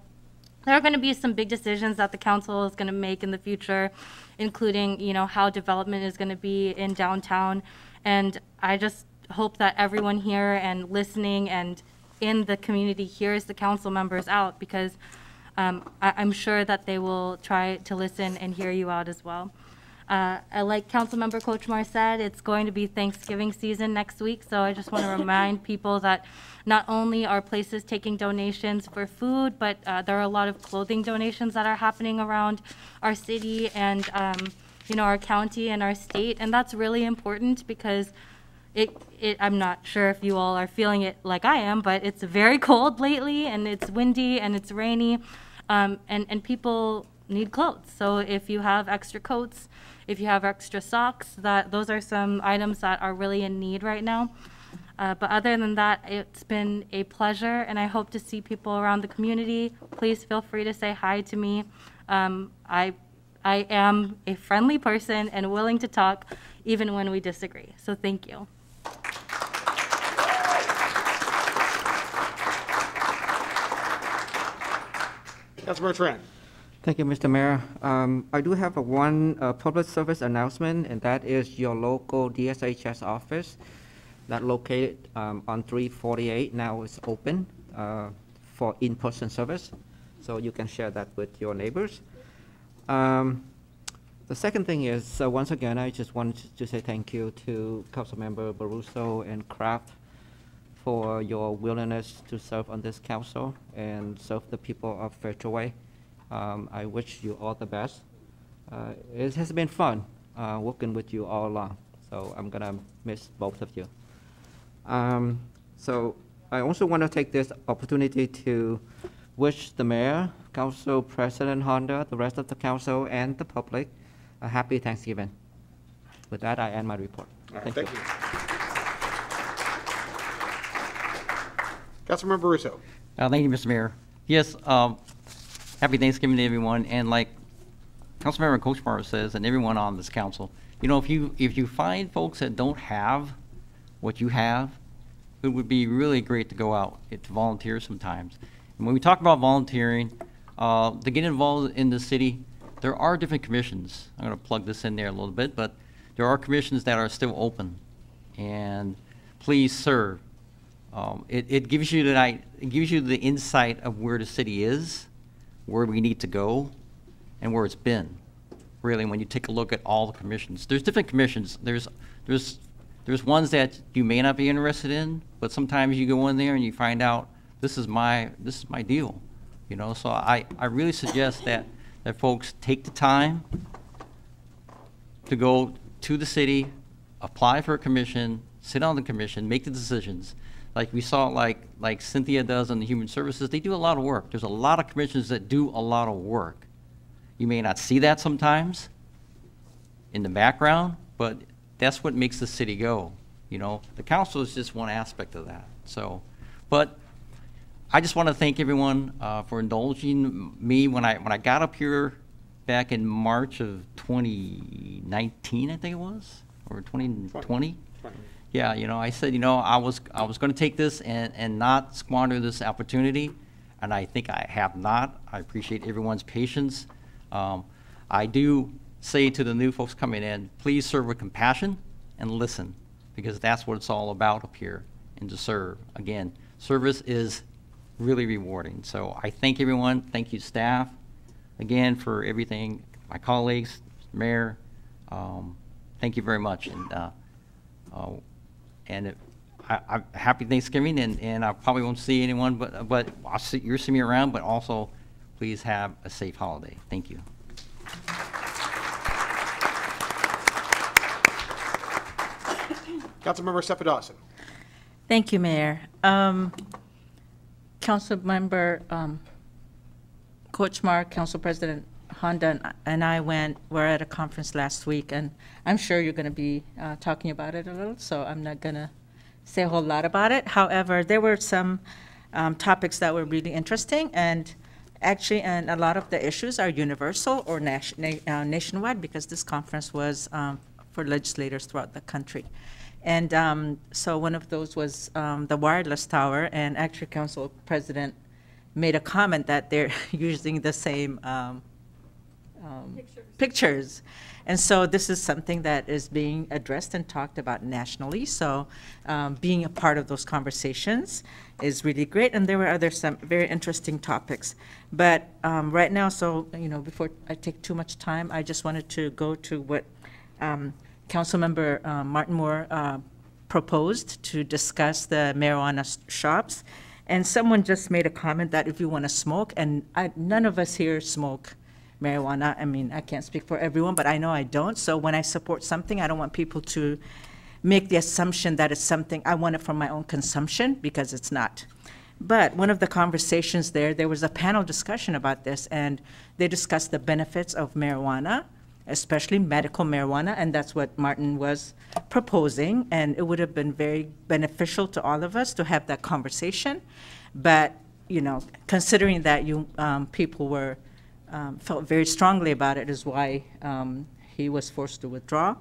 there are going to be some big decisions that the council is going to make in the future, including, you know, how development is going to be in downtown. And I just hope that everyone here and listening and in the community hears the council members out because um, I, I'm sure that they will try to listen and hear you out as well. Uh, like Councilmember Kochmar said, it's going to be Thanksgiving season next week, so I just want to remind people that not only are places taking donations for food, but uh, there are a lot of clothing donations that are happening around our city and um, you know our county and our state, and that's really important because it, it I'm not sure if you all are feeling it like I am, but it's very cold lately and it's windy and it's rainy, um, and and people need clothes. So if you have extra coats, if you have extra socks, that those are some items that are really in need right now. Uh, but other than that, it's been a pleasure, and I hope to see people around the community. Please feel free to say hi to me. Um, I, I am a friendly person and willing to talk, even when we disagree. So thank you. Councilmember Tran. Thank you, Mr. Mayor. Um, I do have one uh, public service announcement, and that is your local DSHS office that located um, on 348 now is open uh, for in-person service. So you can share that with your neighbors. Um, the second thing is, so once again, I just wanted to say thank you to Councilmember Baruso and Craft for your willingness to serve on this council and serve the people of Federal Way. Um, I wish you all the best. Uh, it has been fun uh, working with you all along, so I'm gonna miss both of you. Um, so I also want to take this opportunity to wish the mayor, council president Honda, the rest of the council, and the public a happy Thanksgiving. With that, I end my report. All right, thank you. Councilmember Baruso. Uh, Thank you, Mr. Mayor. Yes, um, happy Thanksgiving to everyone, and like Councilmember Kochmar says, and everyone on this council, you know, if you, if you find folks that don't have what you have, it would be really great to go out to volunteer sometimes. And when we talk about volunteering, uh, to get involved in the city, there are different commissions. I'm gonna plug this in there a little bit, but there are commissions that are still open. And please serve. Um, it, it gives you the, it gives you the insight of where the city is, where we need to go, and where it's been. Really, when you take a look at all the commissions, there's different commissions. There's, there's, there's ones that you may not be interested in, but sometimes you go in there and you find out, this is my, this is my deal. You know, so I, I really suggest that, that folks take the time to go to the city, apply for a commission, sit on the commission, make the decisions. Like we saw, like, like Cynthia does on the Human Services, they do a lot of work. There's a lot of commissions that do a lot of work. You may not see that sometimes in the background, but that's what makes the city go. You know, the council is just one aspect of that. So, but I just want to thank everyone uh, for indulging me when I when I got up here back in March of 2019, I think it was, or 2020. Yeah, you know, I said, you know, I was I was going to take this and and not squander this opportunity, and I think I have not. I appreciate everyone's patience. Um, I do say to the new folks coming in, please serve with compassion and listen, because that's what it's all about up here, and to serve. Again, service is really rewarding. So I thank everyone. Thank you, staff, again, for everything. My colleagues, Mayor, um, thank you very much. And, uh, uh, and it, I, I'm happy Thanksgiving, and, and I probably won't see anyone, but, but I'll see, you'll see me around, but also please have a safe holiday. Thank you. Councilmember Assefa Dawson. Thank you, Mayor. Um, Councilmember um, Kochmar, Council President Honda, and- I went, were at a conference last week, and I'm sure you're going to be uh, talking about it a little, so I'm not going to say a whole lot about it. However, there were some um, topics that were really interesting, and actually, and a lot of the issues are universal or nation- uh, nationwide, because this conference was um, for legislators throughout the country. And um, so one of those was um, the wireless tower, and actually Council President made a comment that they're using the same um, um, pictures. And so this is something that is being addressed and talked about nationally. So um, being a part of those conversations is really great. And there were other some very interesting topics. But um, right now, so you know, before I take too much time, I just wanted to go to what um, Councilmember uh, Martin Moore uh, proposed to discuss the marijuana shops. And someone just made a comment that if you want to smoke, and I, none of us here smoke marijuana. I mean, I can't speak for everyone, but I know I don't. So when I support something, I don't want people to make the assumption that it's something I want it for my own consumption because it's not. But one of the conversations there, there was a panel discussion about this, and they discussed the benefits of marijuana, especially medical marijuana, and that's what Martin was proposing. And it would have been very beneficial to all of us to have that conversation. But, you know, considering that you um, people were um, felt very strongly about it is why um, he was forced to withdraw.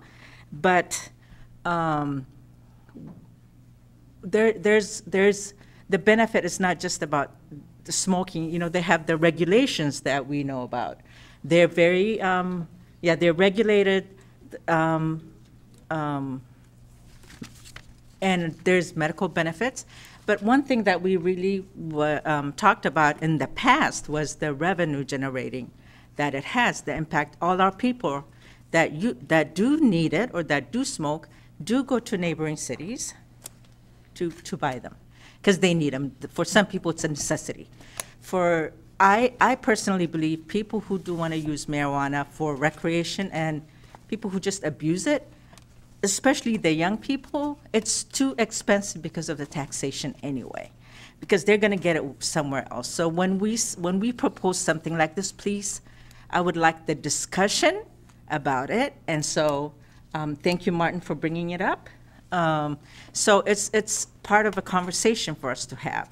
But um, there, there's, there's, the benefit is not just about the smoking, you know, they have the regulations that we know about. They're very, um, yeah, they're regulated, um, um, and there's medical benefits. But one thing that we really wa- um, talked about in the past was the revenue generating that it has, the impact. All our people that you that do need it or that do smoke do go to neighboring cities to to buy them because they need them. For some people, it's a necessity. For I I personally believe people who do want to use marijuana for recreation and people who just abuse it especially the young people, it's too expensive because of the taxation anyway, because they're going to get it somewhere else. So when we when we propose something like this, please, I would like the discussion about it. And so, um, thank you, Martin, for bringing it up. Um, so it's it's part of a conversation for us to have,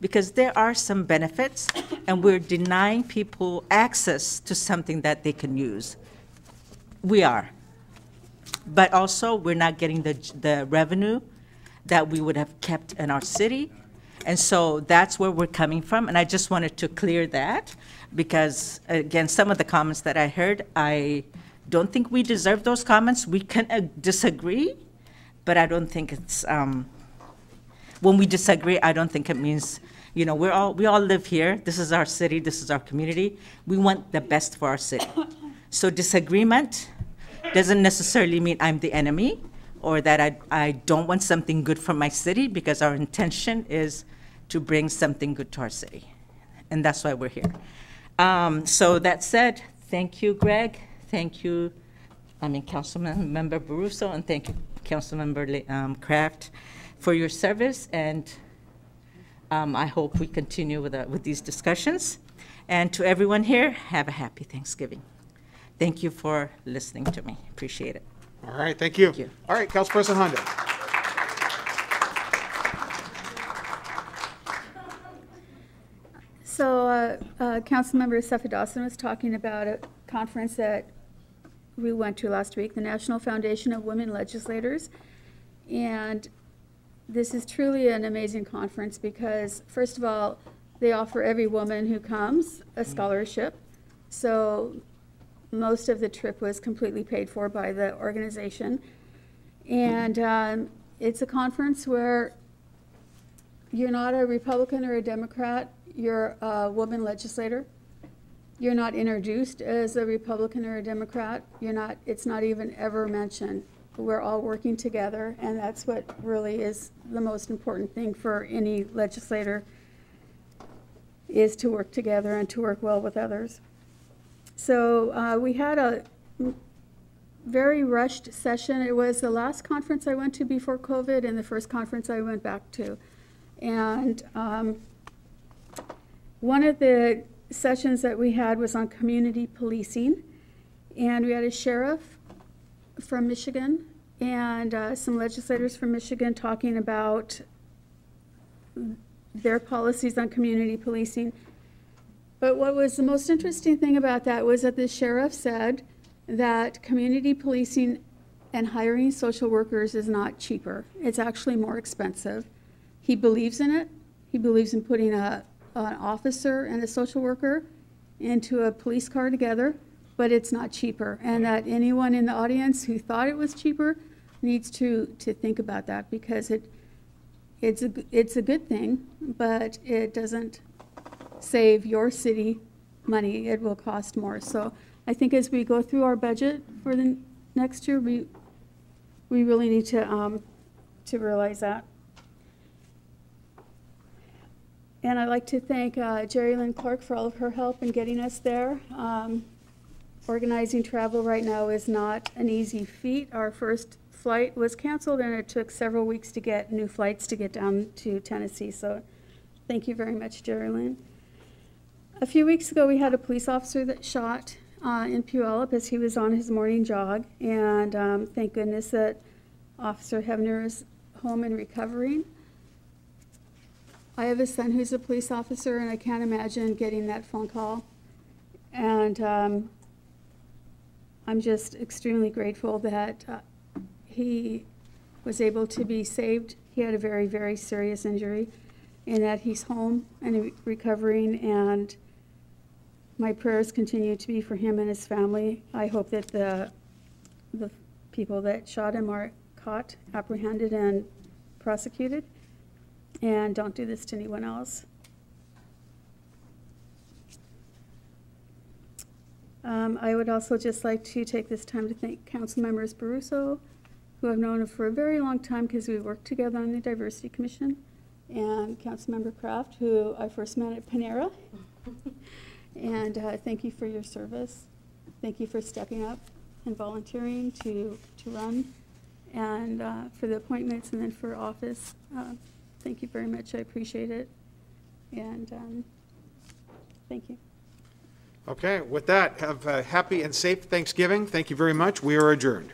because there are some benefits, and we're denying people access to something that they can use. We are but also we're not getting the, the revenue that we would have kept in our city. And so that's where we're coming from, and I just wanted to clear that, because, again, some of the comments that I heard, I don't think we deserve those comments. We can uh, disagree, but I don't think it's, um, when we disagree, I don't think it means, you know, we're all, we all live here, this is our city, this is our community. We want the best for our city. So disagreement, doesn't necessarily mean I'm the enemy or that I, I don't want something good for my city because our intention is to bring something good to our city. And that's why we're here. Um, so that said, thank you, Greg. Thank you, I mean, Councilman Member Baruso, and thank you, Councilmember um, Craft, for your service. And um, I hope we continue with, uh, with these discussions. And to everyone here, have a happy Thanksgiving. Thank you for listening to me. Appreciate it. All right, thank you. Thank you. All right, Councilperson President Honda. So, uh, uh, Councilmember Assefa Dawson was talking about a conference that we went to last week, the National Foundation of Women Legislators. And this is truly an amazing conference because, first of all, they offer every woman who comes a scholarship. So most of the trip was completely paid for by the organization. And um, it's a conference where you're not a Republican or a Democrat, you're a woman legislator. You're not introduced as a Republican or a Democrat. You're not, it's not even ever mentioned. We're all working together, and that's what really is the most important thing for any legislator, is to work together and to work well with others. So uh, we had a very rushed session. It was the last conference I went to before COVID and the first conference I went back to. And um, one of the sessions that we had was on community policing. And we had a sheriff from Michigan and uh, some legislators from Michigan talking about their policies on community policing. But what was the most interesting thing about that was that the sheriff said that community policing and hiring social workers is not cheaper. It's actually more expensive. He believes in it. He believes in putting a, an officer and a social worker into a police car together, but it's not cheaper. And that anyone in the audience who thought it was cheaper needs to, to think about that because it, it's a, it's a good thing, but it doesn't save your city money. It will cost more. So I think as we go through our budget for the next year, we, we really need to, um, to realize that. And I'd like to thank uh, Jerry Lynn Clark for all of her help in getting us there. Um, Organizing travel right now is not an easy feat. Our first flight was canceled, and it took several weeks to get new flights to get down to Tennessee. So thank you very much, Jerry Lynn. A few weeks ago, we had a police officer that shot uh, in Puyallup as he was on his morning jog, and um, thank goodness that Officer Hebner is home and recovering. I have a son who's a police officer, and I can't imagine getting that phone call. And um, I'm just extremely grateful that uh, he was able to be saved. He had a very, very serious injury, and that he's home and re- recovering. And my prayers continue to be for him and his family. I hope that the the people that shot him are caught, apprehended, and prosecuted, and don't do this to anyone else. Um, I would also just like to take this time to thank council members Baruso, who I've known for a very long time because we worked together on the Diversity Commission, and Councilmember Craft, who I first met at Panera. And uh, thank you for your service. Thank you for stepping up and volunteering to, to run, and uh, for the appointments and then for office. Uh, Thank you very much, I appreciate it. And um, thank you. Okay, with that, have a happy and safe Thanksgiving. Thank you very much. We are adjourned.